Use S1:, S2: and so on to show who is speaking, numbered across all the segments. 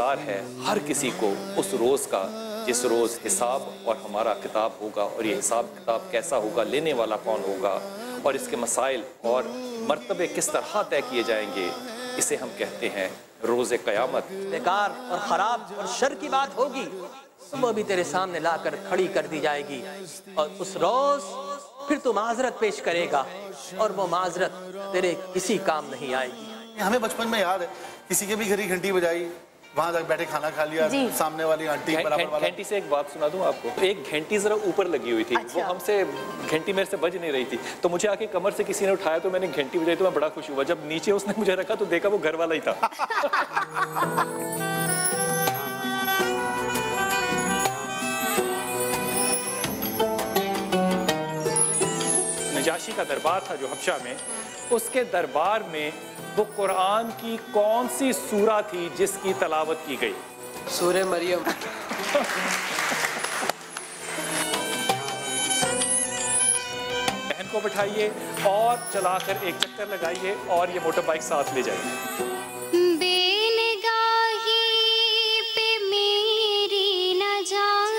S1: इंतज़ार है हर किसी को उस रोज़ का जिस रोज़ हिसाब और हमारा किताब होगा और ये हिसाब किताब कैसा होगा लेने वाला कौन होगा और इसके मसाइल और मरतबे किस तरह तय किए जाएँगे इसे हम कहते हैं रोज़ क़यामत।
S2: बेकार और खराब और शर की बात होगी वो भी तेरे सामने लाकर खड़ी कर दी जाएगी और उस रोज फिर तू माजरत पेश करेगा और वो माजरत तेरे किसी काम नहीं आएगी।
S3: हमें बचपन में याद है किसी के भी घर ही घंटी बजाई वहाँ तक बैठे खाना खा लिया सामने वाली आंटी
S1: घंटी से एक बात सुना दूँ आपको? एक घंटी जरा ऊपर लगी हुई थी। वो
S4: अच्छा।
S1: हमसे घंटी मेरे से बज नहीं रही थी। तो मुझे आके कमर से किसी ने उठाया तो मैंने घंटी बजाई तो मैं बड़ा खुश हुआ। जब नीचे उसने मुझे रखा तो देखा वो घर वाला ही था। नजाशी का दरबार था जो हबशा में। उसके दरबार में वो कुरान की कौन सी सूरा थी जिसकी तलावत की गई?
S2: सूर्य मरियम।
S1: बहन को बिठाइए और चलाकर एक चक्कर लगाइए और ये मोटर बाइक साथ ले जाइए।
S5: बेनगाही पे मेरी न जाए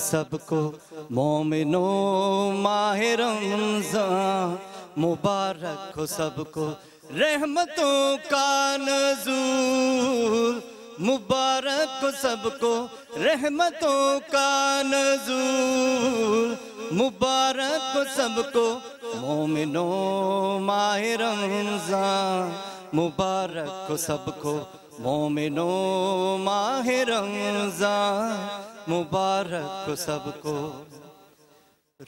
S6: सबको मोमिनो, माह रमज़ान मुबारक हो सबको। रहमतों का नजूर मुबारक हो सबको। रहमतों का नजूर मुबारक हो सबको। मोमिनो, माह रमज़ान मुबारक हो सबको। मोमिनो, माह रमज़ान मुबारक सबको।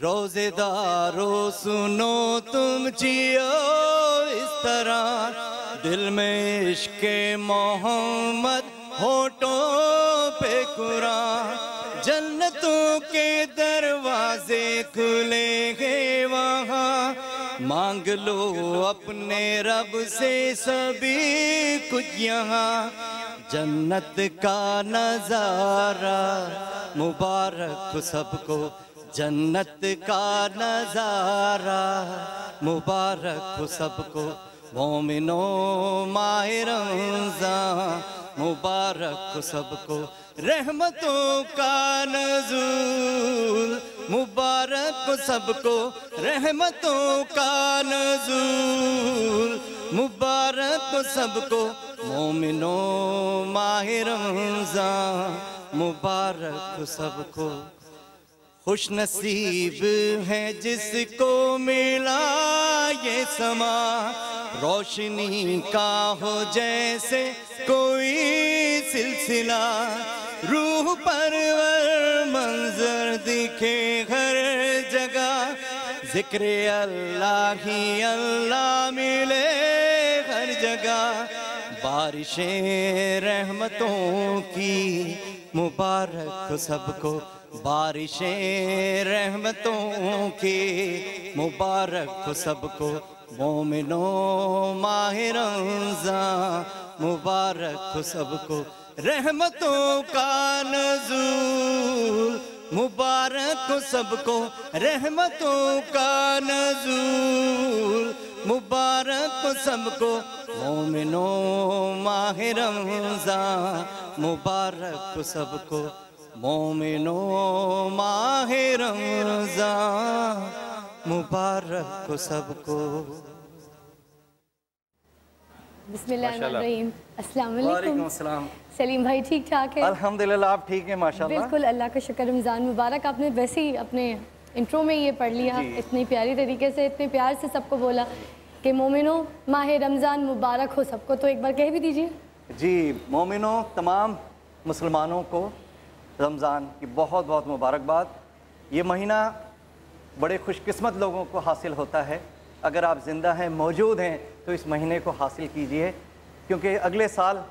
S6: रोजेदारो, सुनो तुम जियो इस तरह। दिल में इश्क मोहम्मद होठों पे कुरान। जन्नतों के दरवाजे खुलेंगे वहाँ। मांग लो अपने रब से सभी कुछ यहाँ। जन्नत का नज़ारा, मुबारक सबको। जन्नत का नज़ारा, मुबारक सबको। मोमिनो माह रमज़ान, मुबारक सबको। रहमतों का नजूल, मुबारक सबको। रहमतों का नजूल मुबारक सबको मोमिनो माह रमज़ान। मुबारक सबको। खुश नसीब है जिसको मिला ये समा। रोशनी का हो जैसे कोई सिलसिला। रूह परवर मंजर दिखे हर जगह। ज़िक्र अल्लाह ही अल्लाह मिले। जगह। बारिशें रहमतों की मुबारक सबको। बारिशें रहमतों की मुबारक सबको। मोमिनो माह मुबारक सबको। रहमतों का नजूल, मुबारक सबको। रहमतों का नजूल मुबारक सबको मोमिनो माह मुबारक सबको मोमिनो माह मुबारक सबको।
S4: सलीम भाई ठीक ठाक है?
S6: अल्हम्दुलिल्लाह आप ठीक हैं? माशाल्लाह।
S4: बिल्कुल अल्लाह का शुक्र रमज़ान मुबारक। आपने वैसे ही अपने इंट्रो में ये पढ़ लिया इतनी प्यारी तरीके से इतने प्यार से सबको बोला कि मोमिनो माह रमज़ान मुबारक हो सबको तो एक बार कह भी दीजिए।
S6: जी मोमिनो तमाम मुसलमानों को रमज़ान की बहुत बहुत मुबारकबाद। ये महीना बड़े खुशकस्मत लोगों को हासिल होता है। अगर आप ज़िंदा हैं मौजूद हैं तो इस महीने को हासिल कीजिए क्योंकि अगले साल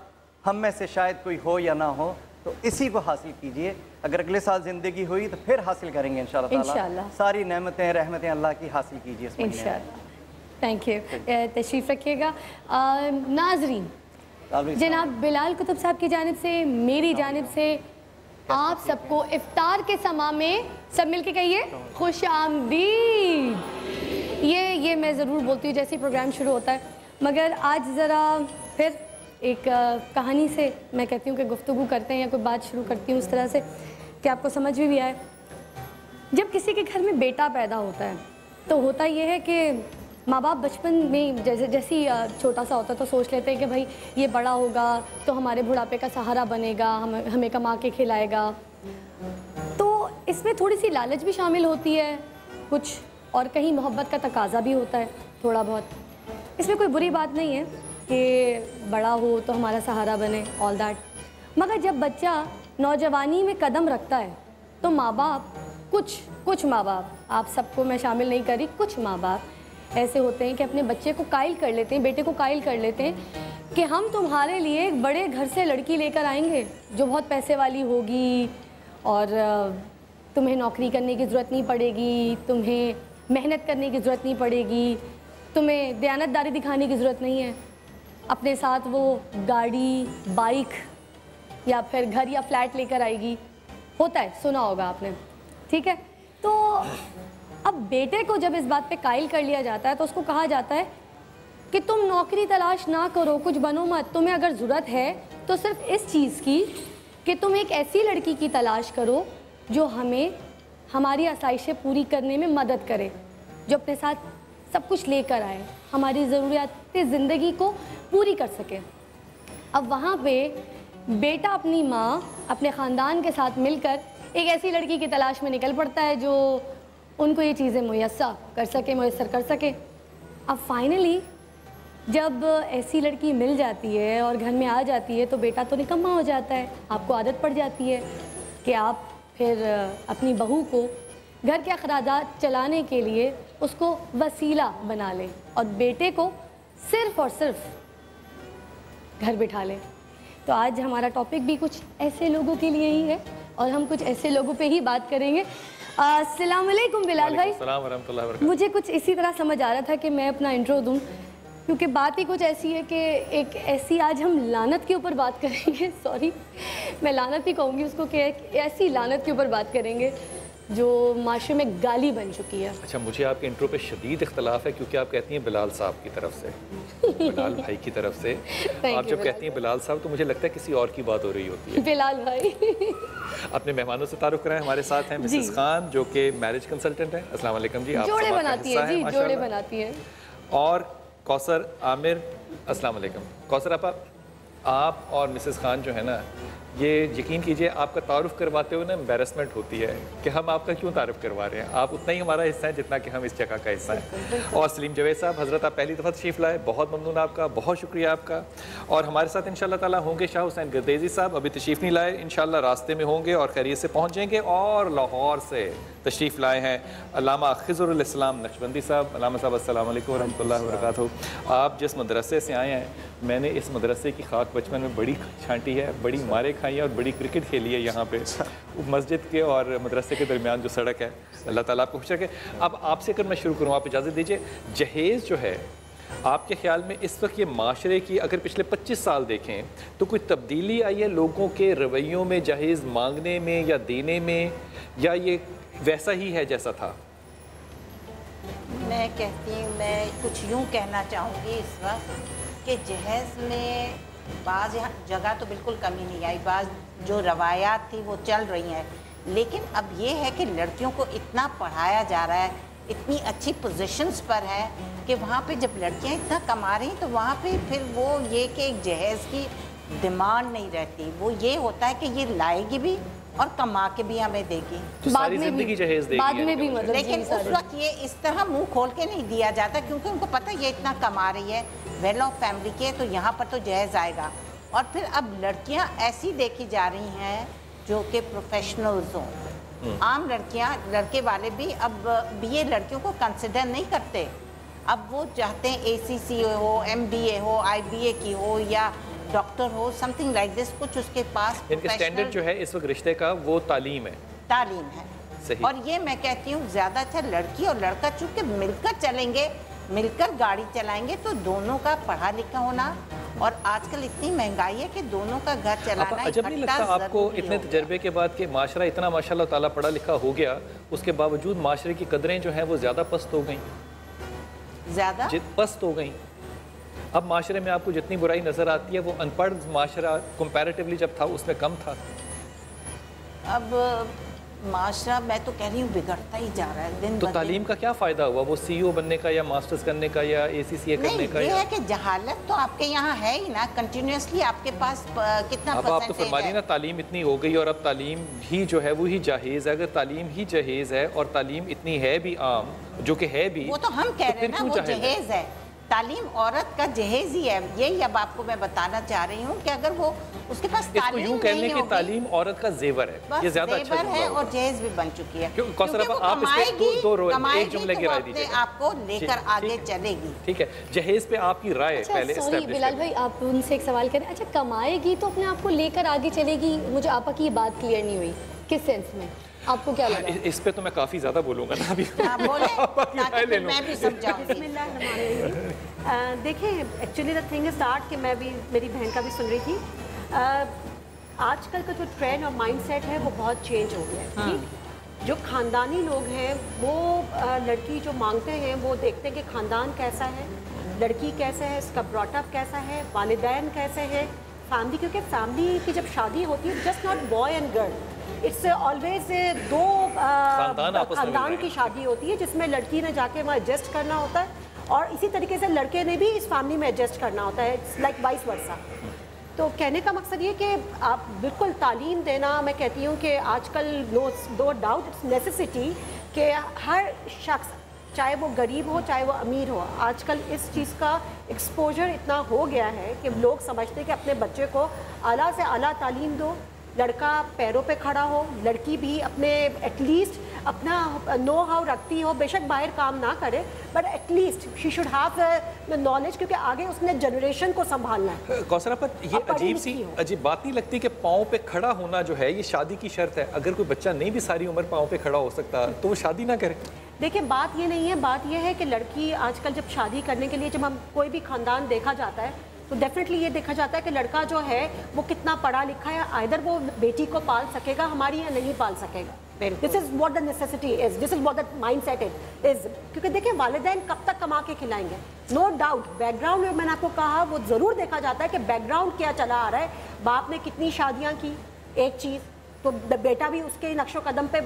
S6: हम में से शायद कोई हो या ना हो तो इसी को हासिल कीजिए। अगर अगले साल ज़िंदगी हुई तो फिर हासिल करेंगे इंशाल्लाह
S4: इंशाल्लाह।
S6: सारी नेमतें रहमतें अल्लाह की हासिल कीजिए
S4: थैंक यू तशरीफ़ रखिएगा। नाजरीन जनाब बिलाल कुतुब साहब की जानब से मेरी जानब से आप सबको इफ्तार के समा में सब मिलके कहिए खुश आमदीद। ये ये मैं ज़रूर बोलती हूँ जैसे ही प्रोग्राम शुरू होता है। मगर आज ज़रा फिर एक कहानी से मैं कहती हूँ कि गुफ्तगू करते हैं या कोई बात शुरू करती हूँ उस तरह से। कि आपको समझ भी, भी आए। जब किसी के घर में बेटा पैदा होता है तो होता ये है कि माँ बाप बचपन में जैसे जैसे ही छोटा सा होता है तो सोच लेते हैं कि भाई ये बड़ा होगा तो हमारे बुढ़ापे का सहारा बनेगा हम हमें कमा के खिलाएगा। तो इसमें थोड़ी सी लालच भी शामिल होती है कुछ और कहीं मोहब्बत का तकाजा भी होता है थोड़ा बहुत इसमें कोई बुरी बात नहीं है कि बड़ा हो तो हमारा सहारा बने ऑल दैट मगर जब बच्चा नौजवानी में कदम रखता है। तो माँ बाप कुछ कुछ माँ बाप आप सबको मैं शामिल नहीं करी कुछ माँ बाप ऐसे होते हैं कि अपने बच्चे को कायल कर लेते हैं, बेटे को कायल कर लेते हैं कि हम तुम्हारे लिए एक बड़े घर से लड़की लेकर आएँगे, जो बहुत पैसे वाली होगी और तुम्हें नौकरी करने की ज़रूरत नहीं पड़ेगी, तुम्हें मेहनत करने की ज़रूरत नहीं पड़ेगी, तुम्हें दयानतदारी दिखाने की ज़रूरत नहीं है। अपने साथ वो गाड़ी, बाइक या फिर घर या फ्लैट लेकर आएगी। होता है, सुना होगा आपने। ठीक है? तो अब बेटे को जब इस बात पे कायल कर लिया जाता है तो उसको कहा जाता है कि तुम नौकरी तलाश ना करो, कुछ बनो मत। तुम्हें अगर ज़रूरत है तो सिर्फ़ इस चीज़ की कि तुम एक ऐसी लड़की की तलाश करो, जो हमें, हमारी आसाइशें पूरी करने में मदद करे, जो अपने साथ सब कुछ लेकर आए, हमारी ज़रूरियात ज़िंदगी को पूरी कर सके। अब वहाँ पे बेटा अपनी माँ अपने ख़ानदान के साथ मिलकर एक ऐसी लड़की की तलाश में निकल पड़ता है जो उनको ये चीज़ें मुयस्सा कर सके मैसर कर सके। अब फाइनली जब ऐसी लड़की मिल जाती है और घर में आ जाती है तो बेटा तो निकम्मा हो जाता है, आपको आदत पड़ जाती है कि आप फिर अपनी बहू को घर के अखराज चलाने के लिए उसको वसीला बना लें और बेटे को सिर्फ़ और सिर्फ़ घर बिठा लें। तो आज हमारा टॉपिक भी कुछ ऐसे लोगों के लिए ही है और हम कुछ ऐसे लोगों पे ही बात करेंगे। अस्सलाम वालेकुम बिलाल भाई। मुझे कुछ इसी तरह समझ आ रहा था कि मैं अपना इंट्रो दूँ क्योंकि बात ही कुछ ऐसी है कि एक ऐसी आज हम लानत के ऊपर बात करेंगे। सॉरी मैं लानत ही कहूँगी उसको कि ऐसी लानत के ऊपर बात करेंगे। जो माशरे में गाली बन चुकी है।
S1: अच्छा मुझे आपके इंट्रो पे शदीद इख्तलाफ है क्योंकि आप कहती हैं बिलाल साहब की तरफ़ से। बिलाल भाई की तरफ़ से। आप जब कहती हैं बिलाल साहब तो मुझे लगता है किसी और की बात हो रही होती है।
S4: बिलाल भाई।
S1: अपने मेहमानों से तारुफ कराएँ हमारे साथ हैं मिसेस खान जो कि मैरिज कंसल्टेंट हैं। अस्सलाम वालेकुम जी आप
S4: जोड़े बनाती है जी जोड़े बनाती है।
S1: और कौसर आमिर अस्सलाम वालेकुम। कौसर आपा आप और मिसेस खान जो है ना ये यकीन कीजिए आपका तारुफ करवाते हुए ना एम्बेरसमेंट होती है कि हम आपका क्यों तारुफ करवा रहे हैं? आप उतना ही हमारा हिस्सा है जितना कि हम इस जगह का हिस्सा हैं। और सलीम जवेद साहब हज़रत आप पहली दफ़ा तशरीफ़ लाए बहुत ममनून आपका बहुत शुक्रिया आपका। और हमारे साथ इन ताला होंगे शाह हुसैन गर्देजी साहब अभी तशरीफ़ नहीं लाए इन रास्ते में होंगे और खैरियत से पहुँचेंगे और लाहौर से तशरीफ़ लाए हैं अलामा खिज़ुरस्लाम नक्शबंदी साहब। अलामा साहब असल वालेकुम रहमतुल्लाहि व बरकातहू आप जिस मदरसे से आए हैं मैंने इस मदरसे की खाक बचपन में बड़ी छांटी है बड़ी मारे खाई है और बड़ी क्रिकेट खेली है यहाँ पे। मस्जिद के और मदरसे के दरमियान जो सड़क है अल्लाह ताला आपको खुश रखे। अब आपसे अगर मैं शुरू करूँ आप इजाज़त दीजिए। जहेज़ जो है आपके ख्याल में इस वक्त ये माशरे की अगर पिछले 25 साल देखें तो कोई तब्दीली आई है लोगों के रवैयों में जहेज़ मांगने में या देने में? या ये वैसा ही है जैसा था?
S7: मैं कहती हूँ मैं कुछ यूँ कहना चाहूँगी इस वक्त कि जहेज़ में बाज़ यहाँ जगह तो बिल्कुल कमी नहीं आई। बाज़ जो रवायात थी वो चल रही हैं। लेकिन अब ये है कि लड़कियों को इतना पढ़ाया जा रहा है इतनी अच्छी पोजीशंस पर है कि वहाँ पे जब लड़कियाँ इतना कमा रही हैं तो वहाँ पे फिर वो ये कि एक जहेज़ की डिमांड नहीं रहती। वो ये होता है कि ये लाएगी भी और कमा के भी हमें देगी।
S1: तो
S4: बाद में भी-
S1: जहेज देगी
S4: बाद में भी मतलब
S7: लेकिन उस वक्त ये इस तरह मुँह खोल के नहीं दिया जाता क्योंकि उनको पता है ये इतना कमा रही है। वेल ऑफ़ फैमिली की तो यहाँ पर तो जहेज आएगा। और फिर अब लड़कियाँ ऐसी देखी जा रही हैं जो कि प्रोफेशनल्स हों। आम लड़कियाँ लड़के वाले भी अब बीए लड़कियों को कंसिडर नहीं करते। अब वो चाहते हैं एसीसी हो एमबीए हो आईबीए की हो या डॉक्टर हो समथिंग लाइक दिस कुछ उसके पास
S1: स्टैंडर्ड जो है इस वक्त रिश्ते का वो तालीम है।
S7: तालीम है।
S1: सही।
S7: और ये मैं कहती हूँ ज़्यादा अच्छा लड़की और लड़का चूँकि मिलकर चलेंगे मिलकर गाड़ी चलाएँगे तो दोनों का पढ़ा लिखा होना और आजकल इतनी महँगाई है कि दोनों का घर चलाना
S1: अजब नहीं लगता आपको इतने तजर्बे के बाद कि माशरा इतना माशाल्लाह ताला पढ़ा लिखा हो गया उसके बावजूद माशरे की कदरें जो हैं वो ज़्यादा पस्त हो गई।
S7: ज़्यादा?
S1: पस्त हो गई। अब माशरे में आपको जितनी बुराई नज़र आती है वो अनपढ़ माशरा कंपैरेटिवली जब था उसमें कम था।
S7: अब माशरा मैं तो कह रही हूँ बिगड़ता ही जा रहा है दिन
S1: तो तालीम का क्या फ़ायदा हुआ? वो सीईओ बनने का या मास्टर्स करने का या एसीसीए
S7: नहीं
S1: करने का
S7: ये
S1: या
S7: है कि जहालत तो आपके यहाँ है ही ना कंटिन्यूसली आपके पास कितना
S1: अब आप तो फरमा रही ना तालीम इतनी हो गई और अब तालीम ही जो है वो ही जहेज़ है। अगर तालीम ही जहेज़ है और तालीम इतनी है भी आम जो कि है भी
S7: वो तो हम कह रहे हैं ना वो
S1: जहेज है?
S7: जहेज तालीम औरत का जहेज ही है। यही अब आपको मैं बताना चाह रही हूँ कि अगर वो उसके पास तालीम
S1: यूँ कह लें
S7: नहीं
S1: कि तालीम औरत का जेवर है। ये ज़्यादा अच्छा
S7: है और जहेज भी बन चुकी है।
S1: क्यों-
S7: क्योंकि वो
S1: आप दो- दो रो- एक जुमले की
S7: तो वो
S1: राय
S7: अपने
S1: दीजिए।
S7: आप को लेकर आगे चलेगी।
S1: ठीक है जहेज पे आपकी राय
S4: अच्छा
S1: पहले
S4: सॉरी बिलाल भाई आप उनसे एक सवाल करें। अच्छा कमाएगी तो अपने आप को लेकर आगे चलेगी। मुझे आपकी ये बात क्लियर नहीं हुई। किस सेंस में? आपको क्या लगा?
S1: इस- इस पे तो मैं काफ़ी ज़्यादा बोलूँगा ना अभी।
S7: हाँ बोले। मैं भी
S8: देखें एक्चुअली द थिंग स्टार्ट कि मैं भी मेरी बहन का भी सुन रही थी। आजकल का जो ट्रेंड और माइंडसेट है वो बहुत चेंज हो गया है ठीक? जो खानदानी लोग हैं वो लड़की जो मांगते हैं वो देखते हैं कि खानदान कैसा है लड़की कैसे है इसका ब्रॉटअप कैसा है वालिदैन कैसे है फैमिली क्योंकि फैमिली की जब शादी होती है just not boy and girl it's always दो
S1: खानदान मिल
S8: खानदान की शादी होती है जिसमें लड़की ने जाके वहाँ एडजस्ट करना होता है और इसी तरीके से लड़के ने भी इस फैमिली में एडजस्ट करना होता है इट्स लाइक वाइस वर्सा तो कहने का मकसद ये कि आप बिल्कुल तालीम देना मैं कहती हूँ कि आजकल नो दो डाउट इट्स नेसेसिटी कि हर शख्स चाहे वो गरीब हो चाहे वो अमीर हो आजकल इस चीज़ का एक्सपोजर इतना हो गया है कि लोग समझते हैं कि अपने बच्चे को आला से आला तालीम दो लड़का पैरों पे खड़ा हो लड़की भी अपने एटलीस्ट अपना नो हाउ रखती हो बेशक बाहर काम ना करे but at least she should have knowledge क्योंकि आगे उसने जनरेशन को संभालना है।
S1: कौसरा पर ये अजीब सी अजीब बात नहीं लगती कि पाँव पे खड़ा होना जो है ये शादी की शर्त है। अगर कोई बच्चा नहीं भी सारी उम्र पाँव पे खड़ा हो सकता तो वो शादी ना करे।
S8: देखिए बात ये नहीं है बात ये है कि लड़की आजकल जब शादी करने के लिए जब हम कोई भी खानदान देखा जाता है तो डेफिनेटली ये देखा जाता है कि लड़का जो है वो कितना पढ़ा लिखा है आइदर वो बेटी को पाल सकेगा हमारी या नहीं पाल सकेगा। This is what the necessity is this is what the mind set is is क्योंकि देखिए वालदेन कब तक कमा के खिलाएँगे? नो डाउट बैकग्राउंड में मैंने आपको कहा वो ज़रूर देखा जाता है कि बैकग्राउंड क्या चला आ रहा है। बाप ने कितनी शादियाँ की एक चीज़। तो बेटा भी उसके नक्शो कदम पे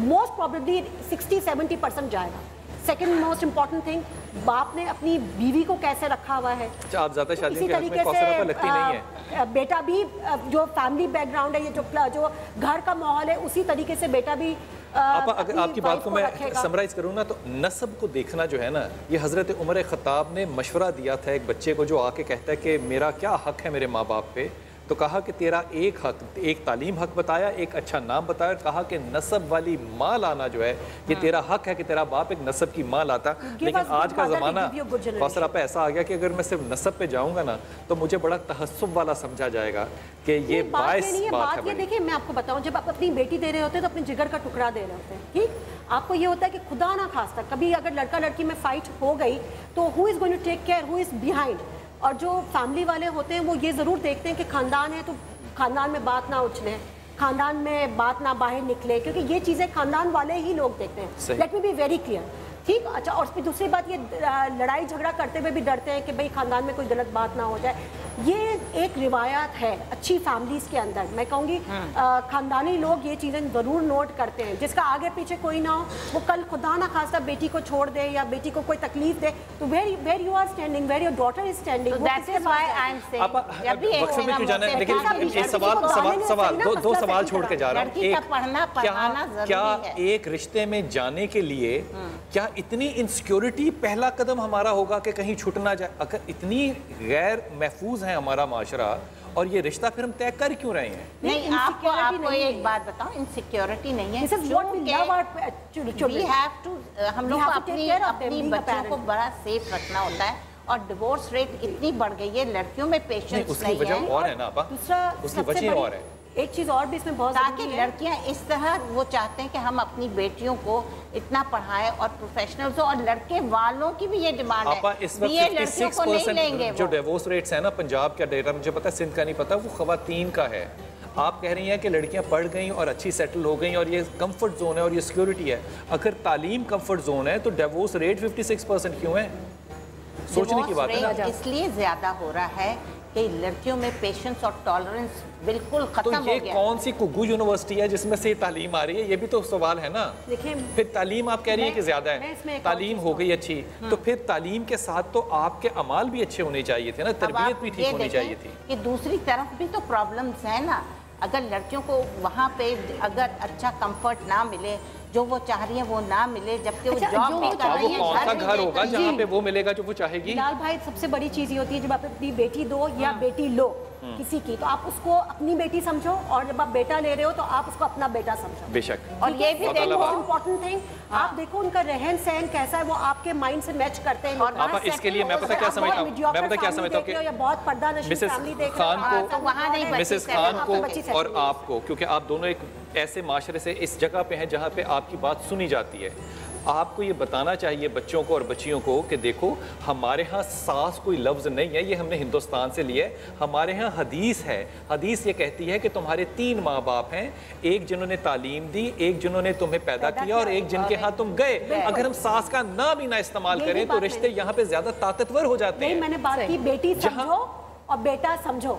S8: मोस्ट प्रॉब्लली 60 70 परसेंट जाएगा। सेकेंड मोस्ट इंपॉर्टेंट थिंग बाप ने अपनी बीवी को कैसे रखा हुआ है?
S1: अच्छा, आप ज़्यादा
S8: तो इसी तरीके से
S1: लगती नहीं है।
S8: बेटा भी जो फैमिली बैकग्राउंड है ये जो जो घर का माहौल है उसी तरीके से बेटा भी
S1: आप अगर आपकी बात को मैं समराइज करूँ ना तो नस्ब को देखना जो है ना ये हज़रत उमर ख़ताब ने मशवरा दिया था एक बच्चे को जो आके कहता है कि मेरा क्या हक है मेरे माँ बाप पे? तो कहा कि तेरा एक हक एक तालीम हक बताया एक अच्छा नाम बताया कहा कि नस्ब वाली माँ लाना जो है ये तेरा हक है कि तेरा बाप एक नस्ब की माँ लाता लेकिन आज का ज़माना. कौसर आप ऐसा आ गया कि अगर मैं सिर्फ़ नस्ब पे जाऊँगा ना तो मुझे बड़ा तहस्सुब वाला समझा जाएगा कि ये
S8: बात
S1: बायस
S8: है
S1: बात है
S8: ये देखिए मैं आपको बताऊँ जब आप अपनी बेटी दे रहे होते हैं तो अपने जिगर का टुकड़ा दे रहे होते हैं ठीक? आपको ये होता है कि खुदा ना खास्ता कभी अगर लड़का लड़की में फाइट हो गई तो who is going to take care who is behind और जो फैमिली वाले होते हैं वो ये ज़रूर देखते हैं कि खानदान है तो खानदान में बात ना उछले खानदान में बात ना बाहर निकले क्योंकि ये चीज़ें खानदान वाले ही लोग देखते हैं। Let me be very clear ठीक अच्छा और फिर दूसरी बात ये लड़ाई झगड़ा करते हुए भी डरते हैं कि भाई खानदान में कोई गलत बात ना हो जाए। ये एक रिवायात है अच्छी फैमिलीज़ के अंदर। मैं कहूँगी खानदानी लोग ये चीज़ें ज़रूर नोट करते हैं। जिसका आगे पीछे कोई ना हो वो कल खुदा ना खासा बेटी को छोड़ दे या बेटी को कोई तकलीफ़ दे तो where where you are standing where your daughter is standing
S7: that is why I am saying
S1: आप मकसद में क्यों जाना? है लेकिन ये सवाल सवाल सवाल दो दो सवाल छोड़ के जा रहा हूँ। क्या
S7: पढ़ाना ज़रूरी
S1: क्या
S7: है।
S1: एक रिश्ते में जाने के लिए क्या इतनी इनसिक्योरिटी पहला कदम हमारा होगा कि कहीं छूट ना जाए। अगर इतनी गैर महफूज है हमारा माशरा और ये रिश्ता फिर हम तय कर क्यों रहे हैं?
S7: नहीं आपको आपको
S8: नहीं
S7: एक बात बताऊँ इनसिक्योरिटी नहीं है।
S8: Uh,
S7: वी हैव टू हम लोग अपनी अपनी बच्चों को बड़ा सेफ़ रखना होता है और डिवोर्स रेट इतनी बढ़ गई है लड़कियों में
S1: नहीं
S7: पेशेंस
S1: उसकी
S7: नहीं है।
S1: और है ना
S8: दूसरा
S1: उसकी वजह और है।
S8: एक चीज़ और भी इसमें बहुत
S7: ताकि लड़कियाँ इस तरह वो चाहते हैं कि हम अपनी बेटियों को इतना पढ़ाएँ और प्रोफेशनल्स हो और लड़के वालों की भी ये डिमांड है।
S1: इस वक्त
S7: ये लड़कियों को नहीं लेंगे
S1: जो डिवोर्स रेट्स है ना पंजाब का डेटा मुझे पता है सिंध का नहीं पता वो खवातीन का है। आप कह रही हैं कि लड़कियाँ पढ़ गई और अच्छी सेटल हो गई और ये कंफर्ट जोन है और ये सिक्योरिटी है। अगर तालीम कंफर्ट जोन है तो डिवोर्स रेट 56 परसेंट क्यों है? सोचने की बात है
S7: इसलिए ज़्यादा हो रहा है कि लड़कियों में पेशेंस और टॉलरेंस बिल्कुल
S1: तो
S7: खत्म
S1: ये
S7: हो गया।
S1: कौन सी कुगू यूनिवर्सिटी है जिसमें से तालीम आ रही है? ये भी तो सवाल है ना।
S8: देखिए
S1: फिर तालीम आप कह रही है कि ज़्यादा है? तालीम हो गई अच्छी। तो फिर तालीम के साथ तो आपके अमाल भी अच्छे होने चाहिए थे ना? तरबियत भी ठीक होनी चाहिए थी।
S7: कि दूसरी तरफ़ भी तो प्रॉब्लम्स है ना। अगर लड़कियों को वहाँ पे अगर अच्छा कंफर्ट ना मिले जो वो चाह रही है वो ना मिले जबकि वो
S8: अच्छा,
S7: जॉब भी
S8: वो
S7: कर रही है
S1: कौन सा घर होगा जहाँ पे वो मिलेगा जो वो चाहेगी।
S8: लाल भाई सबसे बड़ी चीज़ ये होती है जब आप अपनी बेटी दो या बेटी लो किसी की। तो आप उसको अपनी बेटी समझो और जब आप बेटा ले रहे हो तो आप उसको अपना बेटा समझो।
S1: बेशक।
S7: और ये भी देखो
S8: इम्पोर्टेंट थिंग आप देखो उनका रहन सहन कैसा है वो आपके माइंड से मैच करते हैं
S7: और।
S1: इसके लिए मैं पता क्या
S8: बहुत
S1: समझता हूँ? मैं पता क्या समझता हूँ
S8: हो
S1: कि
S8: बहुत पर्दा नशीन
S1: मिसेस
S8: फैमिली देख रहे हो।
S1: खान
S8: हाँ,
S1: को
S8: तो वहाँ नहीं बच्ची
S1: मिसेस खान
S8: वहाँ पे बच्ची
S1: को और आपको क्योंकि आप दोनों एक ऐसे माशरे से इस जगह पे हैं जहाँ पे आपकी बात सुनी जाती है। आपको ये बताना चाहिए बच्चों को और बच्चियों को कि देखो हमारे यहाँ सास कोई लफ्ज़ नहीं है ये हमने हिंदुस्तान से लिया है। हमारे यहाँ हदीस है। हदीस ये कहती है कि तुम्हारे तीन माँ बाप हैं एक जिन्होंने तालीम दी एक जिन्होंने तुम्हें पैदा किया और एक जिनके यहाँ तुम गए। अगर हम सास का नाम ही ना इस्तेमाल करें तो रिश्ते यहाँ पे ज़्यादा ताकतवर हो जाते हैं।
S8: मैंने बात की बेटी समझो और बेटा समझो।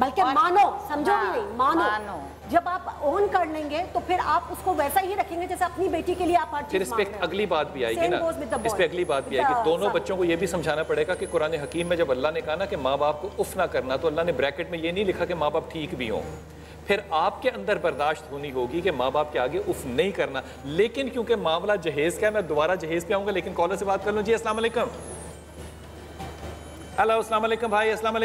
S8: बल्कि मानो समझो
S7: हाँ,
S8: भी नहीं मानो।
S7: मानो।
S8: जब आप ओन कर लेंगे तो फिर आप उसको वैसा ही रखेंगे जैसे अपनी बेटी के लिए आप हर
S1: फिर
S8: चीज़ हो।
S1: अगली बात भी आएगी ना। इस पे अगली बात भी आएगी। दोनों बच्चों को ये भी समझाना पड़ेगा कि कुरान हकीम में जब अल्लाह ने कहा ना कि माँ बाप को उफ ना करना तो अल्लाह ने ब्रैकेट में ये नहीं लिखा कि माँ बाप ठीक भी हों। फिर आपके अंदर बर्दाश्त होनी होगी कि माँ बाप के आगे उफ नहीं करना। लेकिन क्योंकि मामला जहेज का है मैं दोबारा जहेज पे आऊँगा लेकिन कॉलर से बात कर लूँ। जी अस्सलाम हेलो अस्सलाम भाई अस्सलाम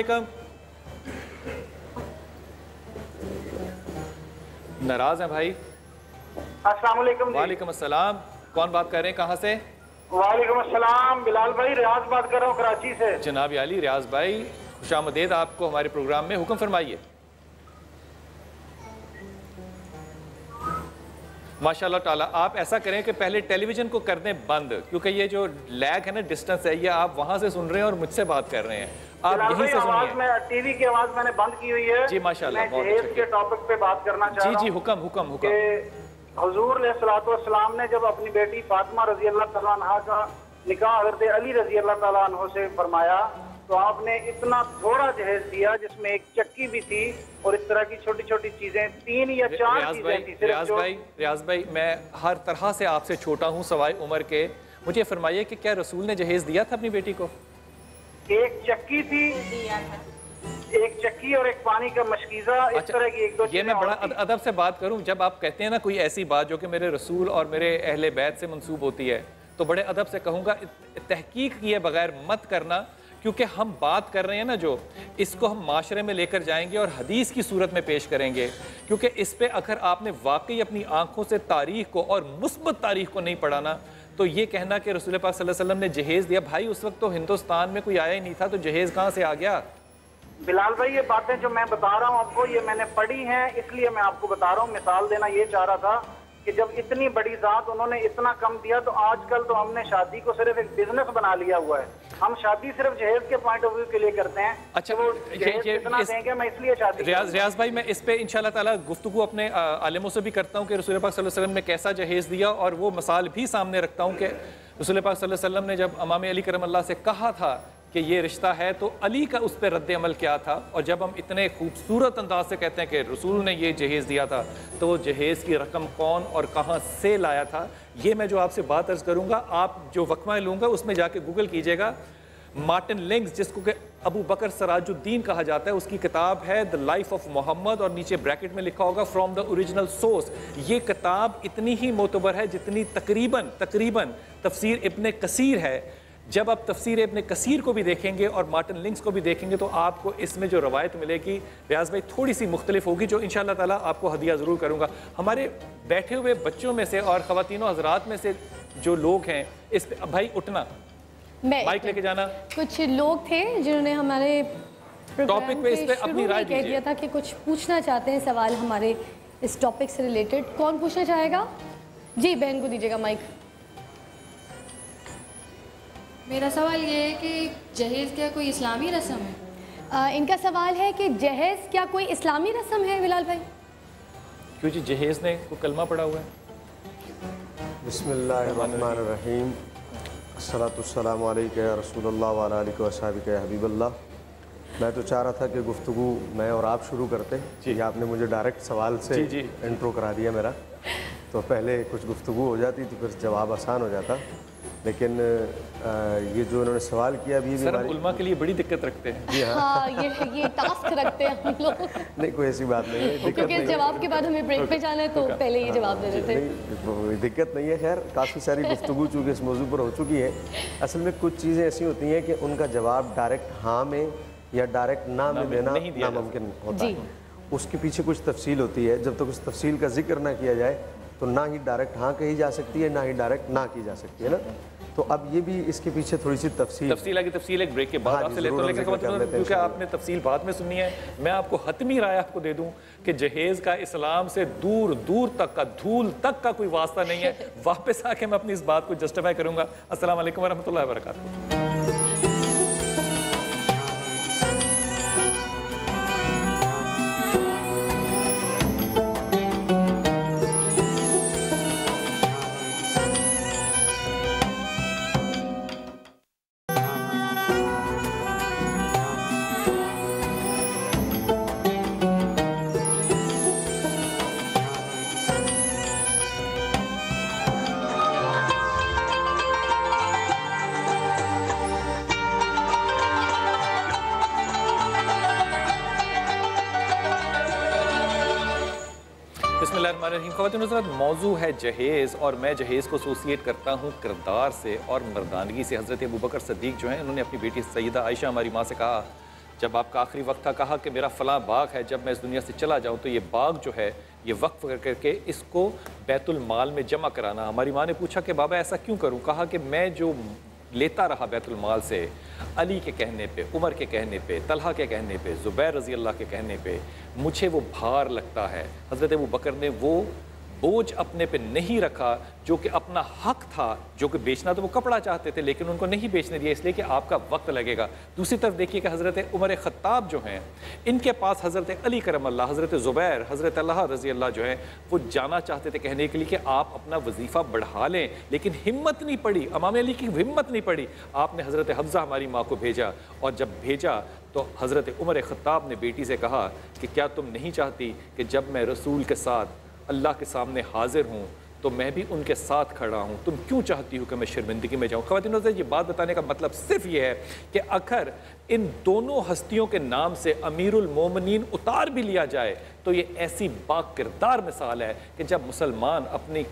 S1: नाराज़ हैं भाई?
S9: अस्सलाम वालेकुम
S1: अस्सलाम। कौन बात कर रहे हैं? कहाँ से?
S9: वालेकुम अस्सलाम। बिलाल भाई रियाज बात कर रहा हूँ कराची से।
S1: जनाब अली रियाज भाई खुश आमदेद आपको हमारे प्रोग्राम में। हुक्म फरमाइए। माशाल्लाह ताला आप ऐसा करें कि पहले टेलीविज़न को कर दें बंद क्योंकि ये जो लैग है ना डिस्टेंस है ये आप वहाँ से सुन रहे हैं और मुझसे बात कर रहे हैं। आप यहीं
S9: भाई
S1: से
S9: आवाज़ में टीवी की आवाज़ मैंने बंद की हुई है।
S1: जी, माशाल्लाह,
S9: मैं जहेज के टॉपिक पे बात करना चाह
S1: जी जी हुक्म हुक्म हुक्म
S9: कि हजूर सलाम ने जब अपनी बेटी फातिमा रज़ी अल्लाह तआला अन्हा का निकाह हज़रत अली रज़ी अल्लाह तआला अन्हो से फरमाया तो आपने इतना थोड़ा जहेज दिया जिसमें एक चक्की भी थी और इस तरह की छोटी छोटी चीज़ें तीन या चार
S1: रियाज भाई रियाज भाई रियाज भाई मैं हर तरह से आपसे छोटा हूँ सवाई उम्र के। मुझे फरमाइए कि क्या रसूल ने जहेज दिया था अपनी बेटी को?
S9: एक चक्की थी। एक चक्की और एक पानी का मशकीजा इस तरह की एक दो
S1: ये मैं बड़ा अदब से बात करूँ जब आप कहते हैं ना कोई ऐसी बात जो कि मेरे रसूल और मेरे अहले बैत से मंसूब होती है तो बड़े अदब से कहूँगा तहकीक किए बगैर मत करना क्योंकि हम बात कर रहे हैं ना जो इसको हम माशरे में लेकर जाएँगे और हदीस की सूरत में पेश करेंगे क्योंकि इस पे अगर आपने वाकई अपनी आँखों से तारीख को और मुस्बत तारीख को नहीं पढ़ा ना तो ये कहना कि रसूल पाक सल्लल्लाहु अलैहि वसल्लम ने जहेज दिया, भाई, उस वक्त तो हिंदुस्तान में कोई आया ही नहीं था तो जहेज कहाँ से आ गया?
S9: बिलाल भाई, ये बातें जो मैं बता रहा हूँ आपको, ये मैंने पढ़ी हैं, इसलिए मैं आपको बता रहा हूँ। मिसाल देना ये चाह रहा था कि जब इतनी बड़ी जात उन्होंने इतना कम दिया तो आजकल तो हमने शादी को सिर्फ़ एक बिज़नेस बना लिया हुआ है। हम शादी सिर्फ़ जहेज के पॉइंट ऑफ़ व्यू के लिए करते हैं।
S1: अच्छा,
S9: वो
S1: ये- ये-
S9: कितना
S1: इस-
S9: देंगे मैं इसलिए शादी
S1: रियाज रियाज भाई मैं इस पे इंशाल्लाह ताला गुफ्तगू अपने आलिमों से भी करता हूँ कि रसूल पाक सल्लल्लाहु अलैहि वसल्लम ने कैसा जहेज दिया और वो मिसाल भी सामने रखता हूँ कि रसूल पाक सल्लल्लाहु अलैहि वसल्लम ने जब अमाम अली करम अल्लाह से कहा था कि ये रिश्ता है तो अली का उस पर रद्दमल क्या था? और जब हम इतने खूबसूरत अंदाज से कहते हैं कि रसूल ने ये जहेज़ दिया था तो जहेज़ की रकम कौन और कहाँ से लाया था? ये मैं जो आपसे बात अर्ज़ करूँगा, आप जो वक्मा लूँगा, उसमें जाके गूगल कीजिएगा। मार्टिन लिंग्स जिसको कि अबू बकर सराजुद्दीन कहा जाता है, उसकी किताब है द लाइफ ऑफ़ मोहम्मद, और नीचे ब्रैकेट में लिखा होगा, फ्रॉम द ओरिजिनल सोर्स। ये किताब इतनी ही मोतबर है जितनी तकरीबन तकरीबन तफसीर इब्न कसीर है। जब आप तफसीर इब्न कसीर को भी देखेंगे और मार्टिन लिंक्स को भी देखेंगे तो आपको इसमें जो रवायत मिलेगी रियाज भाई थोड़ी सी मुख्तलिफ़ होगी जो इन ताला आपको हदिया ज़रूर करूँगा। हमारे बैठे हुए बच्चों में से और ख़वातीनों हजरात में से जो लोग हैं इस पे भाई उठना।
S4: मैं
S1: माइक लेके जाना।
S4: कुछ लोग थे जिन्होंने हमारे
S1: टॉपिक पे इस पे अपनी राय
S4: कह दिया था कि कुछ पूछना चाहते हैं सवाल हमारे इस टॉपिक से रिलेटेड कौन पूछना चाहेगा? जी बहन को दीजिएगा माइक
S10: मेरा सवाल ये है कि जहेज़ क्या कोई इस्लामी रस्म है?
S4: आ, इनका सवाल है कि जहेज क्या कोई इस्लामी रस्म है बिलाल भाई?
S1: क्यों जी जहेज़ ने को कलमा पड़ा हुआ है।
S11: बसमीम रसूलुल्लाह या हबीबल्लाह। मैं तो चाह रहा था कि गुफ्तु मैं और आप शुरू करते जी। आपने मुझे डायरेक्ट सवाल से
S1: जी, जी।
S11: इंट्रो करा दिया मेरा। तो पहले कुछ गुफ्तु हो जाती तो फिर जवाब आसान हो जाता। लेकिन अ, ये जो उन्होंने सवाल किया अभी भी
S1: सर उल्मा के लिए बड़ी दिक्कत रखते हैं।
S11: जी हाँ।
S4: हाँ ये ये टास्क रखते हैं हम लोग।
S11: नहीं कोई ऐसी बात नहीं है
S4: क्योंकि। जवाब के बाद हमें ब्रेक पे जाना है तो पहले ये जवाब दे देते हैं।
S11: दिक्कत नहीं है खैर काफ़ी सारी गुफ्तगु चूँकि इस मौजू पर हो चुकी है। असल में कुछ चीज़ें ऐसी होती हैं कि उनका जवाब डायरेक्ट हाँ में या डायरेक्ट ना में देना नामुमकिन होता है। उसके पीछे कुछ तफसील होती है। जब तक उस तफसील का ज़िक्र ना किया जाए तो ना ही डायरेक्ट हाँ कही जा सकती है ना ही डायरेक्ट ना की जा सकती है ना? तो अब ये भी इसके पीछे थोड़ी सी तफसील
S1: तफसील आगे तफसील एक ब्रेक के बाद
S11: हाँ
S1: आपसे लेता लेकिन मतलब
S11: लेते हैं
S1: क्योंकि आपने तफसील बाद में सुनी है मैं आपको हतमी राय आपको दे दूँ कि जहेज का इस्लाम से दूर दूर तक का धूल तक का कोई वास्ता नहीं है। वापस आके मैं अपनी इस बात को जस्टिफाई करूँगा। अस्सलाम वालेकुम वरहमतुल्लाहि मौजू है जहेज़ और मैं जहेज़ को एसोसिएट करता हूँ किरदार से और मर्दानगी से। हज़रत अबू बकर सदीक जो हैं, उन्होंने अपनी बेटी सईदा आयशा हमारी माँ से कहा, जब आपका आखिरी वक्त था, कहा कि मेरा फ़लाँ बाग है, जब मैं इस दुनिया से चला जाऊँ तो ये बाग जो है, ये वक्फ कर करके इसको बैतुल माल में जमा कराना। हमारी माँ ने पूछा कि, बाबा, ऐसा क्यों करूँ? कहा कि, मैं जो लेता रहा बैतुलमाल से अली के कहने पे, उमर के कहने पे, तलहा के कहने पे, ज़ुबैर रज़ी अल्लाह के कहने पे, मुझे वो भार लगता है। हज़रत अबू बकर ने वो बोझ अपने पे नहीं रखा, जो कि अपना हक था, जो कि बेचना तो वो कपड़ा चाहते थे, लेकिन उनको नहीं बेचने दिया, इसलिए कि आपका वक्त लगेगा। दूसरी तरफ़ देखिए कि हज़रत उमर ख़त्ताब जो हैं, इनके पास हज़रत अली करम अल्लाह, हज़रत ज़ुबैर, हज़रत अल्लाह रज़ी अल्लाह जो है, वो जाना चाहते थे कहने के लिए कि आप अपना वजीफ़ा बढ़ा लें, लेकिन हिम्मत नहीं पड़ी, अमाम अली की हिम्मत नहीं पड़ी। आपने हज़रत हफ्ज़ा हमारी माँ को भेजा, और जब भेजा तो हज़रत उमर ख़त्ताब ने बेटी से कहा कि क्या तुम नहीं चाहती कि जब मैं रसूल के साथ अल्लाह के सामने हाजिर हूँ तो मैं भी उनके साथ खड़ा हूँ। तुम क्यों चाहती हो कि मैं शर्मिंदगी में जाऊँ? खातिन ये बात बताने का मतलब सिर्फ़ ये है कि अगर इन दोनों हस्तियों के नाम से अमीरुल मोमिनीन उतार भी लिया जाए तो ये ऐसी बाकिरदार मिसाल है कि जब मुसलमान अपनी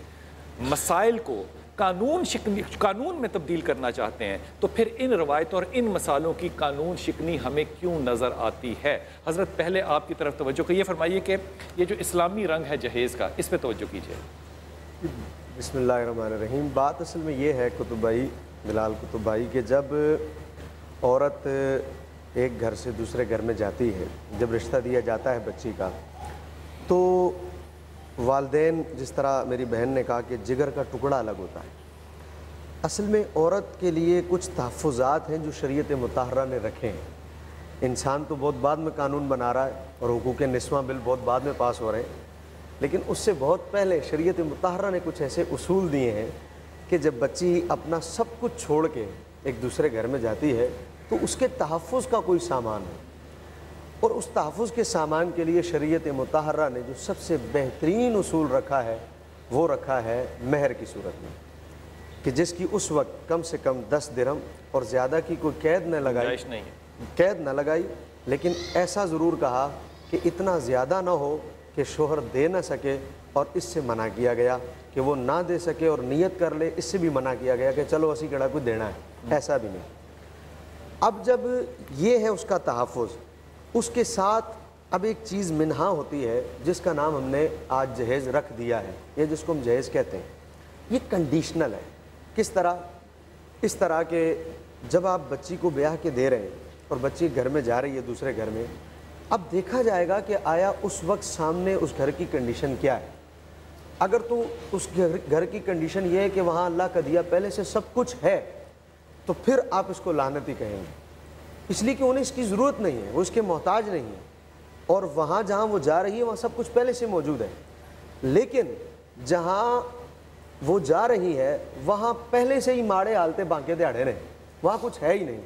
S1: मसाइल को कानून शिकनी कानून में तब्दील करना चाहते हैं तो फिर इन रवायतों और इन मसालों की कानून शिकनी हमें क्यों नज़र आती है? हज़रत, पहले आपकी तरफ़ तोज्जो करिए, फरमाइए कि ये जो इस्लामी रंग है जहेज़ का, इस पर तवज्जो कीजिए।
S11: बिस्मिल्लाहिर्रहमानिर्रहीम। बात असल में ये है कुतुब भाई बिलाल कुतुब भाई कि जब औरत एक घर से दूसरे घर में जाती है, जब रिश्ता दिया जाता है बच्ची का तो वालदेन, जिस तरह मेरी बहन ने कहा कि जिगर का टुकड़ा अलग होता है। असल में औरत के लिए कुछ तहफ़ात हैं जो शरीयत मतहरा ने रखे हैं। इंसान तो बहुत बाद में कानून बना रहा है और हकूक़ नस्वा बिल बहुत बाद में पास हो रहे हैं। लेकिन उससे बहुत पहले शरीयत मतहरा ने कुछ ऐसे उसूल दिए हैं कि जब बच्ची अपना सब कुछ छोड़ के एक दूसरे घर में जाती है तो उसके तहफ़ का कोई सामान है और उस तहफ़ के सामान के लिए शरीयत मतहरा ने जो सबसे बेहतरीन असूल रखा है वो रखा है महर की सूरत में कि जिसकी उस वक्त कम से कम दस दिरम और ज़्यादा की कोई कैद न लगाई।
S1: नहीं
S11: कैद न लगाई लेकिन ऐसा ज़रूर कहा कि इतना ज़्यादा ना हो कि शोहर दे ना सके और इससे मना किया गया कि वो ना दे सके और नियत कर ले इससे भी मना किया गया कि चलो असी कड़ा कुछ देना है। ऐसा भी नहीं। अब जब ये है उसका तहफ़ उसके साथ अब एक चीज़ मिनहा होती है, जिसका नाम हमने आज जहेज़ रख दिया है। ये जिसको हम जहेज़ कहते हैं। ये कंडीशनल है। किस तरह? इस तरह के जब आप बच्ची को ब्याह के दे रहे हैं और बच्ची घर में जा रही है दूसरे घर में, अब देखा जाएगा कि आया उस वक्त सामने उस घर की कंडीशन क्या है। अगर तो उस घर घर की कंडीशन ये है कि वहाँ अल्लाह का दिया पहले से सब कुछ है तो फिर आप इसको लानती कहेंगे। इसलिए कि उन्हें इसकी ज़रूरत नहीं है, वो इसके मोहताज नहीं है। और वहाँ जहाँ वो जा रही है, वहाँ सब कुछ पहले से मौजूद है। लेकिन जहाँ वो जा रही है, वहाँ पहले से ही माड़े आलते बांके दिहाड़े रहे। वहाँ कुछ है ही नहीं।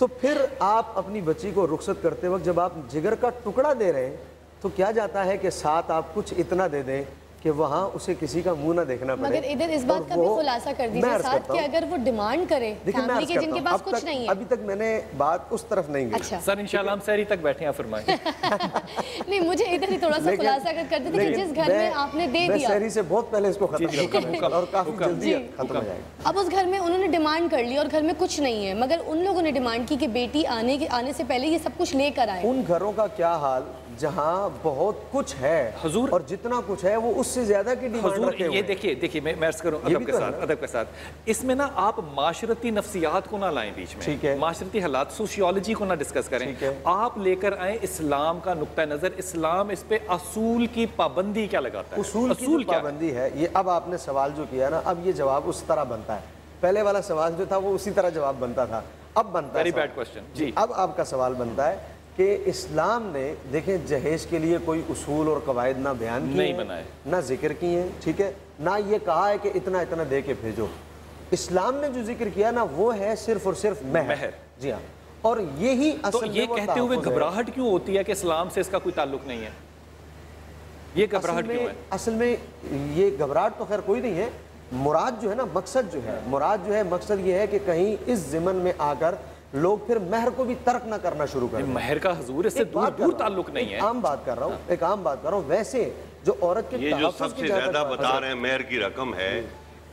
S11: तो फिर आप अपनी बच्ची को रुखसत करते वक्त जब आप जिगर का टुकड़ा दे रहे हैं तो क्या जाता है कि साथ आप कुछ इतना दे दें कि वहाँ उसे किसी का मुँह ना देखना पड़े।
S4: मगर इधर इस बात का भी खुलासा कर दीजिए साथ कि अगर वो डिमांड करे फैमिली के जिनके पास कुछ नहीं है।
S11: अभी तक मैंने बात उस तरफ़ नहीं गई
S4: अच्छा।
S1: सर इंशाल्लाह हम सहरी तक बैठे हैं फरमाएँ।
S4: नहीं मुझे इधर ही थोड़ा सा खुलासा कर कर देते कि जिस घर में आपने दे दिया।
S11: शहरी से बहुत पहले इसको खत्म और काफ़ी जल्दी खत्म हो जाएगा।
S4: अब उस घर में उन्होंने डिमांड कर ली और घर में कुछ नहीं है मगर उन लोगों ने डिमांड की कि बेटी आने के आने से पहले ये सब कुछ लेकर आए।
S11: उन घरों का क्या हाल? जहाँ बहुत कुछ है
S1: हुजूर-
S11: और जितना कुछ है वो उससे ज़्यादा की
S1: हजूर ये देखिए देखिए मैं मैं अर्ज़ अदब के
S11: तो
S1: साथ। अदब के साथ इसमें ना आप माशरती नफ्सियात को ना लाएँ बीच में
S11: ठीक है।
S1: माशरती हालात सोशियोलॉजी को ना डिस्कस करें
S11: ठीक है।
S1: आप लेकर आए इस्लाम का नुकता नज़र इस्लाम इस पे असूल की पाबंदी क्या लगाता है
S11: उसूल की? पाबंदी है ये अब आपने सवाल जो किया ना अब ये जवाब उस तरह बनता है पहले वाला सवाल जो था वो उसी तरह जवाब बनता था अब बनता है सवाल।
S1: bad question, जी।
S11: अब आपका सवाल बनता है कि इस्लाम ने देखें जहेज के लिए कोई उसूल और कवायद ना बयान किए
S1: नहीं बनाए।
S11: ना ज़िक्र किए हैं ठीक है? ना ये कहा है कि इतना इतना दे के भेजो। इस्लाम ने जो ज़िक्र किया ना वो है सिर्फ़ और सिर्फ़ महर।
S1: महर।
S11: जी हाँ। और यही
S1: तो
S11: असल
S1: ये
S11: में
S1: कहते हुए घबराहट क्यों होती है कि इस्लाम से इसका कोई ताल्लुक नहीं है? ये घबराहट क्यों है?
S11: असल में ये घबराहट तो खैर कोई नहीं है। मुराद जो है ना मकसद जो है मुराद जो है मकसद ये है कि कहीं इस जिमन में आकर लोग फिर महर को भी तर्क ना करना शुरू कर दें।
S1: महर का हजूर इससे दूर दूर ताल्लुक नहीं है।
S11: आम बात कर रहा हूँ एक आम बात कर रहा हूँ वैसे जो औरत के
S12: ये जो सबसे ज़्यादा बता रहे हैं मेयर की रकम है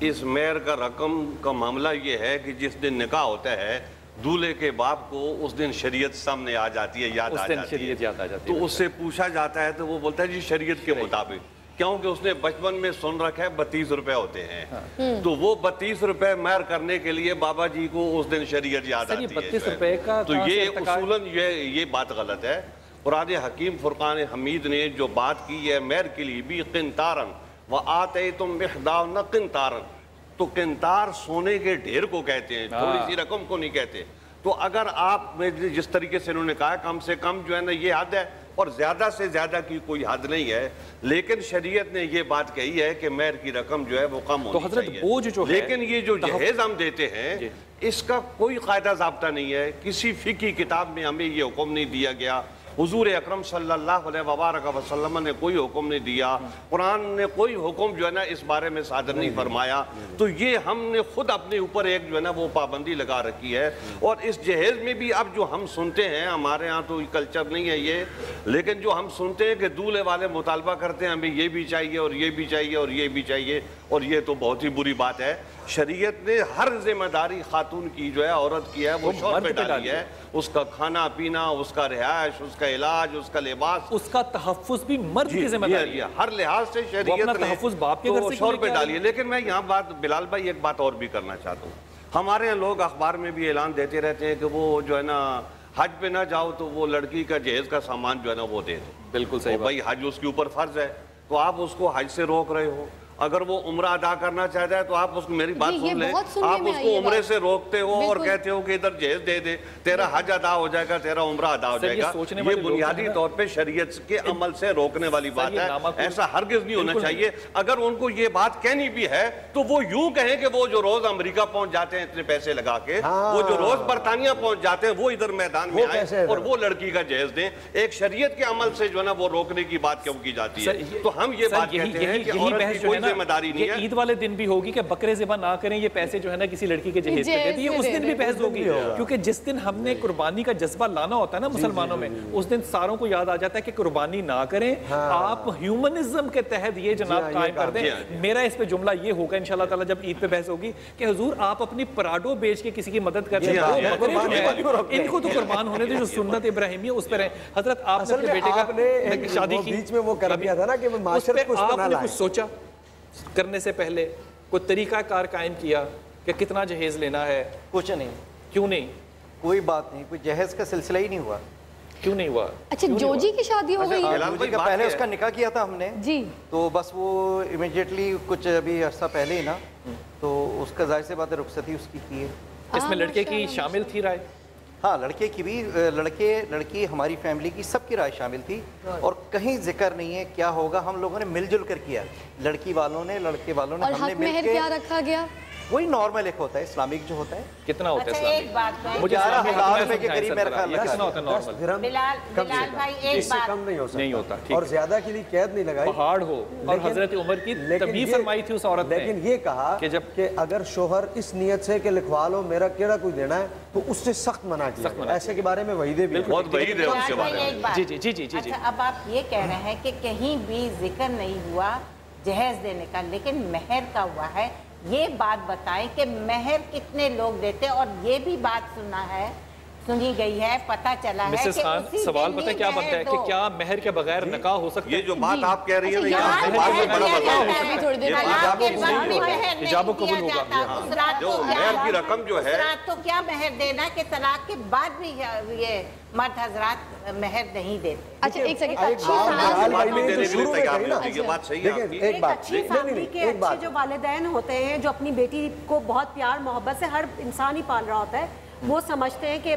S12: इस मेयर का रकम का मामला ये है कि जिस दिन निकाह होता है दूल्हे के बाप को उस दिन शरीयत सामने आ जाती है याद आ जाती है।
S1: याद आ जाती
S12: तो उससे पूछा जाता है तो वो बोलता है जी शरीयत के मुताबिक। क्योंकि उसने बचपन में सुन रखा है बत्तीस रुपए होते हैं। हाँ। तो वो बत्तीस रुपए मैर करने के लिए बाबा जी को उस दिन शरीयत याद आती है
S1: 32
S12: जो है।
S1: रुपए का
S12: तो ये उसूलन ये ये बात गलत है। कुरान हकीम फुरकान हमीद ने जो बात की है मैर के लिए भी किनतारन। व आते तुम बेहदाव न किनतारन। तो किनतार सोने के ढेर को कहते हैं थोड़ी सी रकम को नहीं कहते। तो अगर आप जिस तरीके से इन्होंने कहा कम से कम जो है ना ये हद है और ज़्यादा से ज़्यादा की कोई हद नहीं है लेकिन शरीयत ने ये बात कही है कि मैर की रकम जो है वो कम हो
S1: तो हज़रत बोझ जो है,
S12: लेकिन ये जो जहेज हम देते हैं इसका कोई कायदा जबता नहीं है। किसी फिकी किताब में हमें ये हुक्म नहीं दिया गया हुजूर अक्रम वबारक वसल्लम ने कोई हुक्म नहीं दिया। कुरान ने कोई हुक्म जो है ना इस बारे में सादर नहीं फरमाया। तो ये हमने खुद अपने ऊपर एक जो है ना वो पाबंदी लगा रखी है। और इस जहेज में भी अब जो हम सुनते हैं, हमारे यहाँ तो कल्चर नहीं है ये। लेकिन जो हम सुनते हैं कि दूल्हे वाले मुतालबा करते हैं, हमें ये भी चाहिए और ये भी चाहिए और ये भी चाहिए। और ये तो बहुत ही बुरी बात है। शरीयत ने हर ज़िम्मेदारी खातून की जो है औरत की है वो शौर पे डाली है। उसका खाना पीना उसका रिहायश उसका इलाज उसका लिबास।
S1: उसका तहफ़ुज़ भी मर्द की ज़िम्मेदारी है।
S12: हर लिहाज से शरीयत ने
S1: बाप के घर
S12: तो
S1: से क्यों
S12: शौर पे डाली है? लेकिन मैं यहाँ बात बिलाल भाई एक बात और भी करना चाहता हूँ। हमारे यहाँ लोग अखबार में भी ऐलान देते रहते हैं कि वो जो है ना हज पे ना जाओ तो वो लड़की का जहेज का सामान जो है ना वो दे दो।
S1: बिल्कुल सही
S12: भाई हज उसके ऊपर फ़र्ज़ है। तो आप उसको हज से रोक रहे हो? अगर वो उम्र अदा करना चाहता है तो आप उसको मेरी बात सुन ले। आप उसको
S4: है
S12: उम्रे। से रोकते हो और कहते हो कि इधर जहेज दे दे तेरा हज अदा हो जाएगा तेरा उम्र अदा हो जाएगा। ये बुनियादी तौर पे शरीयत के अमल से रोकने वाली बात है। ऐसा हरगिज नहीं होना चाहिए। अगर उनको ये बात कहनी भी है तो वो यूँ कहें कि वो जो रोज अमरीका पहुँच जाते हैं इतने पैसे लगा के वो जो रोज बरतानिया पहुँच जाते हैं वो इधर मैदान में आए और वो लड़की का जहेज दें। एक शरीयत के अमल से जो है ना वो रोकने की बात क्यों की जाती है? तो हम ये बात कहते हैं कि औरत की कोई
S1: है ना,
S12: ज़िम्मेदारी नहीं है।
S1: ईद वाले दिन भी होगी कि बकरे ज़िबा ना करें ये पैसे जो है ना किसी लड़की के जहेज पे दे दिए। उस दिन भी बहस होगी क्योंकि जिस दिन हमने कुर्बानी का जज्बा लाना होता है ना मुसलमानों में उस दिन सारों को याद आ जाता है कि कुर्बानी ना करें। आप ह्यूमनिज्म के तहत ये जनाब
S11: हाँ,
S1: कायम कर दें। मेरा इस पे जुमला ये होगा इंशाल्लाह ताला जब ईद पे बहस होगी कि हुजूर आप अपनी पराडो बेच के किसी की मदद कर
S11: हाँ,
S1: हैं,
S11: हैं।
S1: इनको तो कुर्बान होने दे जो सुन्नत इब्राहिमी है उस पर है। हज़रत आपने बेटे का शादी
S11: बीच में वो कर दिया था ना कि ना
S1: आपने कुछ सोचा? करने से पहले कोई तरीका कार कायम किया कि कितना जहेज लेना है?
S6: कुछ नहीं।
S1: क्यों नहीं?
S6: कोई बात नहीं कोई जहेज का सिलसिला ही नहीं हुआ।
S1: क्यों नहीं हुआ?
S4: अच्छा जोजी की शादी हो गई। है?
S6: जोजी का पहले उसका निकाह किया था हमने।
S4: जी।
S6: तो बस वो इमिडिएटली कुछ अभी अर्सा पहले ही ना तो उसका ज़ाहिर सी बात है रुखसती उसकी की है
S1: इसमें लड़के की शामिल थी राय?
S6: हाँ लड़के की भी लड़के लड़की हमारी फैमिली की सबकी राय शामिल थी। और कहीं ज़िक्र नहीं है क्या होगा हम लोगों ने मिलजुल कर किया। लड़की वालों ने लड़के वालों ने
S4: और
S6: हमने
S4: हक मेहर क्या रखा गया?
S6: वही नॉर्मल एक होता है इस्लामिक जो होता है।
S1: कितना होता
S7: अच्छा,
S1: है
S7: एक बात है।
S1: मुझे
S6: ग्यारह
S1: इस्लामिक
S6: हज़ार
S1: में
S6: रुपए के करीब ख्याल
S1: ये कितना होता है। नॉर्मल
S7: बिलाल बिलाल भाई एक
S11: इससे
S7: बात।
S11: कम नहीं हो सकता।
S1: नहीं होता ठीक
S11: और ज़्यादा के लिए कैद नहीं लगाई।
S1: पहाड़ हो और हज़रत उमर की
S11: लेकिन
S1: तभी फरमाई थी उस औरत ने
S11: लेकिन ये कहा
S1: कि
S11: कि
S1: जब-
S11: जब अगर शोहर इस नियत से कि लिखवा लो मेरा केड़ा कोई देना है तो उससे सख्त मना किया
S1: सख्त
S11: ऐसे के बारे में वहीदे भी
S12: बहुत वही है उसके बारे में।
S1: जी जी जी जी जी जी।
S7: अच्छा अब आप ये कह रहे हैं कि कहीं भी ज़िक्र नहीं हुआ जहेज देने का लेकिन मेहर का हुआ है ये बात बताएँ कि मेहर कितने लोग देते और ये भी बात सुना है सुनी गई है पता चला है
S1: मिसेस
S7: कि
S1: खान
S7: उसी
S1: सवाल पता है क्या बनता है? कि क्या मेहर के बगैर निकाह हो सकता है?
S12: ये जो बात आप कह रही है ना
S4: अच्छा, है,
S1: हिजाब कबूल होगा।
S7: जाता।
S1: हाँ।
S12: जो
S7: क्या
S12: मेहर की रकम जो है।
S7: को क्या मेहर देना कि तलाक के बाद भी ये मर्द हजरात मेहर नहीं देते।
S4: अच्छा एक सेकंड
S11: एक बात तो
S12: है
S11: एक बात
S8: अच्छी अच्छे जो वालिदैन होते हैं जो अपनी बेटी को बहुत प्यार मोहब्बत से हर इंसान ही पाल रहा होता है वो समझते हैं कि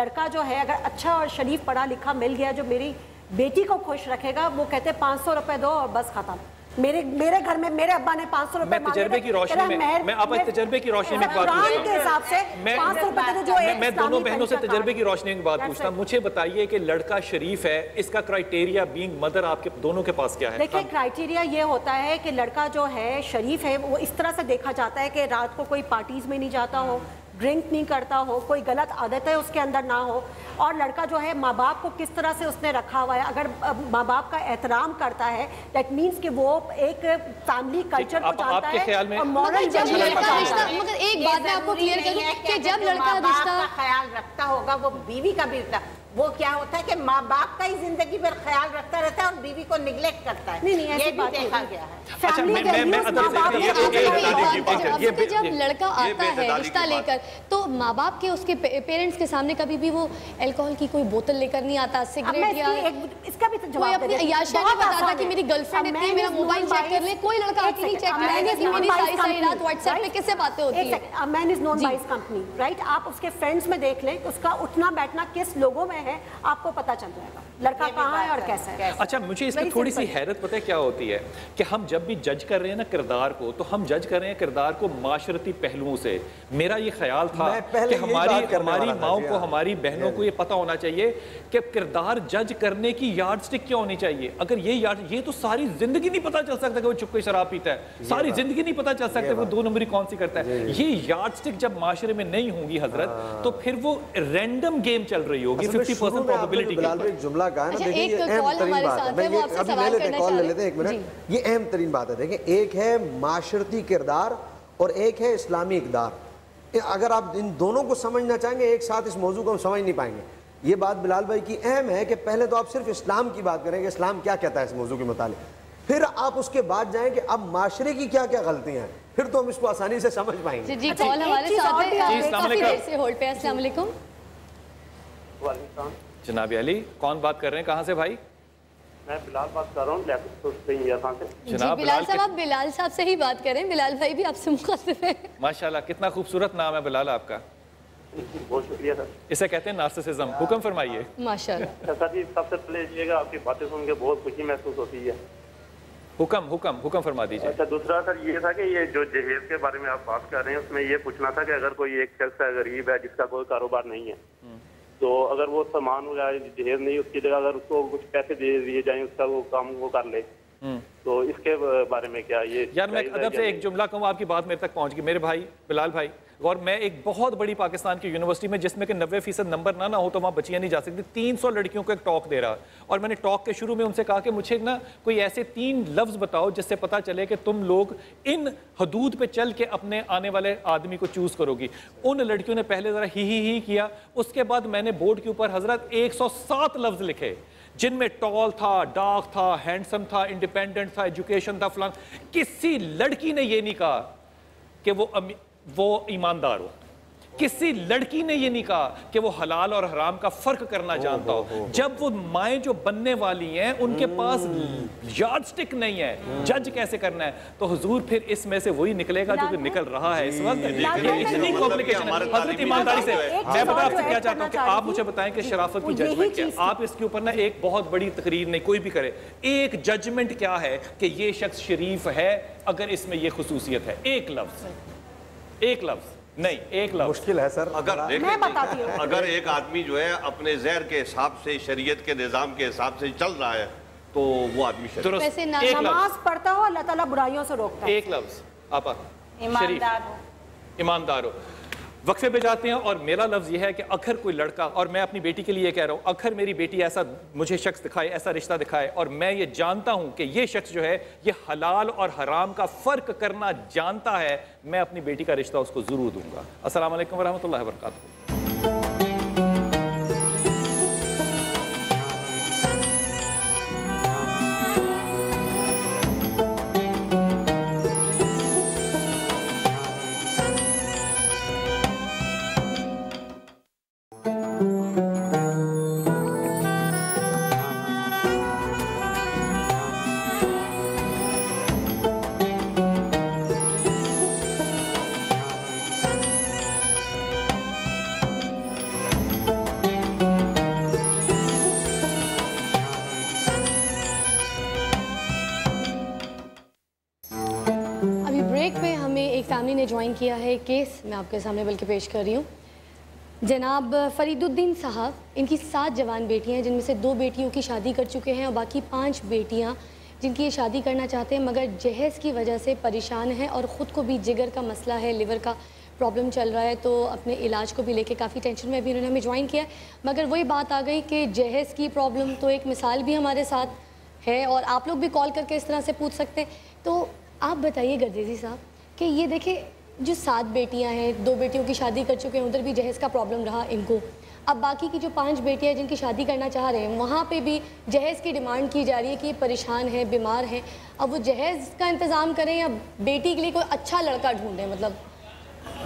S8: लड़का जो है अगर अच्छा और शरीफ पढ़ा लिखा मिल गया जो मेरी बेटी को खुश रखेगा वो कहते हैं पाँच सौ रुपये दो और बस खत्म। मेरे मेरे घर में मेरे अब्बा ने पाँच सौ
S1: रुपए तजर्बे की रोशनी में मैं आप तजर्बे की रोशनी में बात
S8: के हिसाब से
S1: मैं-
S8: पाँच सौ रुपये जो
S1: मैं, मैं दोनों बहनों से तजर्बे की रोशनी में बात पूछता हूँ। मुझे बताइए कि लड़का शरीफ है इसका क्राइटेरिया बीइंग मदर आपके दोनों के पास क्या है?
S8: देखिए क्राइटेरिया ये होता है कि लड़का जो है शरीफ है वो इस तरह से देखा जाता है कि रात को कोई पार्टीज़ में नहीं जाता हो ड्रिंक नहीं करता हो कोई गलत आदतें उसके अंदर ना हो और लड़का जो है माँ बाप को किस तरह से उसने रखा हुआ है अगर माँ बाप का एहतराम करता है दैट मीन्स कि वो एक फैमिली कल्चर को जानता
S1: आपके
S8: है
S1: ख्याल में-
S8: और मॉरल
S4: जब लड़का रिश्ता मगर एक बात मैं आपको क्लियर करूँ कि जब लड़का रिश्ता
S7: ख्याल रखता होगा वो बीवी का भी रखता वो क्या होता है कि माँ बाप का ही ज़िंदगी भर ख्याल रखता रहता है और बीवी को निगलेक्ट करता है।
S8: नहीं, नहीं, ऐसी
S7: ये
S8: बात
S7: देखा गया है।
S1: अच्छा
S4: जब लड़का आता है रिश्ता लेकर तो माँ बाप के उसके पेरेंट्स के सामने कभी भी वो अल्कोहल की कोई बोतल लेकर नहीं आता सिगरेट या
S8: इसका भी तो जवाब
S4: अपनी नहीं बताता कि मेरी गर्लफ्रेंड इतनी मेरा मोबाइल चेक कर ले कोई लड़का आके नहीं चेक
S8: is
S4: कि मेरी सारी सारी रात व्हाट्सएप पे किससे बातें होती है?
S8: second, a man is known
S4: ji.
S8: by his company, right? आप उसके फ्रेंड्स में देख लें उसका उठना बैठना किस लोगों में है आपको पता चल जाएगा। लड़का कहाँ है और
S7: है,
S8: कैसा है?
S1: अच्छा मुझे इसमें थोड़ी सी हैरत पता है क्या होती है कि हम जब भी जज कर रहे हैं ना किरदार को तो हम जज कर रहे हैं किरदार को माशरती पहलुओं से। मेरा ये ख्याल था कि हमारी हमारी माओ को
S11: हाँ।
S1: हमारी बहनों को ये पता होना चाहिए कि किरदार जज करने की यार्ड स्टिक क्या होनी चाहिए। अगर ये यार्ड ये तो सारी ज़िंदगी नहीं पता चल सकता कि वो चुपके शराब पीता है। सारी ज़िंदगी नहीं पता चल सकता वो दो नंबरी कौन सी करता है। ये यार्ड स्टिक जब माशरे में नहीं होगी हज़रत तो फिर वो रैंडम गेम चल रही होगी फिफ्टी परसेंट
S11: जो भाई एक जुमला कहा है ना देखिए
S4: एक
S11: ये अहम
S4: कॉल
S11: तरीन बात है। अभी ले लेते हैं कॉल ले लेते हैं एक मिनट। ये अहम तरीन बात है देखिए एक है माशरती किरदार और एक है इस्लामी इकदार। अगर आप इन दोनों को समझना चाहेंगे एक साथ इस मौजू को हम समझ नहीं पाएँगे। ये बात बिलाल भाई की अहम है कि पहले तो आप सिर्फ़ इस्लाम की बात करेंगे इस्लाम क्या कहता है इस मौजू के मुतालिक। फिर आप उसके बाद जाएँ कि अब माशरे की क्या क्या गलतियाँ हैं। फिर तो हम इसको आसानी से समझ पाएँगे।
S4: जी जी
S8: अच्छा,
S4: कॉल हमारे साथ है काफ़ी
S1: वालेकुम।
S4: देर से होल्ड पे अस्सलाम वालेकुम
S1: जनाब अली कौन बात कर रहे हैं? कहाँ से भाई?
S13: मैं बिलाल बात कर रहा हूँ से ही से?
S4: बिलाल साहब आप बिलाल साहब से ही बात करें। बिलाल भाई भी आपसे मुखातिब है।
S1: माशाल्लाह कितना खूबसूरत नाम है बिलाल आपका।
S13: बहुत शुक्रिया सर।
S1: इसे कहते हैं नार्सिसिज्म। हुक्म फरमाइए।
S4: माशाल्लाह।
S13: अच्छा सर जी सबसे पहले ये आपकी बातें सुन के बहुत खुशी महसूस होती है।
S1: हुक्म हुक्म हुक्म फरमा दीजिए।
S13: अच्छा दूसरा सर ये था कि ये जो जहेज के बारे में आप बात कर रहे हैं उसमें ये पूछना था कि अगर कोई एक शख्स गरीब है जिसका कोई कारोबार नहीं है तो अगर वो सामान वगैरह जहेज नहीं उसकी जगह अगर उसको कुछ पैसे दे दिए जाए उसका वो काम वो कर ले। तो इसके बारे में क्या ये
S1: यार मैं अदब से एक जुमला कहूँ आपकी बात मेरे तक पहुँच गई। मेरे भाई बिलाल भाई और मैं एक बहुत बड़ी पाकिस्तान की यूनिवर्सिटी में जिसमें कि नब्बे फ़ीसद नंबर ना ना हो तो वहाँ बचियाँ नहीं जा सकती। तीन सौ लड़कियों को एक टॉक दे रहा। और मैंने टॉक के शुरू में उनसे कहा कि मुझे ना कोई ऐसे तीन लफ्ज़ बताओ जिससे पता चले कि तुम लोग इन हदूद पर चल के अपने आने वाले आदमी को चूज़ करोगी। उन लड़कियों ने पहले ज़रा ही ही ही किया। उसके बाद मैंने बोर्ड के ऊपर हज़रत 107 लफ्ज़ लिखे, जिनमें टॉल था डार्क था हैंडसम था इंडिपेंडेंट था एजुकेशन था फलान किसी लड़की ने ये नहीं कहा कि वो वो ईमानदार हो। किसी लड़की ने ये नहीं कहा कि वो हलाल और हराम का फ़र्क करना जानता हो। जब वो माएँ जो बनने वाली हैं उनके पास यार्ड स्टिक नहीं है जज कैसे करना है? तो हुजूर फिर इसमें से वही निकलेगा जो कि निकल रहा है इस वक्त। ये इतनी कॉम्प्लिकेशन है। हज़रत ईमानदारी से मैं पता आपसे क्या चाहता हूँ कि आप मुझे बताएँ कि शराफत की जजमेंट क्या आप इसके ऊपर ना एक बहुत बड़ी तकरीर नहीं कोई भी करे। एक जजमेंट क्या है कि ये शख्स शरीफ है अगर इसमें यह खसूसियत है। एक लफ्ज। एक लफ्ज। नहीं एक लफ्ज।
S11: मुश्किल है सर।
S12: अगर
S8: मैं
S12: देखें
S8: बताती हूँ।
S12: अगर एक आदमी जो है अपने जहर के हिसाब से शरीयत के निज़ाम के हिसाब से चल रहा है तो वो आदमी
S4: वैसे
S8: नमाज़ पढ़ता हो अल्लाह ताला बुराइयों से रोकता है।
S1: एक लफ्ज। आपा
S7: ईमानदार हो।
S1: ईमानदार हो। वक्फे पे जाते हैं और मेरा लफ्ज़ यह है कि अखर कोई लड़का, और मैं अपनी बेटी के लिए कह रहा हूँ, अखर मेरी बेटी ऐसा मुझे शख्स दिखाए, ऐसा रिश्ता दिखाए, और मैं ये जानता हूँ कि ये शख्स जो है, ये हलाल और हराम का फ़र्क करना जानता है, मैं अपनी बेटी का रिश्ता उसको ज़रूर दूँगा। असल वरहमल वरहमतुल्लाहि
S4: मैं आपके सामने बल्कि पेश कर रही हूँ जनाब फरीदुद्दीन साहब, इनकी सात जवान बेटियाँ हैं, जिनमें से दो बेटियों की शादी कर चुके हैं और बाकी पाँच बेटियाँ जिनकी ये शादी करना चाहते हैं, मगर जहेज़ की वजह से परेशान हैं और ख़ुद को भी जिगर का मसला है, लिवर का प्रॉब्लम चल रहा है तो अपने इलाज को भी लेके काफ़ी टेंशन में भी उन्होंने हमें ज्वाइन किया। मगर वही बात आ गई कि जहेज़ की प्रॉब्लम तो एक मिसाल भी हमारे साथ है और आप लोग भी कॉल करके इस तरह से पूछ सकते हैं तो आप बताइए गर्देजी साहब, कि ये देखिए जो सात बेटियाँ हैं दो बेटियों की शादी कर चुके हैं उधर भी जहेज़ का प्रॉब्लम रहा इनको। अब बाकी की जो पाँच बेटियाँ हैं जिनकी शादी करना चाह रहे हैं वहाँ पे भी जहेज़ की डिमांड की जा रही है कि ये परेशान है बीमार हैं। अब वो जहेज़ का इंतज़ाम करें या बेटी के लिए कोई अच्छा लड़का ढूंढें मतलब?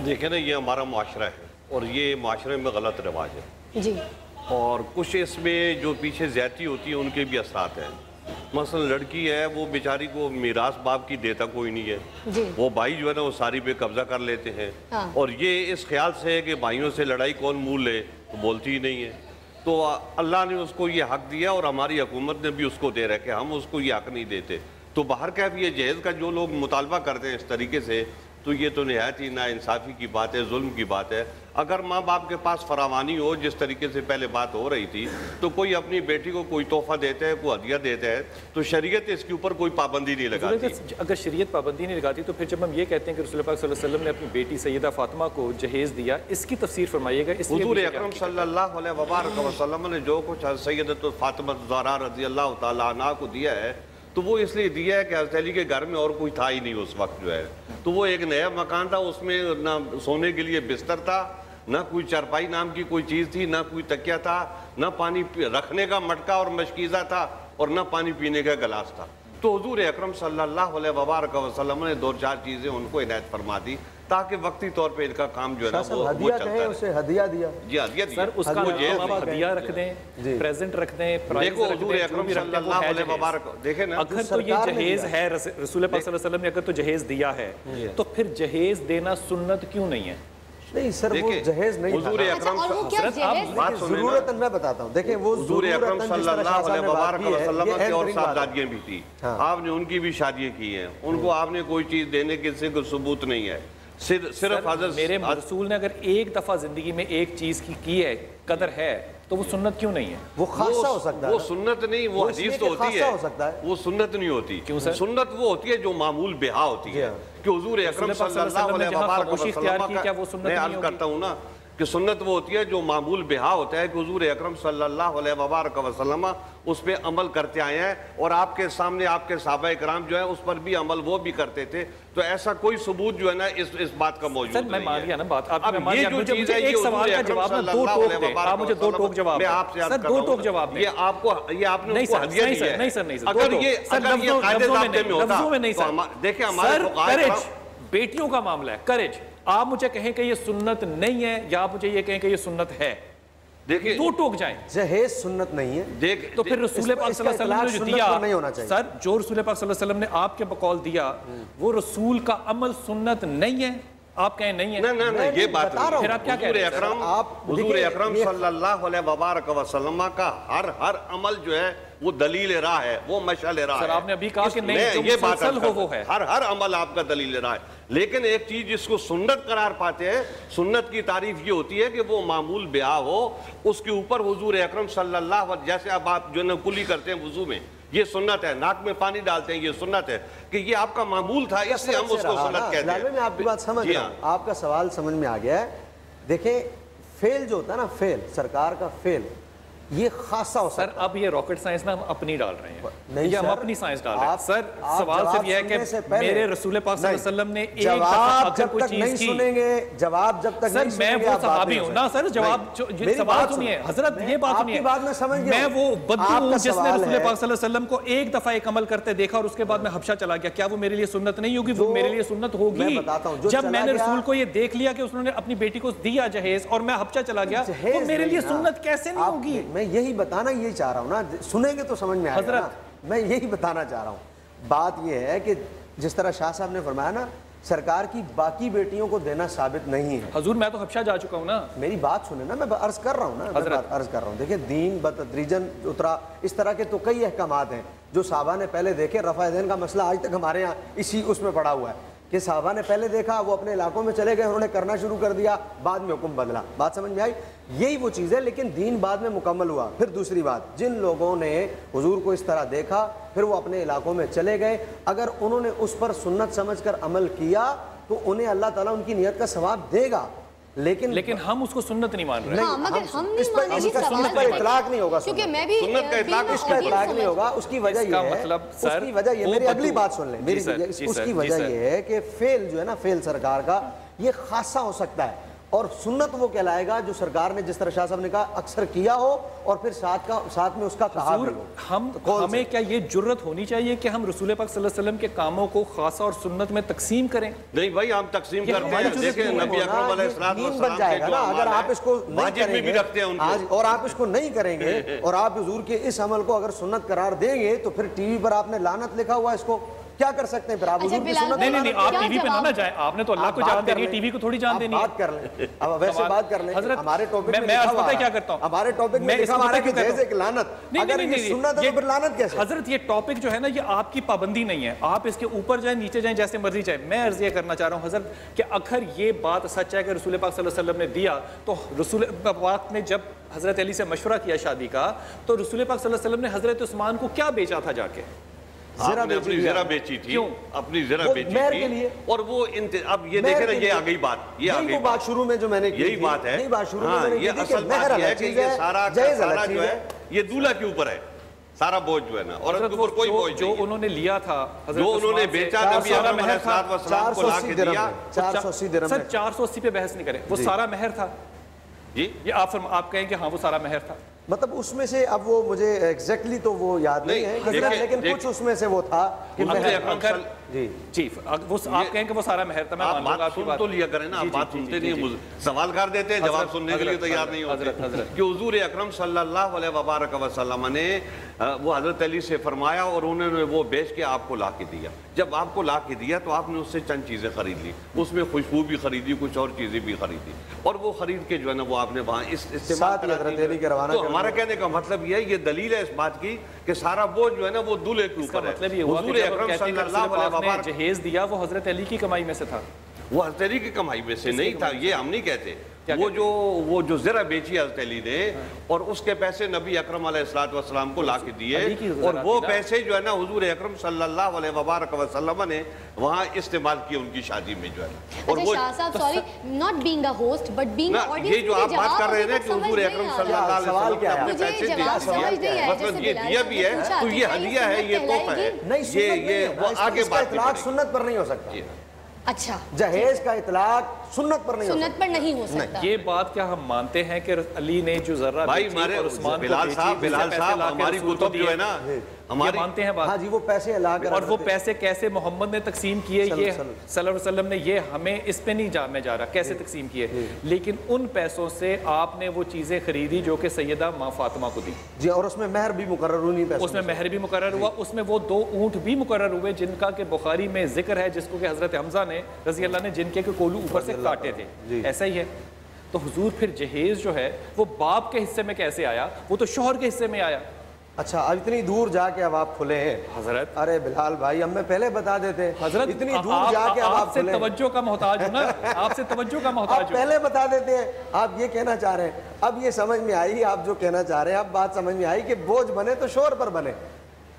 S12: देखें ना ये हमारा माशरा है और ये माशरे में गलत रिवाज है।
S4: जी।
S12: और कुछ इसमें जो पीछे ज्यादती होती है उनके भी असरात हैं। मसलन लड़की है वो बेचारी को मीरास बाप की देता कोई नहीं है।
S4: जी।
S12: वो भाई जो है ना वो सारी पे कब्जा कर लेते हैं।
S4: हाँ।
S12: और ये इस ख्याल से है कि भाइयों से लड़ाई कौन मुँह ले तो बोलती ही नहीं है। तो अल्लाह ने उसको ये हक दिया और हमारी हुकूमत ने भी उसको दे रखे हम उसको ये हक नहीं देते। तो बाहर कैफ ये जहेज़ का जो लोग मुतालबा करते हैं इस तरीके से तो ये तो नहायत ही नाइंसाफ़ी की बात है जुल्म की बात है। अगर माँ बाप के पास फरावानी हो जिस तरीके से पहले बात हो रही थी तो कोई अपनी बेटी को कोई तोहफा देता है कोई हदिया देता है तो शरीयत इसके ऊपर कोई पाबंदी नहीं लगाती।
S1: अगर शरीयत पाबंदी नहीं लगाती तो फिर जब हम ये कहते हैं कि रसूल पाक सल्लल्लाहु वसल्लम ने अपनी बेटी सैयदा फातिमा को जहेज दिया इसकी तफसीर फरमाइएगा
S12: हुजूर अकरम वबारक वसल्लम ने जो कुछ सैयदत फातिमा ज़हरा रज़ी अल्लाह अन्हा को दिया है तो वो इसलिए दिया है कि हज़रत अली के घर में और कोई था ही नहीं उस वक्त जो है। तो वो एक नया मकान था उसमें ना सोने के लिए बिस्तर था ना कोई चारपाई नाम की कोई चीज़ थी ना कोई तकिया था ना पानी रखने का मटका और मशकीज़ा था और ना पानी पीने का गलास था। तो हजूर अक्रम सबारक वसलम ने दो चार चीज़ें उनको हिदायत फरमा दी ताकि वक्ती तौर पर इनका काम जो है ना वो
S11: हदिया उसे हदिया दिया।
S12: जी हदिया दिया।
S1: सर उसका हदिया रख दें प्रेजेंट रख दें
S12: देखो अकरम सल्लल्लाहु अलैहि देखे ना।
S1: अगर तो ये जहेज है रसूल पाक सल्लल्लाहु अलैहि वसल्लम ने अगर तो जहेज दिया है तो फिर जहेज देना सुन्नत क्यों नहीं है?
S11: नहीं सर वो जहेज नहीं
S12: अकरम बात
S11: ज़रूरत मैं बताता देखें वो
S12: अकरम भी थी।
S11: हाँ।
S12: आपने उनकी भी शादियाँ की हैं। उनको आपने कोई चीज़ देने के सबूत नहीं है। सिर्फ़ हज़रत
S1: मेरे रसूल ने अगर एक दफ़ा ज़िंदगी में एक चीज़ की की है कदर है तो वो सुन्नत क्यों नहीं है?
S11: वो खासा हो सकता है
S12: वो सुन्नत नहीं वो,
S11: वो
S12: हदीस तो होती है।
S11: हो सकता है।
S12: वो सुन्नत नहीं होती।
S1: क्यों सर?
S12: सुन्नत वो होती है जो मामूल बेहा होती है। कि हजूर अक्रम
S1: सल्लल्लाहु अलैहि वसल्लम ने क्या वो सुन्नत नहीं होगी
S12: करता हूँ ना कि सुन्नत वो होती है जो मामूल बिहा होता है कि हजूर अक्रम सल्ला वबारक उस पर अमल करते आए हैं और आपके सामने आपके सहाबा कराम जो है उस पर भी अमल वो भी करते थे। तो ऐसा कोई सबूत जो है ना इस इस बात का मौजूद नहीं
S1: मैं ना बात।
S12: ये जो चीज़ है
S1: सवाल का जवाब दो टोक दे। आप मुझे दो टोक जवाब
S12: मैं आपसे
S1: सर दो टोक जवाब
S12: ये आपको ये आपने
S1: नहीं सर नहीं सर नहीं सर
S12: अगर ये होता। देखिए हमारे
S1: बेटियों का मामला है करेज आप मुझे कहें कि ये सुन्नत नहीं है या आप मुझे ये कहें कि ये सुन्नत है?
S12: देखिए
S1: दो टोक जाए।
S11: जहेज सुन्नत नहीं है।
S12: देख
S1: तो फिर रसूल पाक सल्लल्लाहु अलैहि वसल्लम ने जो दिया
S11: नहीं होना चाहिए।
S1: सर जो रसूल पाक सल्लल्लाहु अलैहि वसल्लम ने आपके बकौल दिया हम्म। वो रसूल का अमल सुन्नत नहीं है। आप कहें नहीं है।
S12: ना ना ना ये बात
S1: फिर आप क्या कह रहे हैं
S11: आप
S12: हजूर अकरम सल्लल्लाहु अलैहि वबारक वसल्लम का हर हर अमल जो है वो दलील राह है वो मशाल राह है।
S1: आपने अभी कहा कि नहीं
S12: ये बात
S1: हो वो है।
S12: हर हर अमल आपका दलील राह है। लेकिन एक चीज़ जिसको सुन्नत करार पाते हैं सुन्नत की तारीफ़ ये होती है कि वो मामूल ब्याह हो उसके ऊपर हजूर अक्रम सल्लल्लाहु जैसे अब आप जो है कुली करते हैं वज़ू में ये सुन्नत है। नाक में पानी डालते हैं ये सुन्नत है कि ये आपका मामूल था इससे हम उसको सुन्नत कहते
S11: हैं। मैं आपकी बात समझ रहा
S12: हाँ।
S11: आपका सवाल समझ में आ गया है। देखें फेल जो होता है ना फेल सरकार का फेल ये खासा हो
S1: सर अब ये रॉकेट साइंस ना हम अपनी डाल रहे हैं।
S11: नहीं
S1: हम अपनी साइंस डाल रहे हैं। सर सवाल सिर्फ़ ये है कि मेरे रसूल पाक वसल्लम ने एक
S11: जवाब जब तक नहीं सुनेंगे जवाब जब तक
S1: सर मैं वो सहाबी हूँ। ना सर जवाब सवाल सुनिए। हज़रत ये बात सुनिए।
S11: बात मैं समझ गया
S1: मैं वो बदबू जिसने रसूल पाक सल्लल्लाहु अलैहि वसल्लम को एक दफ़ा एक अमल करते देखा और उसके बाद मैं हबशा चला गया। क्या वो मेरे लिए सुन्नत नहीं होगी? वो मेरे लिए सुन्नत होगी। जब मैंने रसूल को ये देख लिया कि उसने अपनी बेटी को दिया जहेज और मैं हबशा चला गया तो मेरे लिए सुन्नत कैसे नहीं होगी?
S11: मैं यही बताना ये चाह रहा हूँ ना सुनेंगे तो समझ में आएगा मैं यही बताना चाह रहा हूँ। बात यह है कि जिस तरह शाह साहब ने फरमाया ना सरकार की बाकी बेटियों को देना साबित नहीं है।
S1: हजूर मैं तो हफ्शा जा चुका हूँ ना।
S11: मेरी बात सुने ना मैं अर्ज़ कर रहा हूँ ना मैं अर्ज़ कर रहा हूँ। देखिए दीन बतद्रीजन उतरा इस तरह के तो कई अहकाम हैं जो साहबा ने पहले देखे रफा का मसला आज तक हमारे यहाँ इसी उसमें पड़ा हुआ है। कि साहबा ने पहले देखा, वो अपने इलाकों में चले गए, उन्होंने करना शुरू कर दिया, बाद में हुक्म बदला। बात समझ में आई? यही वो चीज़ है, लेकिन दीन बाद में मुकम्मल हुआ। फिर दूसरी बात, जिन लोगों ने हजूर को इस तरह देखा, फिर वो अपने इलाकों में चले गए। अगर उन्होंने उस पर सुन्नत समझ कर अमल किया तो उन्हें अल्लाह ताला उनकी नीयत का सवाब देगा। लेकिन
S1: लेकिन हम उसको सुन्नत नहीं मान रहे।
S4: हाँ, हम नहीं
S11: इस पर इतलाक नहीं होगा
S4: क्योंकि मैं भी
S12: सुन्नत का इतलाक
S11: इतलाक नहीं होगा उसकी वजह ये है।
S1: मतलब सर
S11: उसकी वजह ये मेरी अगली बात सुन लें। मेरी उसकी वजह ये है कि फेल जो है ना फेल सरकार का ये खासा हो सकता है। और सुन्नत वो कहलाएगा जो सरकार ने जिस तरह शाह साहब ने कहा अक्सर किया हो और फिर साथ का साथ में उसका कहा हो।
S1: हम
S11: तो
S1: हमें क्या ये ज़रूरत होनी चाहिए कि हम रसूल पाक सल्लल्लाहु अलैहि वसल्लम के कामों को खासा और सुन्नत में तकसीम करें?
S12: नहीं भाई हम तकसीम
S11: अगर आप इसको और आप इसको नहीं करेंगे और आप हजूर के इस अमल को अगर सुन्नत करार देंगे तो फिर टीवी पर आपने लानत लिखा हुआ इसको। क्या कर सकते हैं फिर? नहीं,
S1: नहीं नहीं नहीं आप टीवी पे ना जाए। आपने तो अल्लाह को जान देनी है टीवी को थोड़ी जान देनी है।
S11: बात कर ले। अब वैसे बात कर लें हमारे टॉपिक
S1: में
S11: मैं
S1: आज पता क्या करता हूँ?
S11: हमारे टॉपिक में लिखा हुआ है जैसे एक लानत अगर ये
S1: सुनना
S11: था फिर लानत कैसे?
S1: हज़रत ये टॉपिक जो है ना ये आपकी पाबंदी नहीं है। आप इसके ऊपर जाए नीचे जाए जैसे मर्ज़ी जाए। मैं अर्ज़ ये करना चाह रहा हूँ हज़रत कि अखर ये बात सच है कि रसूल पाक वसल्लम ने दिया तो रसूल पाक ने जब हज़रत अली से मशवरा किया शादी का तो रसूल पाक वसल्लम ने हज़रत उस्मान को क्या बेचा था जाके?
S12: अपनी जरा बेची थी।
S1: क्यों?
S12: अपनी जरा बेची मेयर
S11: के लिए।
S12: और वो अब ये देखे ना ये आ गई बात ये आ गई
S11: बात शुरू में जो मैंने
S12: यही बात है।
S11: यही बात शुरू में
S12: हाँ, ये असल बात है कि सारा सारा जो है ये दूल्हा के ऊपर है। सारा बोझ जो है ना और अच्छा, कोई
S1: तो
S12: बोझ
S1: जो, उन्होंने लिया था
S12: जो उन्होंने बेचा
S11: चार सौ अस्सी
S1: सर
S11: चार
S1: सौ अस्सी पे बहस नहीं करें। वो सारा मेहर था।
S12: जी।
S1: ये आप आप कहें कि हाँ वो सारा मेहर था।
S11: मतलब उसमें से अब वो मुझे एग्जैक्टली तो वो याद नहीं,
S1: नहीं,
S11: है लेकिन। कुछ उसमें से वो था कि
S1: अगर-
S11: जी
S1: जी अगर वो आप कहें कि वो सारा मेहर था मैं
S12: आप बात सुन तो लिया करें ना आप बात सुनते
S1: जी,
S12: नहीं। सवाल कर देते हैं जवाब
S1: हज़रत,
S12: सुनने के लिए तैयार नहीं होते। कि हुजूर अकरम सल्लल्लाहु अलैहि वबारक वसल्लम ने वो हज़रत अली से फरमाया और उन्होंने वो बेच के आपको ला के दिया जब आपको ला के दिया तो आपने उससे चंद चीज़ें खरीद ली उसमें खुशबू भी खरीदी कुछ और चीज़ें भी खरीदी और वो खरीद के जो है ना वो आपने वहाँ इस इस्तेमाल हमारा कहने का मतलब यह है ये दलील है इस बात की कि सारा बोझ जो है ना वो दूल्हे के ऊपर
S1: मतलब ये हुआ कि जहेज दिया वो हज़रत अली की कमाई में से था।
S12: वो हज़रत अली की कमाई में से नहीं था ये हम नहीं कहते। वो जो वो जो जरा बेची हज़रत अली ने और उसके पैसे नबी अकरम अलैहिस्सलाम को ला के दिए और वो पैसे जो है ना हजूर अक्रम सल्लल्लाहु अलैहि वबारक वसल्लम ने वहाँ इस्तेमाल किए उनकी शादी में जो है। और
S4: अच्छा
S12: वो
S4: sorry not being a host but
S12: being ये जो आप बात कर रहे हैं ना कि हुजूर अकरम सल्लल्लाहु अलैहि वसल्लम
S11: क्या
S12: ने
S11: है?
S12: अपने पैसे मतलब ये दिया भी है तो ये हदिया है ये तोहफा है।
S11: नहीं
S12: ये ये वो आगे बात
S11: सुन्नत पर नहीं हो सकता।
S4: अच्छा।
S11: जहेज का इतलाक सुन्नत पर नहीं
S4: सुन्नत पर नहीं हो सकता।
S1: ये बात क्या हम मानते हैं कि अली ने जो जर्रा
S12: भाई हमारे
S1: और उस्मान को
S12: बिलाल साहब बिलाल साहब हमारी कुतुब जो है ना। हमारी
S1: मानते हैं बात।
S11: हाँ जी वो पैसे कर
S1: और वो पैसे कैसे मोहम्मद ने तकसीम किए ये सल्लल्लाहु वसल्लम ने ये हमें इस पे नहीं जा मैं जा रहा कैसे तकसीम किए? लेकिन उन पैसों से आपने वो चीज़ें खरीदी जो कि सैयदा माँ फातिमा को दी।
S11: जी और उसमें महर भी मुकर्रर हुई
S1: उसमें। महर भी मुकर्र हुआ उसमें वो दो ऊँट भी मुकर्र हुए जिनका के बुखारी में ज़िक्र है जिसको कि हज़रत हमजा ने रज़ी अल्लाह ने जिनके के कोलू ऊपर से काटे थे। ऐसा ही है। तो हुजूर फिर जहेज जो है वो बाप के हिस्से में कैसे आया? वो तो शोहर के हिस्से में आया।
S11: अच्छा अब इतनी दूर जाके अब आप खुले हैं।
S1: हज़रत।
S11: अरे बिलाल भाई हमें पहले बता देते।
S1: हज़रत
S11: इतनी
S1: आ-
S11: दूर
S1: आ,
S11: जाके अब आप खुले
S1: तवज्जो का मोहताज हूँ ना। आपसे तवज्जो का मोहताज हूँ।
S11: पहले बता देते हैं आप ये कहना चाह रहे हैं। अब ये समझ में आई आप जो कहना चाह रहे हैं अब बात समझ में आई कि बोझ बने तो शोर पर बने।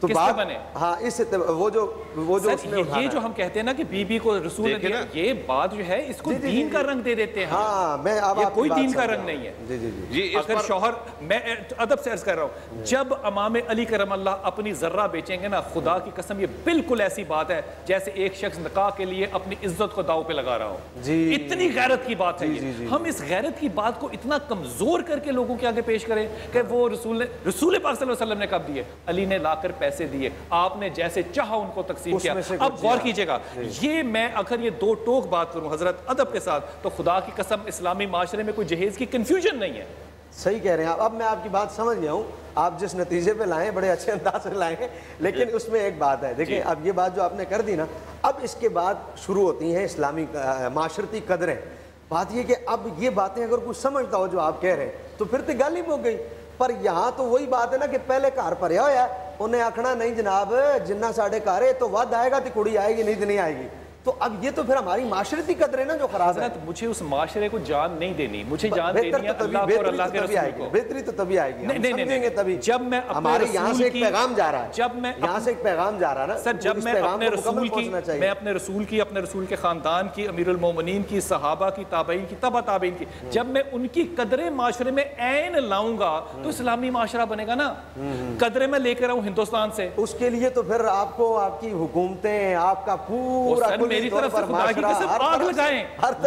S11: तो बात
S1: बने?
S11: हाँ इस वो जो वो जो
S1: सर, ये, ये जो हम कहते हैं ना कि बीबी को रसूल ने। दिया। ये बात जो है इसको
S11: जी, जी,
S1: दीन
S11: जी,
S1: का रंग दे देते हैं।
S11: हाँ मैं अब
S1: ये
S11: आपकी
S1: कोई दीन का रंग नहीं
S11: है। जी जी जी।
S1: अगर शौहर मैं अदब से अर्ज़ कर रहा हूँ। जब अमाम अली करम अल्लाह अपनी जर्रा बेचेंगे ना खुदा की कसम ये बिल्कुल ऐसी बात है जैसे एक शख्स निकाह के लिए अपनी इज़्ज़त को दाव पे लगा रहा हो।
S11: जी।
S1: इतनी गैरत की बात है हम इस गैरत की बात को इतना कमज़ोर करके लोगों के आगे पेश करें कि वो रसूल ने रसूल पाक सल्लल्लाहु अलैहि वसल्लम ने कब दिए? अली ने लाकर पैसे दिए। आपने जैसे चाहा उनको तकसीम किया। अब गौर कीजिएगा ये मैं अगर ये दो टोक बात करूँ हज़रत अदब के साथ तो खुदा की कसम इस्लामी माशरे में कोई जहेज की कंफ्यूजन नहीं है।
S11: सही कह रहे हैं आप। अब मैं आपकी बात समझ गया हूँ। आप जिस नतीजे पे लाए बड़े अच्छे अंदाज से लाए लेकिन उसमें एक बात है। देखिए अब ये बात जो आपने कर दी ना अब इसके बाद शुरू होती हैं इस्लामी माशरती कदरें। बात ये कि अब ये बातें अगर कुछ समझता हो जो आप कह रहे हैं तो फिर तो गालिब हो गई। पर यहाँ तो वही बात है ना कि पहले घर होया उन्हें आखना नहीं जनाब जिन्ना साढ़े घर है तो वध आएगा तो कुड़ी आएगी नहीं तो नहीं आएगी तो अब ये तो फिर हमारी माशरती कदरें ना जो खराब है।
S1: हज़रत मुझे उस माशरे को जान नहीं देनी मुझे जान देनी है
S11: तो
S1: अल्लाह और अल्लाह
S11: तो
S1: के
S11: तभी
S1: रसूल
S11: आएगी
S1: को।
S11: बेहतरी तो तभी आएगी
S1: नहीं, नहीं,
S11: तभी।
S1: जब मैं
S11: हमारे यहाँ से एक पैगाम जा रहा है।
S1: जब मैं
S11: यहाँ से एक पैगाम जा रहा है ना
S1: सर
S11: तो
S1: जब मैं अपने रसूल की मैं अपने रसूल की अपने रसूल के खानदान की अमीरुल मोमिनीन की सहाबा की ताबईन की तबा ताबईन की जब मैं उनकी कदरें माशरे में ऐन लाऊँगा तो इस्लामी माशरा बनेगा ना। कदरें मैं लेकर आऊँ हिंदुस्तान से।
S11: उसके लिए तो फिर आपको आपकी हुकूमतें आपका पूरा
S1: मेरी तरफ़ से खुदा की कसम आग लगाएँ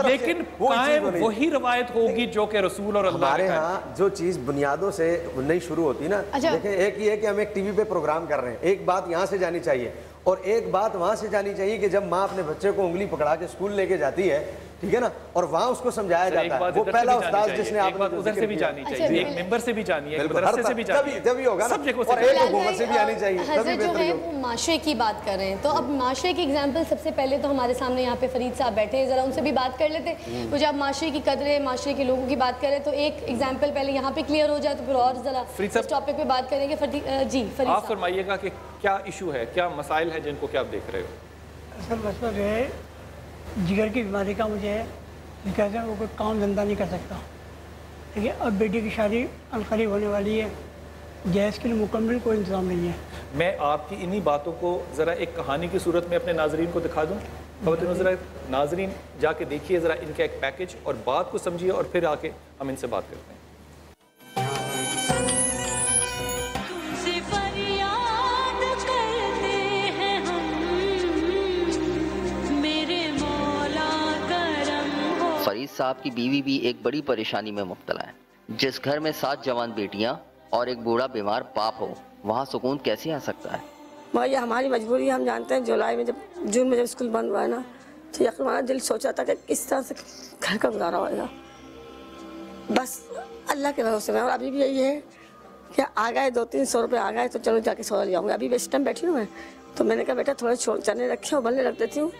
S1: लेकिन कायम वही रवायत होगी जो कि रसूल और अल्लाह
S11: हमारे यहाँ जो चीज़ बुनियादों से नहीं शुरू होती ना
S4: अच्छा।
S11: देखें एक ये है कि हम एक टीवी पे प्रोग्राम कर रहे हैं एक बात यहाँ से जानी चाहिए और एक बात वहाँ से जानी चाहिए कि जब माँ अपने बच्चे को उंगली पकड़ा के स्कूल लेके जाती है ठीक है ना? और वहाँ उसको समझाया जाता है। वो पहला उस्ताद जिसने आपने
S1: उधर से भी जानी
S4: अच्छा,
S1: चाहिए। एक मेंबर से भी जानी है मदरसे से भी जानी
S11: तभी होगा ना।
S1: सब जगहों
S11: और
S1: से
S11: एक हुकूमत से भी आनी चाहिए, तभी
S4: हज़रत जो है
S11: होगी।
S4: वो माशरे की बात कर रहे हैं। तो अब माशरे की एग्ज़ाम्पल सबसे पहले तो हमारे सामने यहाँ पे फरीद साहब बैठे हैं। ज़रा उनसे भी बात कर लेते तो जब माशरे की कदरें माशरे के लोगों की बात करें तो एक एग्ज़ाम्पल पहले यहाँ पे क्लियर हो जाए तो फिर और ज़रा इस टॉपिक पे बात करेंगे। जी फरीद
S1: आप फरमाइएगा कि क्या इशू है क्या मसाइल है जिनको क्या आप देख रहे हो?
S14: असल मसला जो है जिगर की बीमारी का मुझे है। कहते हैं, वो कोई काम धंधा नहीं कर सकता। ठीक है? अब बेटी की शादी अलकरीब होने वाली है। गैस के लिए मुकम्मल कोई इंतज़ाम नहीं है।
S1: मैं आपकी इन्हीं बातों को ज़रा एक कहानी की सूरत में अपने नाजरीन को दिखा दूँ? खबर ज़रा नाजरीन, जाके देखिए ज़रा इनका एक पैकेज और बात को समझिए और फिर आके हम इनसे बात करते हैं।
S15: फरीद साहब की बीवी भी एक बड़ी परेशानी में मुब्तला है। जिस घर में सात जवान बेटियाँ और एक बूढ़ा बीमार बाप हो, वहाँ सुकून कैसे आ सकता है?
S16: ये हमारी मजबूरी हम जानते हैं, जुलाई में जब, जून में जब स्कूल बंद हुआ है ना तो यकीन दिल सोचा था कि किस तरह से घर का गुजारा होगा बस अल्लाह के भरोसे में और अभी भी यही है कि आ गए, दो तीन सौ रुपये आ गए तो चलो जाके सौदा ले आऊँगी अभी इस टाइम बैठी हूँ मैं। तो मैंने कहा बेटा थोड़े छोड़ चने रखे हो बल्ले रख देती हूँ।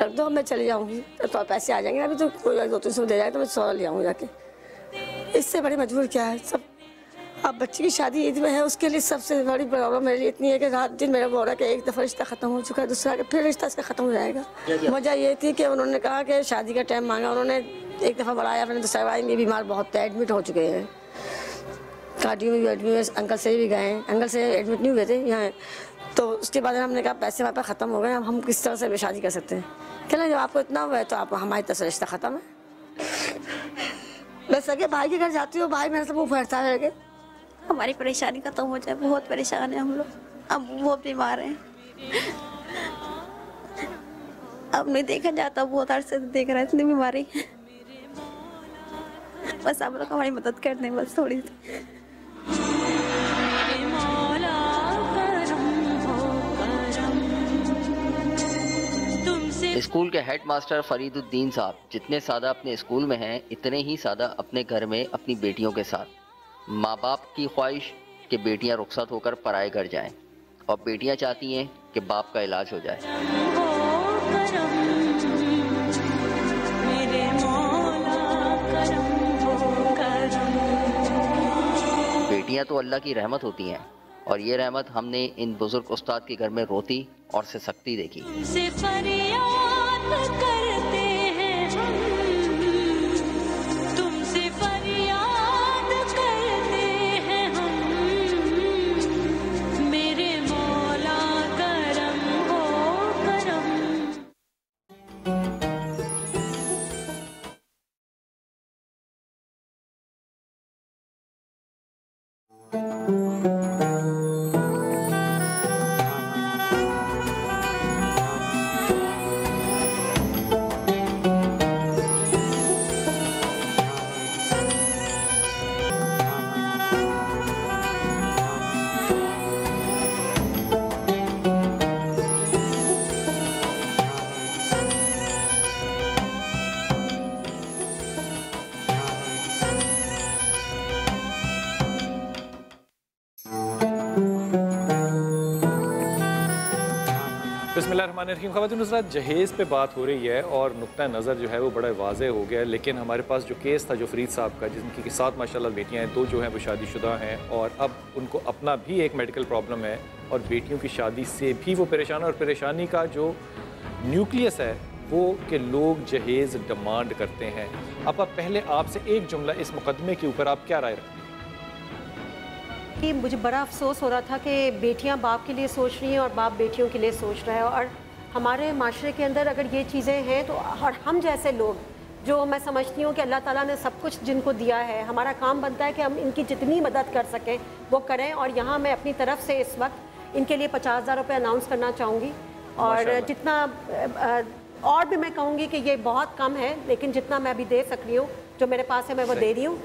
S16: रख दो मैं चली जाऊँगी तो, तो पैसे आ जाएँगे अभी तो कोई दो तीन सौ दे जाएगा तो मैं सौ ले आऊँगी जाके। इससे बड़ी मजबूर क्या है? सब अब बच्ची की शादी ईद में है उसके लिए सबसे बड़ी प्रॉब्लम मेरे लिए इतनी है कि रात दिन मेरा बोल रहा कि एक दफ़ा रिश्ता ख़त्म हो चुका है दूसरा कि फिर रिश्ता इसका ख़त्म हो जाएगा। वजह ये थी कि उन्होंने कहा कि शादी का टाइम मांगा उन्होंने एक दफ़ा बढ़ाया फिर दूसरा बढ़ाया ये बीमार बहुत थे एडमिट हो चुके हैं। कार्डियो में भी एडमिट हुए अंकल से भी गए अंकल से एडमिट नहीं हुए थे यहाँ तो उसके बाद हमने कहा, पैसे हमारे पास ख़त्म हो गए हम किस तरह से शादी कर सकते हैं? कहना जब आपको इतना हुआ है तो आप, हमारी तरफ़ से रिश्ता ख़त्म है। मैं सके भाई के घर जाती हूँ, भाई मेरे से मुँह फैरता है
S17: हमारी परेशानी खत्म हो जाए, बहुत परेशान है हम लोग। अब बहुत बीमार हैं। अब नहीं देखा जाता बहुत अरसे देख रहा है, इतनी बीमारी। बस आप लोग हमारी मदद कर दें, बस थोड़ी सी।
S15: स्कूल के हेड मास्टर फरीदुद्दीन साहब, जितने सादा अपने स्कूल में हैं, इतने ही सादा अपने घर में अपनी बेटियों के साथ। माँ बाप की ख्वाहिश कि बेटियाँ रुखसत होकर पराए घर जाएँ और बेटियाँ चाहती हैं कि बाप का इलाज हो जाए। बेटियाँ तो अल्लाह की रहमत होती हैं और ये रहमत हमने इन बुज़ुर्ग उस्ताद के घर में रोती और से सख्ती देखी।
S18: से फरियाद
S1: बिस्मिल्लाहिर्रहमानिर्रहीम। ख़वातीन हज़रात जहेज़ पे बात हो रही है और नुक़ नज़र जो है वो बड़ा वाज हो गया लेकिन हमारे पास जो केस था, जो फरीद साहब का, जिनकी साथ माशाल्लाह बेटियाँ हैं, दो जो हैं वो शादीशुदा हैं और अब उनको अपना भी एक मेडिकल प्रॉब्लम है और बेटियों की शादी से भी वो परेशान है और परेशानी का जो न्यूक्लियस है, वो कि लोग जहेज़ डिमांड करते हैं। अब अब पहले आपसे एक जुमला इस मुकदमे के ऊपर आप क्या राय रखते हैं?
S8: कि मुझे बड़ा अफसोस हो रहा था कि बेटियाँ बाप के लिए सोच रही हैं और बाप बेटियों के लिए सोच रहा है। और हमारे माशरे के अंदर अगर ये चीज़ें हैं तो और हम जैसे लोग जो मैं समझती हूँ कि अल्लाह ताला ने सब कुछ जिनको दिया है हमारा काम बनता है कि हम इनकी जितनी मदद कर सकें वो करें। और यहाँ मैं अपनी तरफ़ से इस वक्त इनके लिए पचास हज़ार रुपये अनाउंस करना चाहूँगी। और जितना और भी मैं कहूँगी कि ये बहुत कम है लेकिन जितना मैं अभी दे सक रही हूँ जो मेरे पास है मैं वो दे रही हूँ।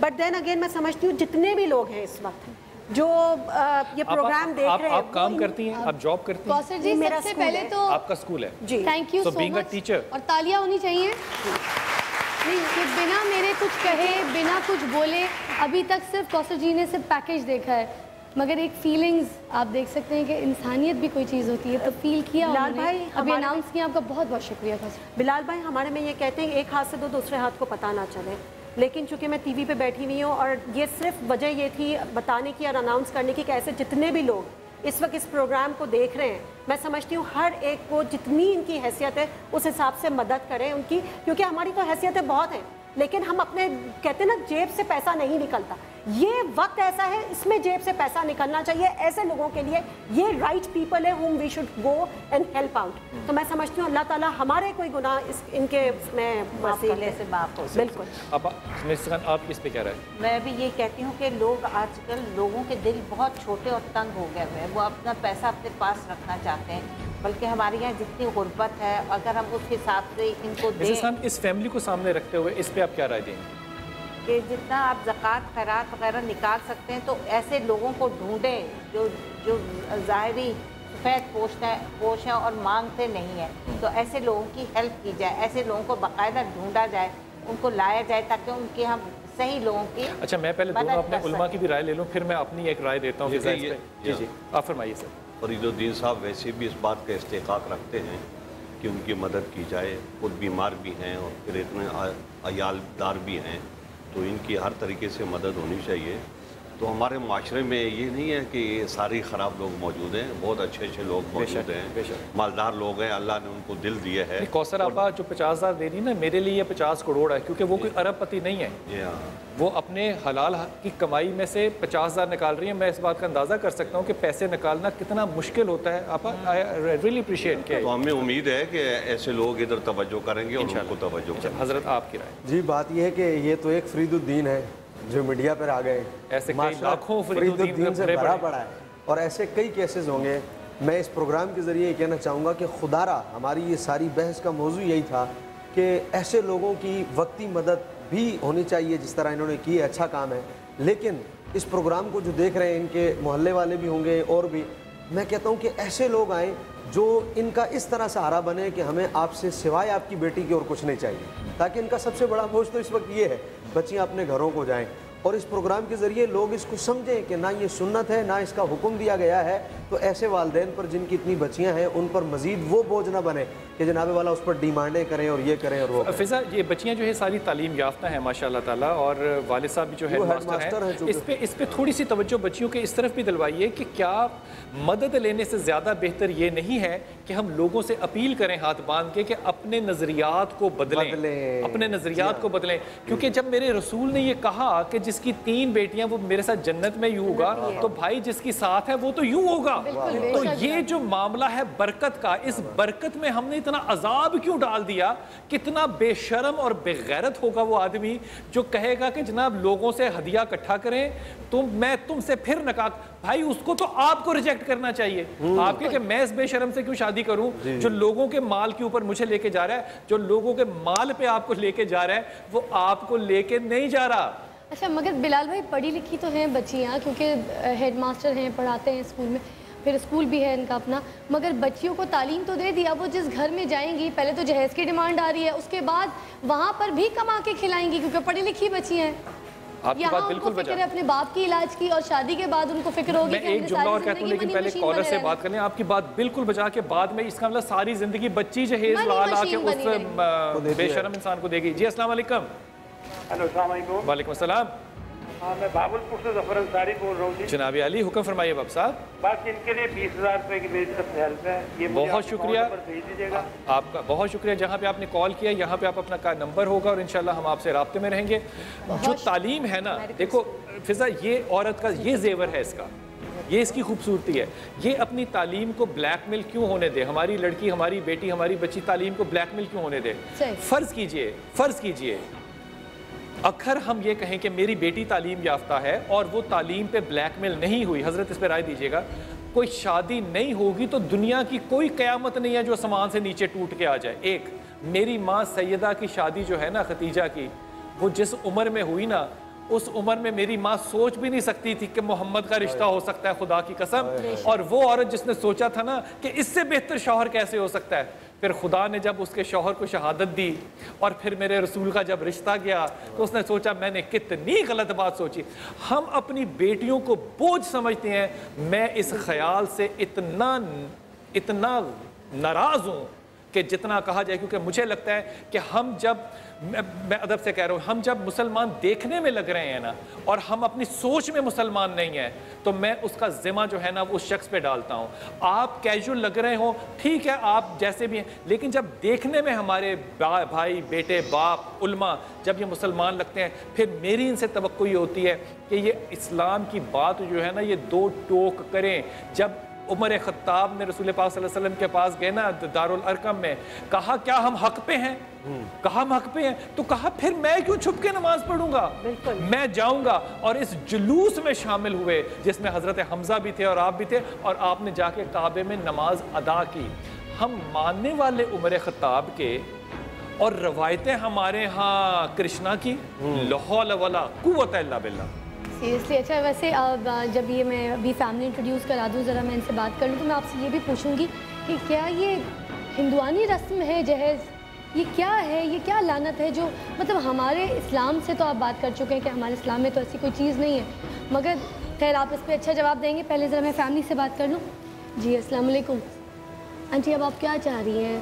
S8: बट देन अगेन मैं समझती हूँ जितने भी लोग हैं इस वक्त जो अ, ये प्रोग्राम देख
S1: आप,
S8: रहे हैं
S1: आप काम करती हैं आप जॉब करती हैं।
S4: कौसर जी
S8: मेरा
S4: सबसे पहले तो
S1: आपका स्कूल है।
S8: जी।
S4: Thank you
S1: so a
S4: much
S1: teacher-
S4: और तालियाँ होनी चाहिए। नहीं कि बिना मेरे कुछ कहे बिना कुछ बोले अभी तक सिर्फ़ कौसर जी ने सिर्फ़ पैकेज देखा है। मगर एक फीलिंग्स आप देख सकते हैं कि इंसानियत भी कोई चीज़ होती है तो फील किया
S8: बिलाल भाई,
S4: अभी अनाउंस किया आपका बहुत बहुत शुक्रिया
S8: बिलाल भाई हमारे में ये कहते हैं एक हाथ से दो दूसरे हाथ को पता ना चले। लेकिन चूँकि मैं टीवी पे बैठी हुई हूँ और ये सिर्फ़ वजह ये थी बताने की और अनाउंस करने की कि ऐसे जितने भी लोग इस वक्त इस प्रोग्राम को देख रहे हैं, मैं समझती हूँ हर एक को जितनी इनकी हैसियत है, उस हिसाब से मदद करें उनकी, क्योंकि हमारी तो हैसियतें बहुत हैं, लेकिन हम अपने, कहते हैं ना, जेब से पैसा नहीं निकलता। ये वक्त ऐसा है इसमें जेब से पैसा निकलना चाहिए। ऐसे लोगों के लिए ये राइट पीपल है whom we should go and help out तो मैं समझती हूँ अल्लाह ताला हमारे कोई गुनाह इस इनके में
S7: वसीले से माफ़ हो
S8: बिल्कुल।
S1: अब मिस्टर खान आप इस पे क्या राय?
S7: मैं भी ये कहती हूँ कि लोग आजकल लोगों के दिल बहुत छोटे और तंग हो गए हुए हैं। वो अपना पैसा अपने पास रखना चाहते हैं बल्कि हमारे यहाँ जितनी गुर्बत है अगर हम उस हिसाब से इनको
S1: इस फैमिली को सामने रखते हुए इस पर आप क्या राय देंगे?
S7: कि जितना आप ज़क़़त खैरात वगैरह निकाल सकते हैं तो ऐसे लोगों को ढूंढें जो जो ज़ाहरी सफ़ेद पोषते पोष हैं और मांगते नहीं हैं। तो ऐसे लोगों की हेल्प की जाए ऐसे लोगों को बाकायदा ढूंढा जाए उनको लाया जाए ताकि उनके हम सही लोगों की
S1: अच्छा मैं पहले दोनों अपने उलमा की भी राय ले लूँ फिर मैं अपनी एक राय देता हूँ। जी जी। आप फरमाइए सर।
S12: फरीदुद्दीन साहब वैसे भी इस बात का इस्तेकाक रखते हैं कि उनकी मदद की जाए खुद बीमार भी हैं और फिर इतने अयालदार भी हैं। तो इनकी हर तरीके से मदद होनी चाहिए। तो हमारे माशरे में ये नहीं है कि ये सारे ख़राब लोग मौजूद हैं बहुत अच्छे अच्छे लोग मौजूद हैं। मालदार लोग हैं अल्लाह ने उनको दिल दिए है।
S1: कौसर आपा जो पचास हज़ार दे रही है ना मेरे लिए पचास करोड़ है क्योंकि वो कोई अरबपति नहीं है।
S12: जी हाँ।
S1: वो अपने हलाल की कमाई में से पचास हज़ार निकाल रही है। मैं इस बात का अंदाज़ा कर सकता हूँ कि पैसे निकालना कितना मुश्किल होता है। आप आई रियली अप्रिशिएट किया
S12: तो हमें उम्मीद है कि ऐसे लोग इधर तवज्जो करेंगे और उनको तवज्जो
S1: हज़रत आपकी राय।
S11: जी बात यह है कि ये तो एक फरीदुद्दीन है। जो मीडिया पर आ गए।
S1: ऐसे लाखों फरीदुद्दीन
S11: से
S1: भरे पड़ा
S11: है। और ऐसे कई केसेस होंगे। मैं इस प्रोग्राम के ज़रिए ये कहना चाहूँगा कि खुदारा हमारी ये सारी बहस का मौजू यही था कि ऐसे लोगों की वक्ती मदद भी होनी चाहिए जिस तरह इन्होंने की अच्छा काम है। लेकिन इस प्रोग्राम को जो देख रहे हैं इनके मोहल्ले वाले भी होंगे और भी मैं कहता हूँ कि ऐसे लोग आएँ जो इनका इस तरह सहारा बने कि हमें आपसे सिवाय आपकी बेटी की और कुछ नहीं चाहिए। ताकि इनका सबसे बड़ा बोझ तो इस वक्त ये है, बच्चियाँ अपने घरों को जाएँ। और इस प्रोग्राम के ज़रिए लोग इसको समझें कि ना ये सुन्नत है ना इसका हुक्म दिया गया है। तो ऐसे वालदेन पर जिनकी इतनी बच्चियाँ हैं उन पर मज़ीद वो बोझ ना बने कि जनाबे वाला उस पर डिमांडें करें और ये करें और वो।
S1: फिजा ये बच्चियाँ जो है सारी तालीम याफ्ता हैं माशा ताला और वालिद साहब भी जो है मास्टर
S11: हैं।
S1: इस पर इस पर थोड़ी सी तवज्जो बच्चियों के इस तरफ़ भी दिलवाइए कि क्या मदद लेने से ज़्यादा बेहतर ये नहीं है कि हम लोगों से अपील करें हाथ बाँध के कि अपने नज़रियात को बदलें।
S11: बदलें।
S1: अपने नज़रियात को बदलें। क्योंकि जब मेरे रसूल ने ये कहा कि जिसकी तीन बेटियाँ वो मेरे साथ जन्नत में यूँ होगा तो भाई जिसकी साथ है वो तो यूँ होगा। तो ये जो मामला है बरकत का इस बरकत में हमने इतना अजाब क्यों डाल दिया? कितना बेशरम और बेगैरत होगा वो आदमी जो कहेगा कि जनाब लोगों से हदिया इकट्ठा करें तुम मैं तुमसे फिर नका भाई उसको तो आपको रिजेक्ट करना चाहिए। आपके कि मैं इस बेशरम से क्यों शादी करूँ? जो लोगों के माल के ऊपर मुझे लेके जा रहा है जो लोगों के माल पे आपको लेके जा रहा है वो आपको लेके नहीं जा रहा।
S4: अच्छा मगर बिलाल भाई पढ़ी लिखी तो हैं बच्चियाँ क्योंकि हेड मास्टर हैं पढ़ाते हैं स्कूल में फिर स्कूल भी है इनका अपना मगर बच्चियों को तालीम तो दे दिया वो जिस घर में जाएँगी पहले तो जहेज़ की डिमांड आ रही है उसके बाद वहाँ पर भी कमा के खिलाएँगी क्योंकि पढ़ी लिखी बच्ची हैं। यहाँ उनको
S1: बिल्कुल
S4: फ़िक्र है अपने बाप की इलाज की और शादी के बाद उनको फ़िक्र होगी
S1: एक जुमला और कहता हूँ लेकिन पहले कॉलर से बात करने आपकी बात बिल्कुल बजा के बाद में इसका मतलब सारी ज़िंदगी बच्ची जहेज ला ला के उस बेशरम इंसान को देगी। जी अस्सलाम वालेकुम।
S19: हेलो सलामकुम
S1: वालेकुम अस्सलाम
S19: हाँ मैं बाबुलपुर से ज़फ़र अंसारी बोल रहा हूँ जी।
S1: जनाब अली हुक्म फरमाइए बाब साहब।
S19: बस इनके लिए बीस हज़ार रुपए की मेरी तरफ़ से हेल्प है। ये
S1: बहुत शुक्रिया।
S19: भेज दीजिएगा।
S1: आपका बहुत शुक्रिया। जहाँ पे आपने कॉल किया यहाँ पे आप अपना का नंबर होगा और इंशाल्लाह हम आपसे राब्ते में रहेंगे। जो तालीम है ना देखो फिजा ये औरत का ये जेवर है इसका। ये इसकी खूबसूरती है। ये अपनी तालीम को ब्लैकमेल क्यों होने दे? हमारी लड़की हमारी बेटी हमारी बच्ची तालीम को ब्लैकमेल क्यों होने दे? फ़र्ज़ कीजिए फ़र्ज़ कीजिए। अखर हम ये कहें कि मेरी बेटी तालीम याफ्ता है और वो तालीम पे ब्लैकमेल नहीं हुई। हज़रत इस पर राय दीजिएगा। कोई शादी नहीं होगी तो दुनिया की कोई क़यामत नहीं है जो आसमान से नीचे टूट के आ जाए। एक मेरी माँ सैदा की शादी जो है ना खतीजा की वो जिस उम्र में हुई ना उस उम्र में मेरी माँ सोच भी नहीं सकती थी कि मोहम्मद का रिश्ता हो सकता है खुदा की कसम। और वो औरत जिसने सोचा था ना कि इससे बेहतर शौहर कैसे हो सकता है? फिर खुदा ने जब उसके शोहर को शहादत दी और फिर मेरे रसूल का जब रिश्ता गया तो उसने सोचा, मैंने कितनी गलत बात सोची। हम अपनी बेटियों को बोझ समझते हैं। मैं इस ख्याल से इतना इतना नाराज़ हूँ कि जितना कहा जाए क्योंकि मुझे लगता है कि हम जब मैं, अदब से कह रहा हूँ हम जब मुसलमान देखने में लग रहे हैं ना और हम अपनी सोच में मुसलमान नहीं हैं तो मैं उसका ज़िम्मा जो है ना उस शख्स पे डालता हूँ। आप कैजुअल लग रहे हो ठीक है आप जैसे भी हैं लेकिन जब देखने में हमारे बा, भाई बेटे बाप उल्मा जब ये मुसलमान लगते हैं फिर मेरी इनसे तो होती है कि ये इस्लाम की बात जो है ना ये दो टोक करें। जब उमर ख़त्ताब ने रसूल पाक सल्लल्लाहु अलैहि वसल्लम के पास गए ना दारुल अरकम में कहा क्या हम हक पे हैं? कहा हम हक पे हैं? तो कहा फिर मैं क्यों छुप के नमाज़ पढ़ूँगा? मैं जाऊँगा और इस जुलूस में शामिल हुए जिसमें हज़रत हमजा भी थे और आप भी थे और आपने जाके काबे में नमाज़ अदा की। हम मानने वाले उमर ख़त्ताब के और रवायतें हमारे यहाँ कृष्णा की लाहौल वला कुव्वत इल्ला बिल्ला।
S4: सीरियसली अच्छा वैसे अब जब ये मैं अभी फैमिली इंट्रोड्यूस करा दूँ ज़रा मैं इनसे बात कर लूँ तो मैं आपसे ये भी पूछूँगी कि क्या ये हिंदुआनी रस्म है जहेज़? ये क्या है? ये क्या लानत है जो मतलब हमारे इस्लाम से तो आप बात कर चुके हैं कि हमारे इस्लाम में तो ऐसी कोई चीज़ नहीं है। मगर खैर आप इस पर अच्छा जवाब देंगे। पहले ज़रा मैं फैमिली से बात कर लूँ। जी अस्सलाम वालेकुम। आंटी अब आप क्या चाह रही हैं?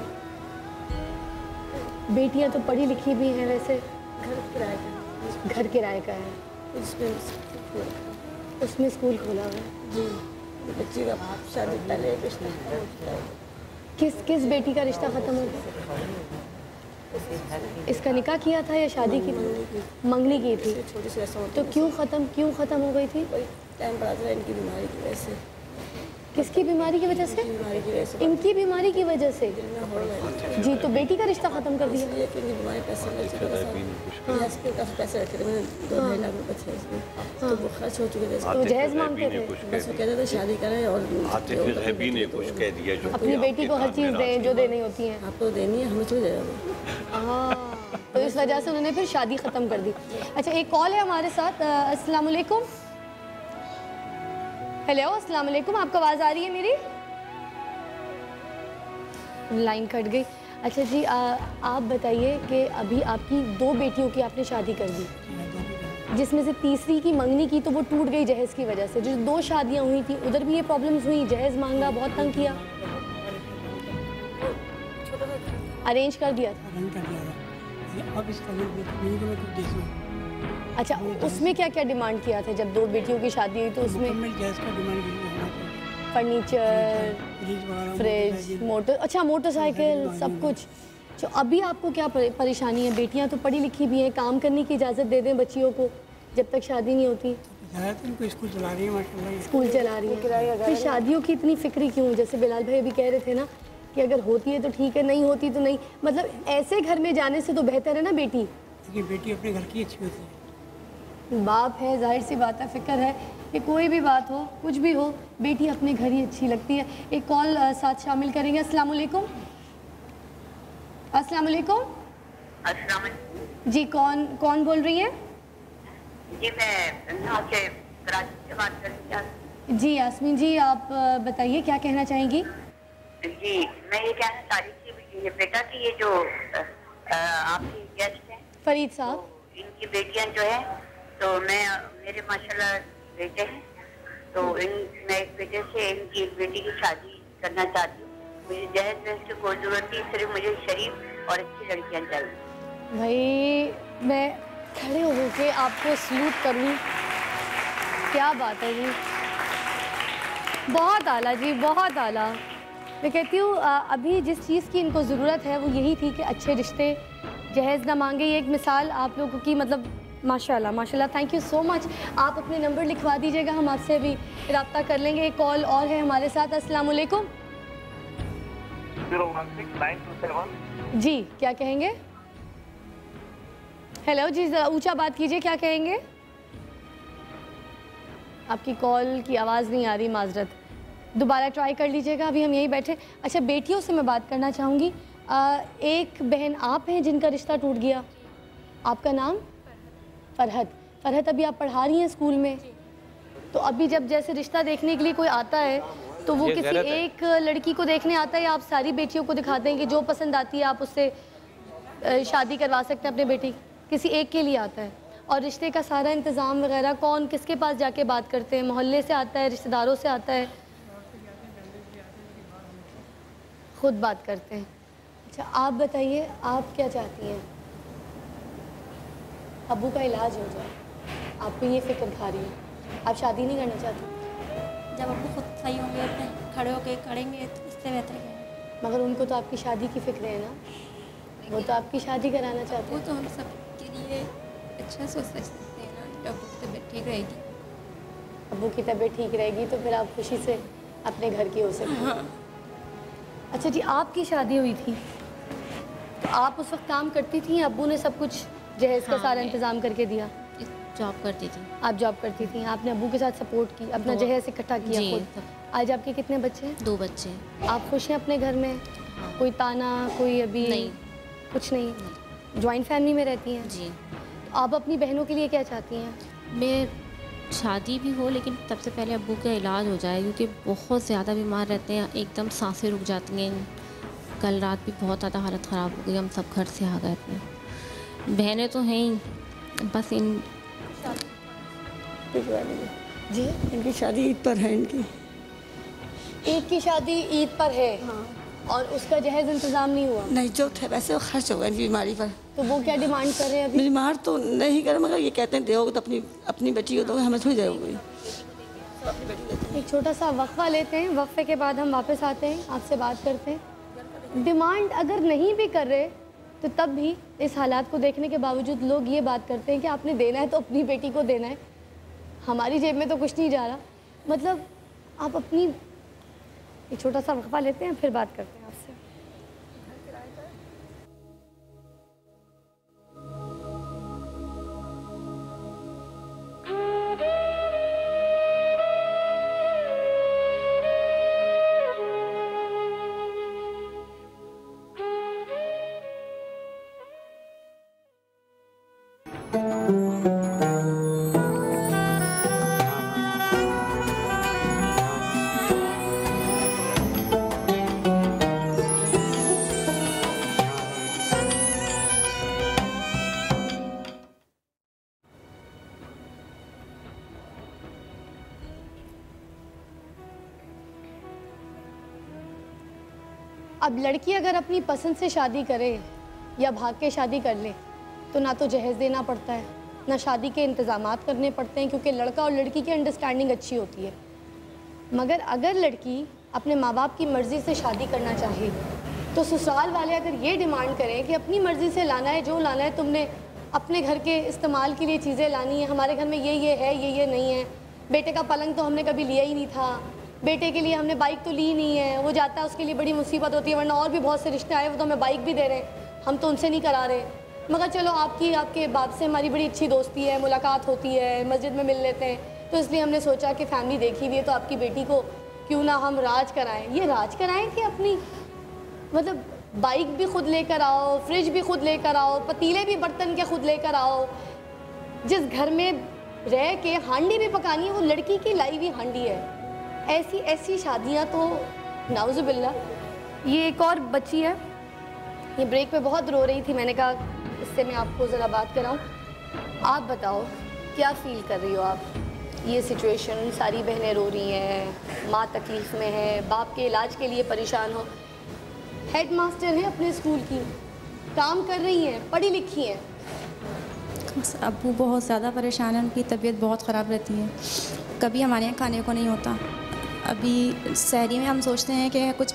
S4: बेटियाँ तो पढ़ी लिखी भी हैं वैसे। घर किराए का घर किराए का है। उसमें उसमें स्कूल खोला हुआ है। जी।
S20: बच्ची का बाप शादी पहले
S4: किस किस बेटी का रिश्ता ख़त्म हो गया? इसका निकाह किया था या शादी की थी? मंगली की थी।
S20: छोटी सी
S4: तो क्यों ख़त्म क्यों ख़त्म हो गई थी?
S20: टाइम पड़ा था इनकी बीमारी की वजह से।
S4: किसकी बीमारी की वजह से?
S20: बीमारी की वजह से
S4: इनकी बीमारी की वजह से? जी तो बेटी का रिश्ता ख़त्म कर दिया।
S20: तो हो चुके थे
S4: तो जहेज मांगते थे।
S20: बस वो कहते थे शादी करें और
S12: आतिफ गैबी ने कुछ कह दिया जो
S4: अपनी बेटी को हर चीज़ दें जो देनी होती है।
S20: आपको देनी है हमें तो
S4: हाँ तो इस वजह से उन्होंने फिर शादी ख़त्म कर दी। अच्छा एक कॉल है हमारे साथ। अ, अस्सलाम वालेकुम हेलो अस्सलाम वालेकुम आपको आवाज़ आ रही है मेरी? लाइन कट गई। अच्छा जी आ, आप बताइए कि अभी आपकी दो बेटियों की आपने शादी कर दी जिसमें से तीसरी की मंगनी की तो वो टूट गई जहेज़ की वजह से। जो दो शादियाँ हुई थी उधर भी ये प्रॉब्लम्स हुई जहेज़ मांगा बहुत तंग किया। अरेंज कर दिया था।
S14: अब इसका
S4: अच्छा उसमें क्या क्या डिमांड किया था? जब दो बेटियों की शादी हुई तो उसमें
S14: गैस का डिमांड
S4: फर्नीचर
S14: फ्रिज
S4: मोटर अच्छा मोटरसाइकिल सब कुछ। तो अभी आपको क्या परेशानी है? बेटियाँ तो पढ़ी लिखी भी हैं काम करने की इजाज़त दे दें बच्चियों को जब तक शादी नहीं होती।
S14: स्कूल चला रही है
S4: स्कूल चला रही है। फिर शादियों की इतनी फिक्री क्यों? जैसे बिलाल भाई अभी कह रहे थे ना कि अगर होती है तो ठीक है नहीं होती तो नहीं। मतलब ऐसे घर में जाने से तो बेहतर है ना बेटी?
S14: बेटी अपने घर की अच्छी होती है।
S4: बाप है ज़ाहिर सी बात है फ़िक्र है कि कोई भी बात हो कुछ भी हो बेटी अपने घर ही अच्छी लगती है। एक कॉल साथ शामिल करेंगे। अस्सलाम वालेकुम अस्सलाम वालेकुम जी कौन कौन बोल रही हैं?
S21: जी मैं से बात
S4: जी यास्मीन जी आप बताइए क्या कहना चाहेंगी?
S21: जी मैं ये कहना चाह रही थी ये बेटा कि ये जो आपके गेस्ट हैं
S4: फरीद साहब।
S21: इनकी बेटियाँ जो है तो मैं मेरे माशाल्लाह बेटे हैं तो इन मैं एक बेटे से इनकी एक बेटी की शादी करना चाहती हूँ। मुझे जहेज में इसकी कोई ज़रूरत नहीं सिर्फ़ मुझे शरीफ और अच्छी लड़कियाँ चाहिए।
S4: भाई मैं खड़े हो के आपको सलूट करूँ क्या बात है जी। बहुत आला जी बहुत आला। मैं कहती हूँ अभी जिस चीज़ की इनको ज़रूरत है वो यही थी कि अच्छे रिश्ते जहेज़ ना मांगे। ये एक मिसाल आप लोगों की मतलब माशाल्लाह माशाल्लाह थैंक यू सो मच आप अपने नंबर लिखवा दीजिएगा हम आपसे अभी रब्ता कर लेंगे। एक कॉल और है हमारे साथ अस्सलाम वालेकुम। जी क्या कहेंगे? हेलो जी ज़रा ऊँचा बात कीजिए क्या कहेंगे? आपकी कॉल की आवाज़ नहीं आ रही माजरत। दोबारा ट्राई कर लीजिएगा अभी हम यहीं बैठे। अच्छा बेटियों से मैं बात करना चाहूँगी। एक बहन आप हैं जिनका रिश्ता टूट गया। आपका नाम? फरहत फरहत अभी आप पढ़ा रही हैं स्कूल में? तो अभी जब जैसे रिश्ता देखने के लिए कोई आता है तो वो किसी एक लड़की को देखने आता है या आप सारी बेटियों को दिखाते हैं कि जो पसंद आती है आप उससे शादी करवा सकते हैं अपने बेटी? किसी एक के लिए आता है। और रिश्ते का सारा इंतज़ाम वगैरह कौन किसके पास जाके बात करते हैं? मोहल्ले से आता है रिश्तेदारों से आता है? खुद बात करते हैं। अच्छा आप बताइए आप क्या चाहती हैं? अबू का इलाज हो जाए। आपको ये फ़िक्र खा रही है। आप शादी नहीं करना चाहती?
S17: जब अब्बू खुद सही होंगे अपने खड़े होके करेंगे तो इससे बेहतर क्या है?
S4: मगर उनको तो आपकी शादी की फ़िक्र है ना? वो तो आपकी शादी कराना चाहते
S17: वो
S4: हैं।
S17: तो हम सब के लिए अच्छा सोच सकते हैं ना कि अब्बू की तबीयत ठीक रहेगी।
S4: अबू की तबीयत ठीक रहेगी तो फिर आप खुशी से अपने घर की हो सकती हैं। अच्छा जी आपकी शादी हुई थी। तो आप उस वक्त काम करती थी अबू ने सब कुछ जहेज का
S17: हाँ,
S4: सारा इंतज़ाम करके दिया।
S17: जॉब करती थी।
S4: आप जॉब करती थी आपने अबू के साथ सपोर्ट की अपना जहेज इकट्ठा किया खुद। आज आपके कितने बच्चे हैं?
S17: दो बच्चे
S4: आप खुश हैं अपने घर में? कोई ताना कोई अभी
S17: नहीं।
S4: कुछ नहीं? है जॉइंट फैमिली में रहती हैं?
S22: जी।
S4: तो आप अपनी बहनों के लिए क्या चाहती हैं?
S22: मैं शादी भी हो लेकिन सबसे पहले अबू का इलाज हो जाए क्योंकि बहुत ज़्यादा बीमार रहते हैं एकदम साँसें रुक जाती हैं। कल रात भी बहुत ज़्यादा हालत ख़राब हो गई हम सब घर से आ गए थे बहनें तो हैं ही। बस इन
S20: जी इनकी शादी ईद पर है इनकी।
S4: ईद की शादी ईद पर है? हाँ। और उसका जहेज इंतज़ाम नहीं हुआ?
S20: नहीं जो थे वैसे वो खर्च हो गए इनकी बीमारी पर।
S4: तो वो क्या डिमांड कर रहे हैं अभी?
S20: बीमार तो नहीं कर मगर ये कहते हैं दोगे तो अपनी अपनी बेटी को दोगे हमें थोड़ी दोगे
S4: एक छोटा सा वक्फा लेते हैं। वक्फे के बाद हम वापस आते हैं आपसे बात करते हैं। डिमांड अगर नहीं भी कर रहे तो तब भी इस हालात को देखने के बावजूद लोग ये बात करते हैं कि आपने देना है तो अपनी बेटी को देना है। हमारी जेब में तो कुछ नहीं जा रहा। मतलब आप अपनी छोटा सा वक्फा लेते हैं, फिर बात करते हैं। अब लड़की अगर अपनी पसंद से शादी करे या भाग के शादी कर ले तो ना तो जहेज देना पड़ता है, ना शादी के इंतज़ाम करने पड़ते हैं, क्योंकि लड़का और लड़की की अंडरस्टैंडिंग अच्छी होती है। मगर अगर लड़की अपने माँ बाप की मर्ज़ी से शादी करना चाहे तो ससुराल वाले अगर ये डिमांड करें कि अपनी मर्ज़ी से लाना है, जो लाना है तुमने अपने घर के इस्तेमाल के लिए चीज़ें लानी है, हमारे घर में ये ये है, ये ये नहीं है, बेटे का पलंग तो हमने कभी लिया ही नहीं था बेटे के लिए हमने बाइक तो ली नहीं है। वो जाता है, उसके लिए बड़ी मुसीबत होती है, वरना और भी बहुत से रिश्ते आए, वो तो हमें बाइक भी दे रहे हैं। हम तो उनसे नहीं करा रहे। मगर चलो, आपकी, आपके बाप से हमारी बड़ी अच्छी दोस्ती है, मुलाकात होती है, मस्जिद में मिल लेते हैं। तो इसलिए हमने सोचा कि फैमिली देखी हुई है तो आपकी बेटी को क्यों ना हम राज कराएँ। ये राज कराएँ कि अपनी मतलब बाइक भी खुद लेकर आओ फ्रिज भी खुद लेकर आओ, पतीले भी, बर्तन के खुद लेकर आओ। जिस घर में रह के हांडी भी पकानी है, वो लड़की की लाई हुई हांडी है। ऐसी ऐसी शादियाँ तो नाउजुबिल्ला ये एक और बच्ची है। ये ब्रेक पे बहुत रो रही थी। मैंने कहा, इससे मैं आपको ज़रा बात कराऊँ। आप बताओ, क्या फील कर रही हो आप? ये सिचुएशन सारी बहनें रो रही हैं, माँ तकलीफ़ में है, बाप के इलाज के लिए परेशान हो। हेड मास्टर हैं अपने स्कूल की। काम कर रही हैं, पढ़ी लिखी हैं।
S23: अबू बहुत ज़्यादा परेशान है, उनकी तबीयत बहुत ख़राब रहती है। कभी हमारे यहाँ खाने को नहीं होता। अभी शहरी में हम सोचते हैं कि कुछ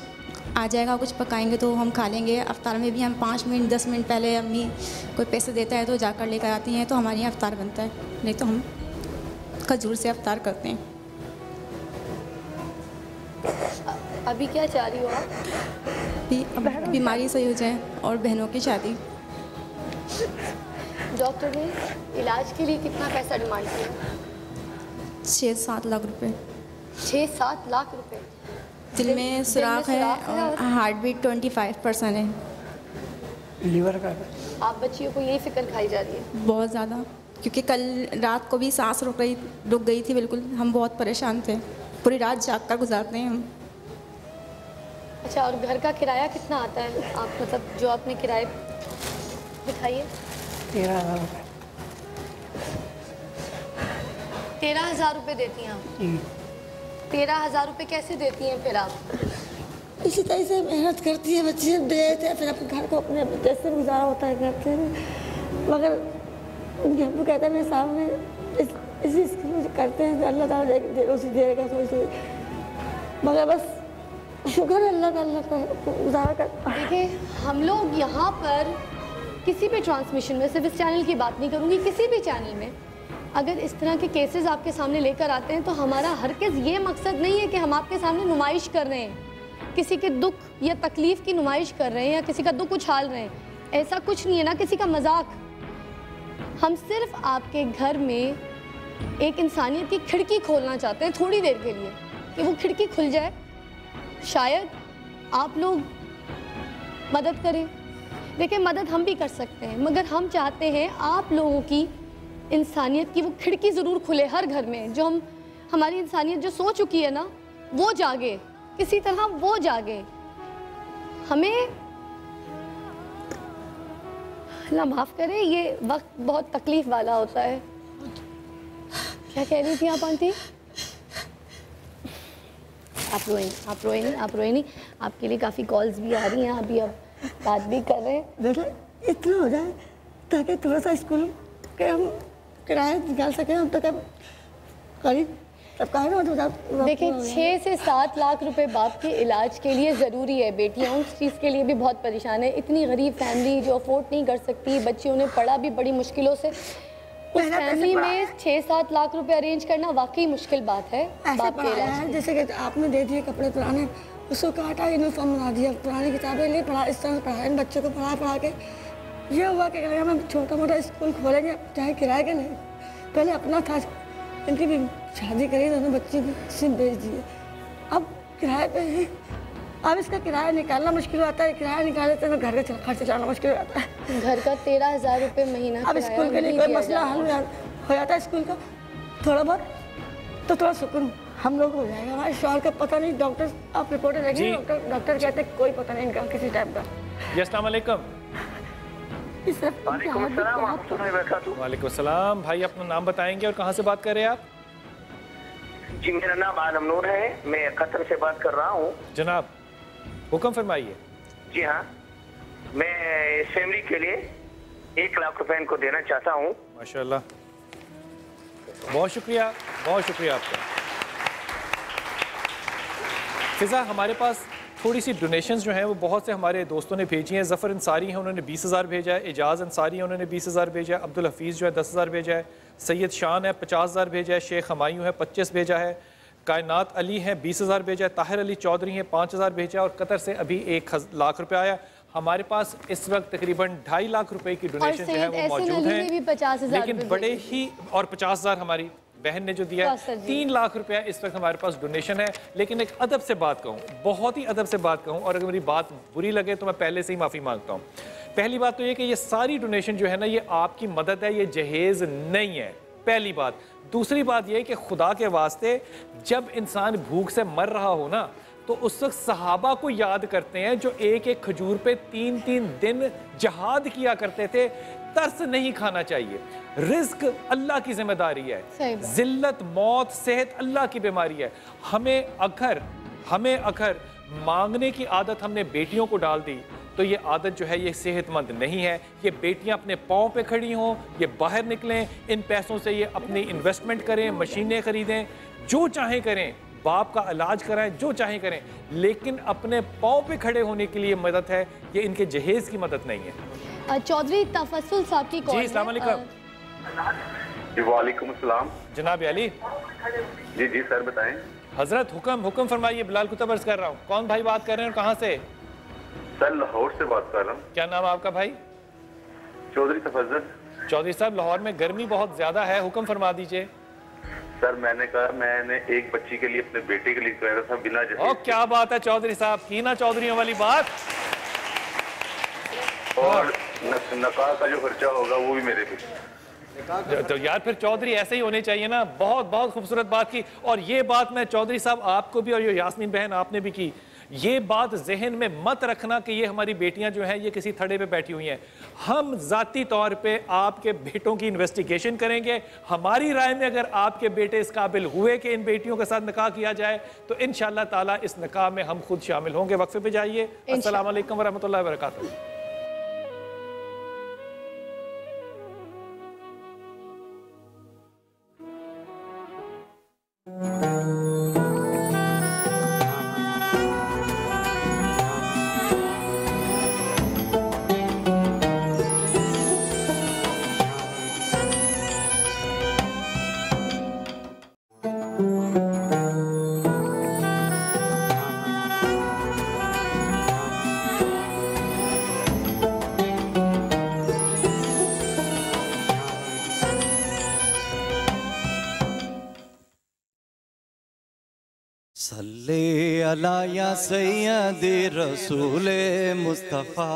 S23: आ जाएगा कुछ पकाएँगे तो हम खा लेंगे। अफ्तार में भी हम पाँच मिनट दस मिनट पहले अम्मी कोई पैसे देता है तो जाकर लेकर आती हैं तो हमारे यहाँ अफ्तार बनता है। नहीं तो हम खजूर से अफ्तार करते हैं।
S4: अभी क्या चाह रही हो आप?
S23: बीमारी सही हो जाए और बहनों की शादी।
S4: डॉक्टर ने इलाज के लिए कितना पैसा डिमांड किया?
S23: छः सात लाख रुपए।
S4: छः सात लाख रुपए।
S23: दिल में सुराख है और heart beat twenty five percent है।
S14: लीवर का
S4: आप बच्चियों को यही फ़िक्र खाई जा रही है।
S23: बहुत ज़्यादा क्योंकि कल रात को भी सांस रुक रही रुक गई थी बिल्कुल। हम बहुत परेशान थे। पूरी रात जाग कर गुजारते हैं हम।
S4: अच्छा और घर का किराया कितना आता है? आप मतलब जो आपने किराए दिखाइए।
S14: तेरह हज़ार रुपये
S4: तेरह हज़ार रुपये देती हैं आप।
S14: जी।
S4: तेरह हज़ार रुपये कैसे देती हैं फिर आप?
S20: इसी तरह से मेहनत करती है बच्चे देते हैं फिर अपने घर को अपने जैसे गुजारा होता है करते हैं मगर उनके हम कहते हैं मेरे सामने इस, इसी स्किल करते हैं अल्लाह ताला दे- उसी देगा तो उसे मगर बस शुक्र अल्लाह का अल्लाह का गुजारा कर
S4: देखिए हम लोग यहाँ पर किसी भी ट्रांसमिशन में सिर्फ़ इस चैनल की बात नहीं करूँगी किसी भी चैनल में अगर इस तरह के केसेस आपके सामने लेकर आते हैं तो हमारा हरगिज़ ये मकसद नहीं है कि हम आपके सामने नुमाइश कर रहे हैं। किसी के दुख या तकलीफ़ की नुमाइश कर रहे हैं या किसी का दुख उछाल रहे हैं। ऐसा कुछ नहीं है ना किसी का मज़ाक। हम सिर्फ़ आपके घर में एक इंसानियत की खिड़की खोलना चाहते हैं थोड़ी देर के लिए कि वो खिड़की खुल जाए। शायद आप लोग मदद करें। देखिए, मदद हम भी कर सकते हैं, मगर हम चाहते हैं आप लोगों की इंसानियत की वो खिड़की ज़रूर खुले हर घर में, जो हम, हमारी इंसानियत जो सो चुकी है ना, वो जागे किसी तरह वो जागे। हमें, अल्लाह माफ़ करे, ये वक्त बहुत तकलीफ़ वाला होता है। क्या कह रही थी आप, आंटी? आप रोए नहीं, आप रोए नहीं, आप रोए नहीं। आपके लिए काफ़ी कॉल्स भी आ रही हैं, अभी अब बात भी कर रहे हैं।
S20: इतना हो जाए ताकि थोड़ा सा स्कूल के हम किराया निकाल सकें हम तक अब करीब ना तो
S4: देखिए छः से सात लाख रुपए बाप के इलाज के लिए ज़रूरी है बेटियाँ उस चीज़ के लिए भी बहुत परेशान है। इतनी गरीब फैमिली जो अफोर्ड नहीं कर सकती बच्चे उन्हें पढ़ा भी बड़ी मुश्किलों से। उस फैमिली में छः सात लाख रुपए अरेंज करना वाकई मुश्किल बात है बाप के इलाज
S20: है जैसे कि आपने दे दिए कपड़े पुराने उसको काटा यूनिफॉर्म बना दिया पुरानी किताबें ले पढ़ा इस तरह से पढ़ाया बच्चों को पढ़ा पढ़ा के। ये हुआ कि अगर हम छोटा मोटा स्कूल खोलेंगे चाहे किराए के नहीं। पहले अपना था इनकी भी शादी करी दोनों बच्चे को सिर्फ़ भेज दिए अब किराए पे है अब इसका किराया निकालना मुश्किल होता है। किराया निकाले तो घर का चल- खर्च चलाना मुश्किल हो जाता है।
S4: घर का तेरह हज़ार रुपये महीना
S20: अब स्कूल के लिए
S4: नहीं
S20: कोई मसला हल हो। जाता है स्कूल का थोड़ा बहुत तो थोड़ा सुकून हम लोग हो जाएगा। हमारे शौहर का पता नहीं डॉक्टर आप रिपोर्ट
S1: जी।
S20: डॉक्टर डॉक्टर कहते हैं कोई पता नहीं इनका किसी टाइप का।
S1: जी अस्सलाम वालेकुम भाई अपना नाम बताएँगे और कहाँ से बात कर रहे हैं आप?
S24: जी मेरा नाम आलम नूर है। मैं कतर से बात कर रहा हूँ।
S1: जनाब हुक्म फरमाइए।
S24: जी हाँ। मैं इस फैमिली के लिए एक लाख रुपए इनको देना चाहता हूँ।
S1: माशाल्लाह। बहुत शुक्रिया बहुत शुक्रिया आपका। फिज़ा हमारे पास थोड़ी सी डोनेशंस जो हैं वो बहुत से हमारे दोस्तों ने भेजी हैं। ज़फ़र अंसारी हैं उन्होंने बीस हज़ार भेजा है। एजाज़ अंसारी हैं उन्होंने बीस हज़ार भेजा है। अब्दुल हफीज़ जो है दस हज़ार भेजा है। सैयद शान है पचास हज़ार भेजा है। शेख हमायूं है पच्चीस भेजा है। कायनात अली हैं बीस हज़ार भेजा है। ताहिर अली चौधरी हैं पाँच हज़ार भेजा है। और कतर से अभी एक लाख रुपये आया। हमारे पास इस वक्त तकरीबन ढाई लाख रुपए की डोनेशन जो है वो मौजूद है।
S4: भी 50,000
S1: लेकिन बड़े ही और पचास हज़ार हमारी बहन ने जो दिया है तीन लाख रुपया इस वक्त हमारे पास डोनेशन है। लेकिन एक अदब से बात कहूँ बहुत ही अदब से बात कहूँ और अगर मेरी बात बुरी लगे तो मैं पहले से ही माफ़ी माँगता हूँ। पहली बात तो ये कि ये सारी डोनेशन जो है ना ये आपकी मदद है ये जहेज़ नहीं है। पहली बात। दूसरी बात यह कि खुदा के वास्ते जब इंसान भूख से मर रहा हो ना तो उस वक्त सहाबा को याद करते हैं जो एक एक खजूर पे तीन तीन दिन जहाद किया करते थे तरस नहीं खाना चाहिए। रिस्क अल्लाह की ज़िम्मेदारी है। जिल्लत मौत सेहत अल्लाह की बीमारी है। हमें अखर हमें अखर मांगने की आदत हमने बेटियों को डाल दी तो ये आदत जो है ये सेहतमंद नहीं है। ये बेटियाँ अपने पाँव पे खड़ी हों ये बाहर निकलें इन पैसों से ये अपनी इन्वेस्टमेंट करें मशीनें खरीदें जो चाहें करें बाप का इलाज कराएँ जो चाहें करें लेकिन अपने पाँव पे खड़े होने के लिए मदद है ये इनके जहेज़ की मदद नहीं है।
S4: चौधरी तफसल साहब की कॉल
S1: जी। वालेकुम।
S13: जी अस्सलाम।
S1: जनाब अली।
S13: जी जी सर बताएँ।
S1: हज़रत हुक्म हुक्म फरमाइए बिलाल कुतब अर्ज़ कर रहा हूँ। कौन भाई बात कर रहे हैं और कहाँ से?
S13: सर लाहौर से बात कर रहा हूँ।
S1: क्या नाम आपका भाई?
S13: चौधरी तफजल
S1: चौधरी साहब लाहौर में गर्मी बहुत ज़्यादा है हुक्म फरमा दीजिए।
S13: सर मैंने कहा मैंने एक बच्ची के लिए अपने बेटे के लिए कराया था बिना
S1: ओ क्या बात है चौधरी साहब की ना चौधरियों वाली बात।
S13: और नकाह का जो खर्चा होगा वो भी मेरे पे।
S1: तो यार फिर चौधरी ऐसे ही होने चाहिए ना बहुत बहुत खूबसूरत बात की। और ये बात मैं चौधरी साहब आपको भी और ये यास्मीन बहन आपने भी की। ये बात जहन में मत रखना कि ये हमारी बेटियाँ जो हैं ये किसी थड़े पे बैठी हुई हैं। हम जाती तौर पे आपके बेटों की इन्वेस्टिगेशन करेंगे। हमारी राय में अगर आपके बेटे इस काबिल हुए कि इन बेटियों के साथ निकाह किया जाए तो इन ताला इस निकाह में हम खुद शामिल होंगे। वक्फे पे जाइए। अस्सलाम वालेकुम वरहमतुल्लाहि
S25: Música अला या सैयद रसूल मुस्तफ़ा,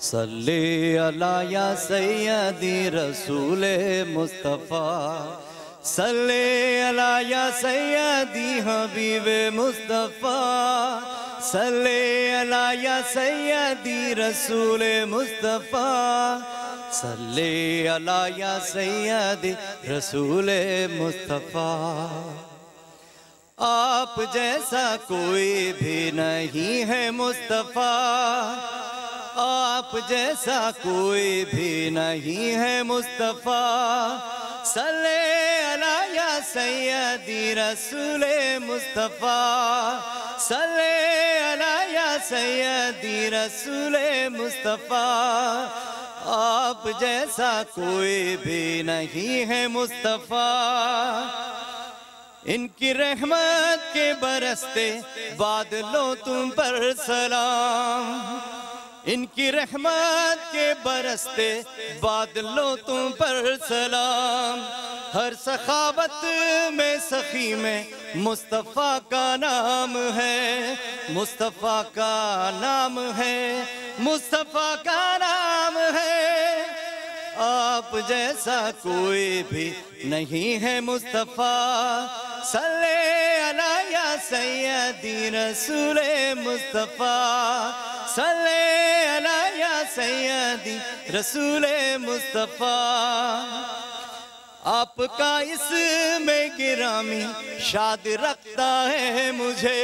S6: सल्ले अला या सैयदी रसूल मुस्तफ़ा, सल्ले अला या सैयदी हबीब मुस्तफ़ा, सल्ले अला या सैयदी रसूल मुस्तफ़ा, सल्ले अला या सैयदी रसूल मुस्तफ़ा। आप जैसा कोई भी नहीं है मुस्तफ़ा, आप जैसा कोई भी नहीं है मुस्तफ़ा सले अला या सैयदी रसूल मुस्तफ़ा सले अला या सैयदी रसूल मुस्तफ़ा, आप जैसा कोई भी नहीं है मुस्तफ़ा इनकी रहमत के बरसते बादलों तुम पर सलाम। इनकी रहमत के बरसते बादलों तुम पर सलाम। हर सखावत में सखी में मुस्तफ़ा का नाम है, मुस्तफ़ा का नाम है, मुस्तफ़ा का नाम है। आप जैसा कोई भी नहीं है मुस्तफ़ा। सले अला या सैयदी रसूल मुस्तफ़ा। सले अला या सैयदी रसूल मुस्तफ़ा। आपका इसमें गिरामी शाद रखता है मुझे।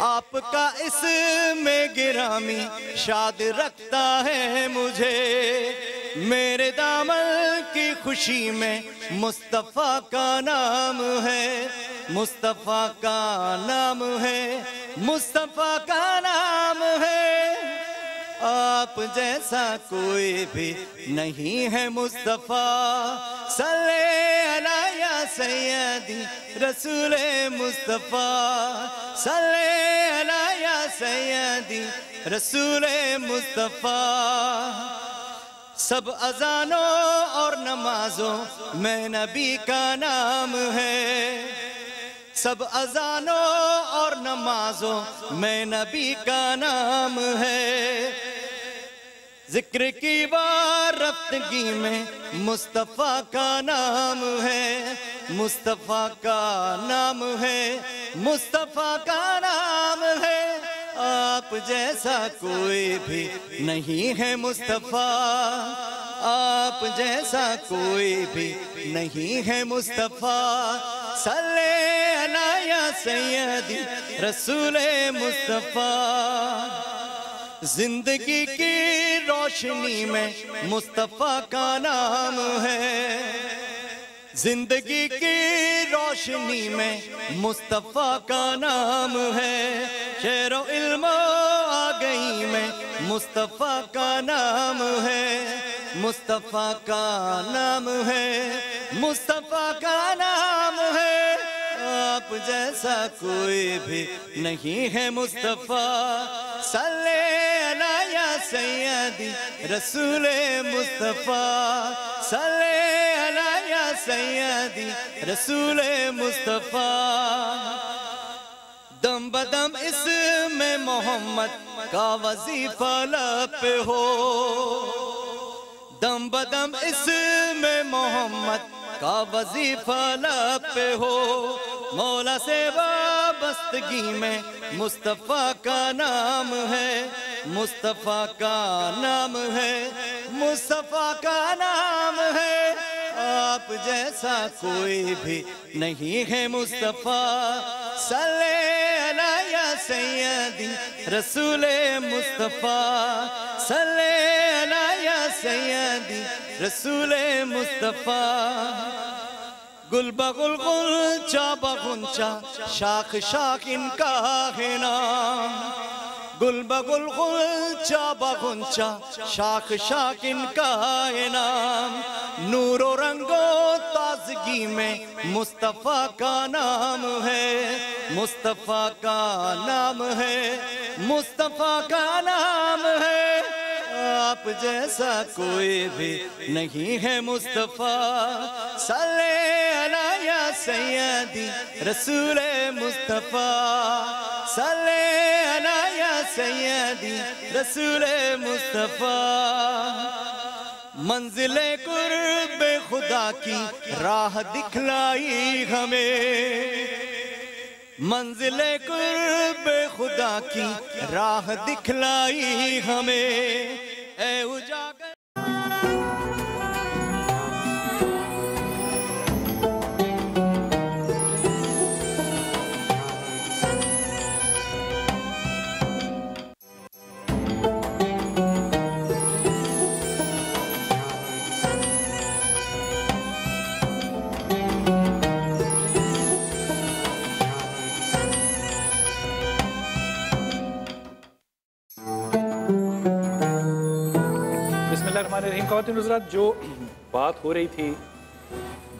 S6: आपका इसमें गिरामी शाद रखता है मुझे। मेरे दामन की खुशी में मुस्तफ़ा का नाम है, मुस्तफ़ा का नाम है, मुस्तफ़ा का नाम है। आप जैसा कोई भी नहीं है मुस्तफ़ा, सल्ले अलाया सैदी रसूल मुस्तफ़ा, सल्ले अलाया सैदी रसूल मुस्तफ़ा। सब अजानों और नमाजों में नबी का नाम है। सब अजानों और नमाजों में नबी का नाम है। ज़िक्र की बार रफ्तगी में मुस्तफ़ा का नाम है। मुस्तफ़ा का नाम है। मुस्तफ़ा का नाम है। आप जैसा कोई भी नहीं है मुस्तफ़ा। आप जैसा कोई भी नहीं है मुस्तफ़ा। सले अनाया सैदी रसूल मुस्तफ़ा। ज़िंदगी की रोशनी में मुस्तफ़ा का नाम है। ज़िंदगी की रोशनी में मुस्तफ़ा का नाम है। शेरो इल्म आ गई में मुस्तफ़ा का नाम है। मुस्तफ़ा का नाम है। मुस्तफ़ा का नाम है। आप जैसा कोई भी नहीं है मुस्तफ़ा। सल्ले या सैयदी रसूल मुस्तफ़ा। सल्ले सैयदी रसूल मुस्तफ़ा। दम बदम इसमें मोहम्मद का वजीफा लब पे हो। दम बदम इसमें मोहम्मद का वजीफा लब पे हो। मौला से वाबस्तगी में मुस्तफ़ा का नाम है। मुस्तफ़ा का नाम है। मुस्तफ़ा का नाम है। आप जैसा कोई भी नहीं है मुस्तफ़ा। सले अलाया सैदी रसूल मुस्तफ़ा। सले अलाया सैदी रसूल मुस्तफ़ा। गुल बगुल गुलचा बगुंचा शाख शाख इनका है नाम। गुल बगुल गुलचा बगुंचा शाख शाख इनका है नाम। नूरो रंगो ताजगी में मुस्तफ़ा का नाम है। मुस्तफ़ा का नाम है। मुस्तफ़ा का नाम है। आप जैसा कोई भी नहीं है मुस्तफ़ा। सले अला या सैयदी रसूल मुस्तफ़ा।
S25: सले अलाया सैयदी रसूल मुस्तफ़ा। मंजिल कुर्ब खुदा की राह दिखलाई हमें। मंजिल कुर्ब खुदा की राह दिखलाई हमें। ए उजागर।
S1: ख़वातीन हज़रात जो बात हो रही थी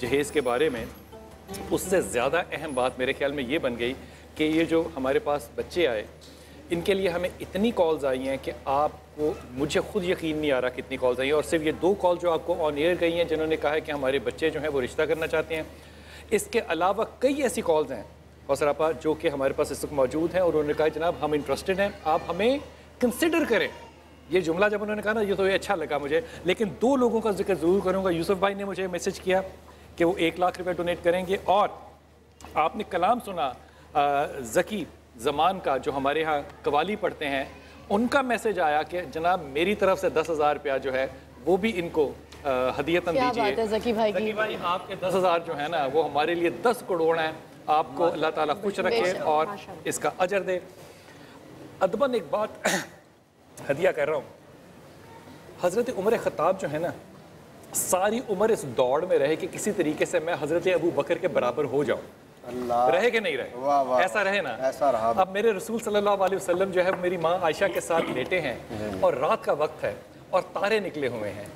S1: जहेज़ के बारे में, उससे ज़्यादा अहम बात मेरे ख्याल में ये बन गई कि ये जो हमारे पास बच्चे आए, इनके लिए हमें इतनी कॉल्स आई हैं कि आपको, मुझे खुद यकीन नहीं आ रहा कितनी कॉल्स आई हैं। और सिर्फ़ ये दो कॉल जो आपको ऑन एयर गई हैं, जिन्होंने कहा है कि हमारे बच्चे जो हैं वो रिश्ता करना चाहते हैं। इसके अलावा कई ऐसी कॉल्स हैं और सरापा जो कि हमारे पास इस वक्त मौजूद हैं और उन्होंने कहा जनाब, हम इंटरेस्टेड हैं, आप हमें कंसिडर करें। ये जुमला जब उन्होंने कहा ना ये तो ये अच्छा लगा मुझे। लेकिन दो लोगों का ज़िक्र ज़रूर करूँगा। यूसुफ भाई ने मुझे मैसेज किया कि वो एक लाख रुपए डोनेट करेंगे। और आपने कलाम सुना जकी जमान का जो हमारे यहाँ कवाली पढ़ते हैं उनका मैसेज आया कि जनाब मेरी तरफ़ से दस हज़ार रुपया जो है वो भी इनको हदियतन दीजिए।
S4: है जकी भाई
S1: जकी भाई आपके दस हज़ार जो है ना वो हमारे लिए दस करोड़ हैं। आपको अल्लाह ताला खुश रखे और इसका अजर दे। अदबन एक बात हदिया कर रहा हूँ। हज़रत उमर ख़ताब जो है ना सारी उम्र इस दौड़ में रहे कि किसी तरीके से मैं हज़रत अबू बकर के बराबर हो जाऊँ। रहे कि नहीं रहे?
S11: वाह वाह
S1: ऐसा रहे ना?
S11: ऐसा रहा।
S1: अब मेरे रसूल सल्लल्लाहु अलैहि वसल्लम जो है मेरी माँ आयशा के साथ लेटे हैं और रात का वक्त है और तारे निकले हुए हैं।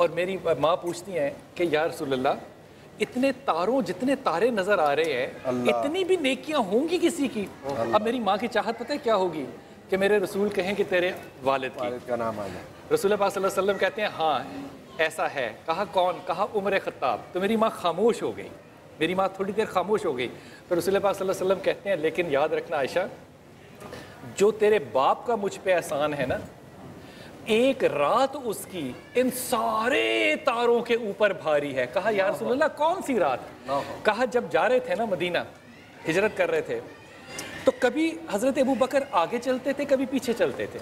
S1: और मेरी माँ पूछती हैं कि या रसूलल्लाह इतने तारों जितने तारे नज़र आ रहे हैं इतनी भी नेकियाँ होंगी किसी की? अब मेरी माँ की चाहत पता है क्या होगी? कि मेरे रसूल कहें कि तेरे वालिद की।
S11: वालिद का नाम आ जाए।
S1: रसूल पाक सल्लल्लाहु अलैहि वसल्लम कहते हैं हाँ ऐसा है। कहा कौन? कहा उमर ख़त्ताब। तो मेरी माँ खामोश हो गई। मेरी माँ थोड़ी देर खामोश हो गई। तो रसूल पाक सल्लल्लाहु अलैहि वसल्लम कहते हैं लेकिन याद रखना आयशा जो तेरे बाप का मुझ पर एहसान है ना एक रात उसकी इन सारे तारों के ऊपर भारी है। कहा यार रसूलुल्लाह कौन सी रात? कहा जब जा रहे थे ना मदीना हिजरत कर रहे थे तो कभी हज़रत अबू बकर आगे चलते थे कभी पीछे चलते थे?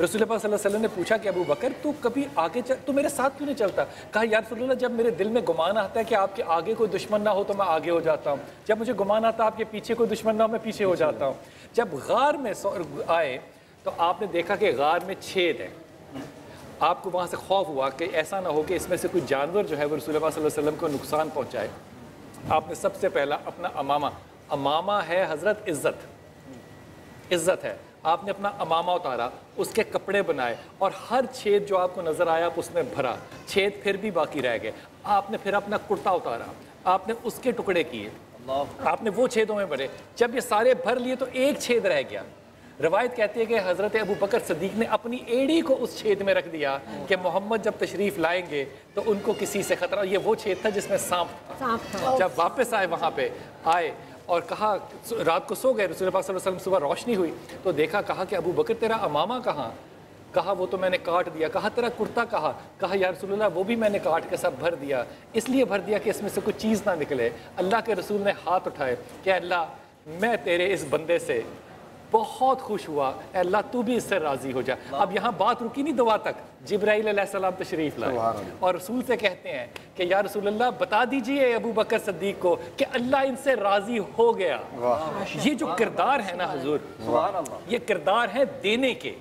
S1: रसूल वसल्लम ने पूछा कि अबू बकर तू कभी आगे चल तू मेरे साथ क्यों नहीं चलता? कहा यार रसूलुल्लाह जब मेरे दिल में गुमान आता है कि आपके आगे कोई दुश्मन ना हो तो मैं आगे हो जाता हूँ। जब मुझे गुमान आता है आपके पीछे कोई दुश्मन ना हो मैं पीछे हो जाता हूँ। जब गार में आए तो आपने देखा कि गार में छेद है। आपको वहाँ से खौफ हुआ कि ऐसा ना हो कि इसमें से कोई जानवर जो है वो रसूल वसल्लम को नुकसान पहुँचाए। आपने सबसे पहला अपना अमामा अमामा है हज़रत इज़्ज़त। इज़्ज़त है। आपने अपना अमामा उतारा उसके कपड़े बनाए और हर छेद जो आपको नज़र आया आप उसमें भरा। छेद फिर भी बाकी रह गए। आपने फिर अपना कुर्ता उतारा। आपने उसके टुकड़े किए। आपने वो छेदों में भरे। जब ये सारे भर लिए तो एक छेद रह गया। रवायत कहती है कि हज़रत अबू बकर सदीक ने अपनी एड़ी को उस छेद में रख दिया कि मोहम्मद जब तशरीफ़ लाएँगे तो उनको किसी से खतरा ये वो छेद था जिसमें सांप
S4: सांप था।
S1: जब वापस आए वहाँ पे आए और कहा रात को सो गए, रसूल पाक वसल्लम, सुबह रोशनी हुई। तो देखा, कहा कि अबू बकर, तेरा अमामा कहाँ? कहा, वो तो मैंने काट दिया। कहा, तेरा कुर्ता कहा? कहा यार रसूलुल्लाह, वो भी मैंने काट के सब भर दिया। इसलिए भर दिया कि इसमें से कोई चीज़ ना निकले। अल्लाह के रसूल ने हाथ उठाए कि, अल्लाह, मैं तेरे इस बंदे से बहुत खुश हुआ। अल्लाह तू भी इससे राज़ी हो जा। अब यहाँ बात रुकी नहीं दुआ तक। जिब्राइल सलाम तशरीफ़ लाए। और रसूल से कहते हैं कि या रसूल अल्लाह बता दीजिए अबू बकर सद्दीक को कि अल्लाह इनसे राज़ी हो गया। ये जो किरदार है ना हजूर ये किरदार है देने के।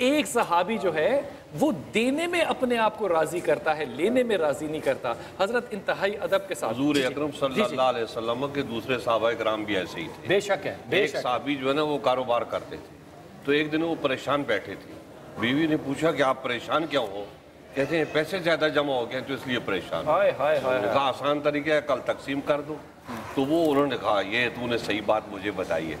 S1: एक सहाबी जो है वो देने में अपने आप को राज़ी करता है लेने में राज़ी नहीं करता। हज़रत इंतहाई अदब के साथ
S12: हजूर। अकरम। सल्लल्लाहु के दूसरे साहबा कराम भी ऐसे ही थे।
S1: बेशक है बेशक।
S12: साहबी जो है ना वो कारोबार करते थे। तो एक दिन वो परेशान बैठे थे। बीवी ने पूछा कि आप परेशान क्यों हो? कहते हैं पैसे ज़्यादा जमा हो गए तो इसलिए परेशान
S1: हाय हाय हाय
S12: उन्होंने कहा आसान तरीका है कल तकसीम कर दो। तो वो उन्होंने कहा ये तूने सही बात मुझे बताई है।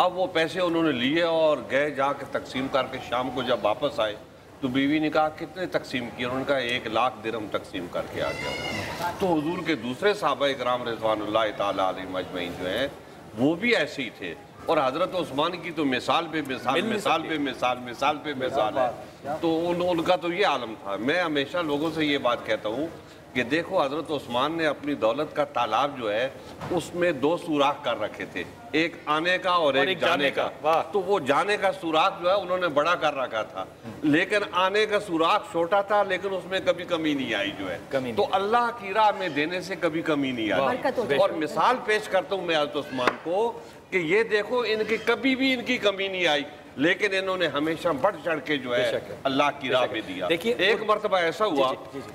S12: अब वो पैसे उन्होंने लिए और गए जाके तकसीम करके शाम को जब वापस आए तो बीवी ने कहा कितने तकसीम किए उन्होंने कहा एक लाख दिरम तकसीम करके आ गया तो हजूर के दूसरे साहबा इकराम रजवान तजमैन जो हैं वो भी ऐसे ही थे। और हज़रत उस्मान की तो मिसाल पे मिसाल
S1: मिसाल,
S12: मिसाल पे मिसाल मिसाल पे मिसाल है। तो उन उनका तो ये आलम था। मैं हमेशा लोगों से ये बात कहता हूँ कि देखो हज़रत उस्मान ने अपनी दौलत का तालाब जो है उसमें दो सुराख कर रखे थे। एक आने का और, और एक, एक जाने जाने का, का। तो वो जाने का सुराख जो है उन्होंने बड़ा कर रखा था। लेकिन आने का सुराख छोटा था लेकिन उसमें कभी कमी नहीं आई जो है। तो अल्लाह की राह में देने से कभी कमी नहीं आई। और मिसाल पेश करता हूँ मैं हज़रत उस्मान को कि ये देखो इनकी कभी भी इनकी कमी नहीं आई। लेकिन इन्होंने हमेशा बढ़ चढ़ के जो है अल्लाह की राह में दिया।
S1: देखिए,
S12: एक मरतबा ऐसा हुआ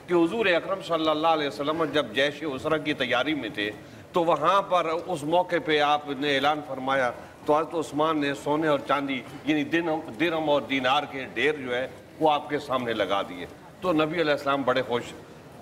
S12: कि हुजूर अकरम सल्लल्लाहु अलैहि वसल्लम जब जैश उसरा की तैयारी में थे तो वहाँ पर उस मौके पर आपने ऐलान फरमाया तो हज़रत उस्मान ने सोने और चांदी यानी दिन दिरम और दीनार के ढेर जो है वो आपके सामने लगा दिए। तो नबी अलैहिस्सलाम बड़े खुश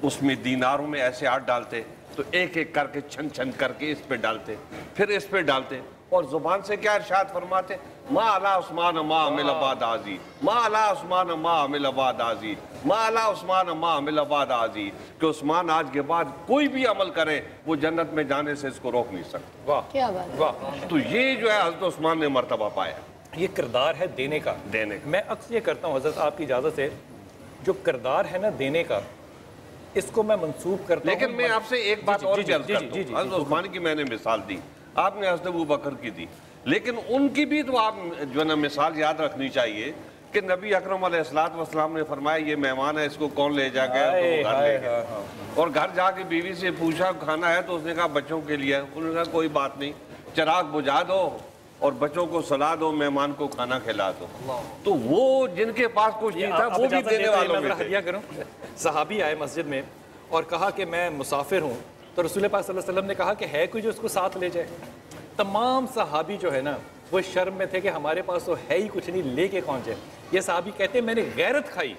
S12: उसमें दीनारों में ऐसे हाथ डालते तो एक एक करके छन छन करके इस पे डालते फिर इस पे डालते और ज़ुबान से क्या इरशाद फरमाते मा अला उस्मान मा अमिल आबाद आजी मा अला उस्मान मा अमिल आबाद आजी मा अला उस्मान मा अमिल आबाद आजी कि उस्मान आज के बाद कोई भी अमल करे वो जन्नत में जाने से इसको रोक नहीं सकता।
S1: वाह
S4: क्या बात है।
S1: वाह।
S12: तो ये जो है हज़रत उस्मान ने मर्तबा पाया।
S1: ये किरदार है देने का।
S12: देने का।
S1: मैं अक्सर ये करता हूँ हज़रत आपकी इजाज़त से जो किरदार है ना देने का इसको मैं मंसूब करता
S12: लेकिन मैं आपसे एक बात और
S1: जी,
S12: भी अर्ज़
S1: जी, जी,
S12: उस्मान की मैंने मिसाल दी। आपने हज़रत अबू बकर की दी। लेकिन उनकी भी तो आप जो है ना मिसाल याद रखनी चाहिए कि नबी अकरम वसलाम ने फरमाया ये मेहमान है इसको कौन ले जा गया तो घर ले गया और घर जाके बीवी से पूछा खाना है? तो उसने कहा बच्चों के लिए। उन्होंने कहा कोई बात नहीं चिराग बुझा दो और बच्चों को सलाह दो मेहमान को खाना खिला दो। तो वो जिनके पास कुछ नहीं था वो भी देने वालों
S1: में हदिया करूँ। सहाबी आए मस्जिद में और कहा कि मैं मुसाफिर हूँ तो रसूल पाक सल्लल्लाहु अलैहि वसल्लम ने कहा कि है कोई जो उसको साथ ले जाए? तमाम सहाबी जो है ना वो शर्म में थे कि हमारे पास तो है ही कुछ नहीं ले लेके कौन जाए? ये सहाबी कहते हैं मैंने गैरत खाई।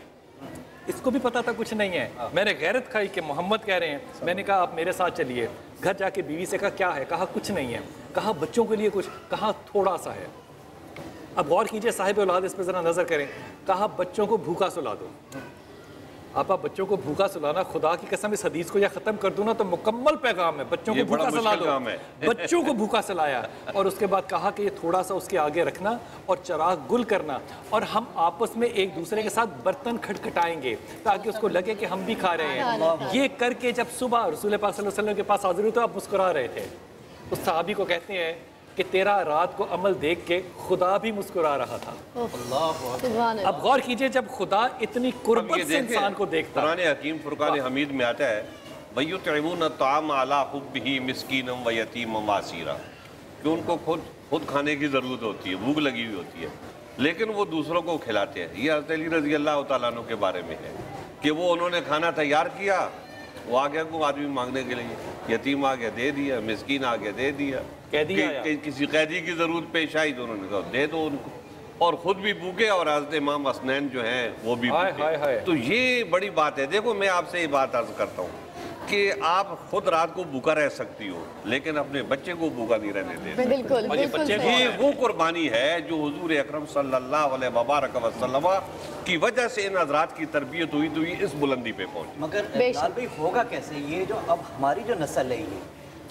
S1: इसको भी पता था कुछ नहीं है। मैंने गैरत खाई कि मोहम्मद कह रहे हैं? मैंने कहा आप मेरे साथ चलिए। घर जाके बीवी से कहा क्या है? कहा कुछ नहीं है। कहा बच्चों के लिए कुछ? कहा थोड़ा सा है। अब गौर कीजिए साहिब औलाद इस पर ज़रा नज़र करें। कहा बच्चों को भूखा सुला दो। आप आप बच्चों को भूखा सुलाना खुदा की कसम इस हदीस को या ख़त्म कर दूँ ना तो मुकम्मल पैगाम है। बच्चों को भूखा सुला दो।
S12: है।
S1: बच्चों को भूखा सलाया। और उसके बाद कहा कि ये थोड़ा सा उसके आगे रखना और चराग गुल करना। और हम आपस में एक दूसरे के साथ बर्तन खटखटाएँगे ताकि उसको लगे कि हम भी खा रहे हैं। ये करके जब सुबह रसूल पाक सल्लल्लाहु अलैहि वसल्लम के पास हाजिर हुए तो आप मुस्कुरा रहे थे। उस साहबी को कहते हैं कि तेरा रात को अमल देख के खुदा भी मुस्कुरा रहा था। अब गौर कीजिए जब खुदा इतनी कुर्बत से इंसान को देखता। है
S12: हकीम फुरकान हमीद में आता है वयु तैमून ताम हुब्बिही मिस्कीनम व यतीमम वासीरा। कि उनको खुद खुद खाने की ज़रूरत होती है भूख लगी हुई होती है। लेकिन वो दूसरों को खिलाते हैं। ये हज़रत अली रज़ी अल्लाह तु के बारे में है कि वो उन्होंने खाना तैयार किया वो आ गया को आदमी मांगने के लिए यतीम आ गया दे दिया मिस्कीन आ गया दे दिया।
S1: कैदी
S12: कि- कि- किसी कैदी की ज़रूरत पेश आई तो उन्होंने कहा दे दो उनको। और खुद भी भूखे और हज़रत इमाम असनैन जो हैं वो भी
S1: हाय, हाय, हाय।
S12: तो ये बड़ी बात है। देखो मैं आपसे ये बात अर्ज़ करता हूँ कि आप खुद रात को भूखा रह सकती हो लेकिन अपने बच्चे को भूखा नहीं रहने
S4: बिल्कुल
S1: और ये बच्चे
S12: ये वो कुर्बानी है जो हुजूर अकरम सल्लल्लाहु अलैहि वबारक वसल्लम की वजह से इन हजरात की तरबियत हुई तो इस बुलंदी पे पहुँची।
S6: मगर होगा कैसे? ये जो अब हमारी जो नस्ल है ये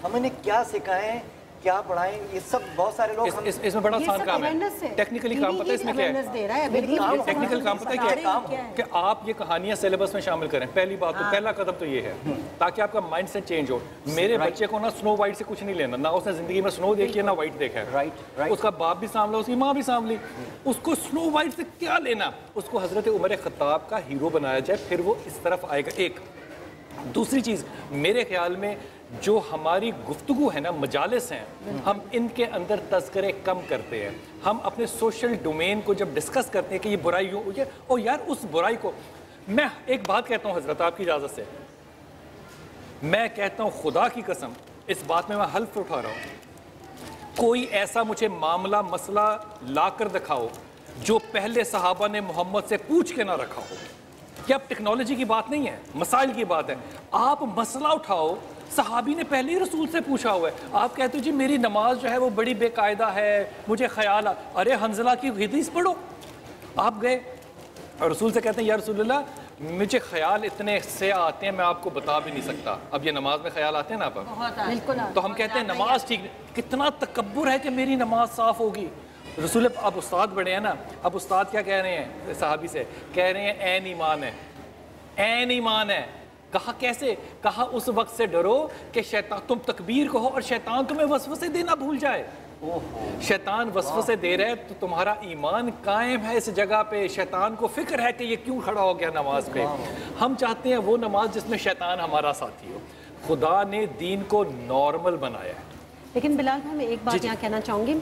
S6: हम इन्हें क्या सिखाएँ? क्या पढ़ाएँ? ये सब बहुत सारे लोग
S1: इस,
S6: हम-
S1: इस, इसमें बड़ा आसान काम है।
S8: है।
S1: टेक्निकली काम पता है इसमें क्या
S8: है?
S1: है।
S6: काम
S1: टेक्निकल काम पता है क्या
S8: है? क्या
S1: कि आप ये कहानियाँ सिलेबस में शामिल करें। पहली बात तो पहला कदम तो ये है ताकि आपका माइंड सेट चेंज हो। मेरे बच्चे को ना स्नो वाइट से कुछ नहीं लेना। ना उसने ज़िंदगी में स्नो देखी है ना वाइट देखा है।
S6: राइट राइट
S1: उसका बाप भी सांभला उसकी माँ भी सांभली उसको स्नो वाइट से क्या लेना? उसको हज़रत उमर खताब का हीरो बनाया जाए फिर वो इस तरफ़ आएगा। एक दूसरी चीज़ मेरे ख्याल में जो हमारी गुफ्तु है ना, मजालस हैं, हम इनके अंदर तस्करे कम करते हैं। हम अपने सोशल डोमेन को जब डिस्कस करते हैं कि ये बुराई यूँ है, और यार उस बुराई को, मैं एक बात कहता हूँ हज़रत, आपकी इजाज़त से। मैं कहता हूँ खुदा की कसम, इस बात में मैं हल्फ उठा रहा हूँ। कोई ऐसा मुझे मामला, मसला ला कर दिखाओ, जो पहले सहाबा ने मोहम्मद से पूछ के ना रखा हो। कि अब टेक्नोलॉजी की बात नहीं है? मसाइल की बात है। आप मसला उठाओ सहाबी ने पहले ही रसूल से पूछा हुआ है। आप कहते हो जी मेरी नमाज़ जो है वो बड़ी बेकायदा है मुझे ख्याल आ अरे हंजला की हदीस पढ़ो। आप गए। और रसूल से कहते हैं या रसूलल्लाह मुझे ख्याल इतने से आते हैं मैं आपको बता भी नहीं सकता। अब ये नमाज़ में ख्याल आते हैं ना आप?
S8: बिल्कुल
S1: तो हम कहते हैं नमाज़ ठीक कितना तकबर है कि मेरी नमाज़ साफ़ होगी। रसूल अब उस्ताद बड़े हैं ना। अब उस्ताद क्या कह रहे हैं साहबी से? कह रहे हैं ऐन ईमान है। ऐन ईमान है। कहा कैसे? कहा उस वक्त से डरो कि शैतान तुम तकबीर कहो और शैतान तुम्हें वसवसे देना भूल जाए। शैतान वसवसे दे रहा है तो तुम्हारा ईमान कायम है इस जगह पे। शैतान को फ़िक्र है कि ये क्यों खड़ा हो गया नमाज़ पे। हम चाहते हैं वो नमाज़ जिसमें शैतान हमारा साथी हो। खुदा ने दीन को नॉर्मल बनाया है।
S8: लेकिन बिलाल मैं एक बात यहाँ कहना चाहूँगी।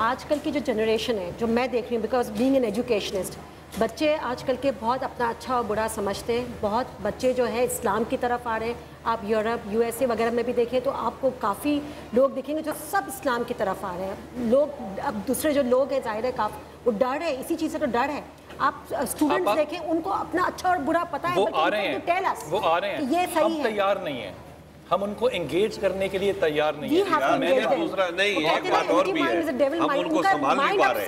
S8: आजकल की जो जनरेशन है जो मैं देख रही हूँ बिकॉज़ बींग एन एजुकेशनिस्ट बच्चे आजकल के बहुत अपना अच्छा और बुरा समझते हैं। बहुत बच्चे जो है इस्लाम की तरफ़ आ रहे हैं। आप यूरोप यूएसए वगैरह में भी देखें तो आपको काफ़ी लोग देखेंगे जो सब इस्लाम की तरफ़ आ रहे हैं। लोग अब दूसरे जो लोग हैं ज़ाहिर है काफ़ी वो डर है इसी चीज़ से तो डर है। आप स्टूडेंट्स देखें उनको अपना अच्छा और बुरा पता है
S1: वो आ रहे हैं। वो आ रहे हैं।
S8: ये सही है।
S1: तैयार नहीं है। हम उनको एंगेज करने के लिए तैयार नहीं है.
S12: दूसरा नहीं एक बात और भी है। हम उनको संभाल नहीं पा रहे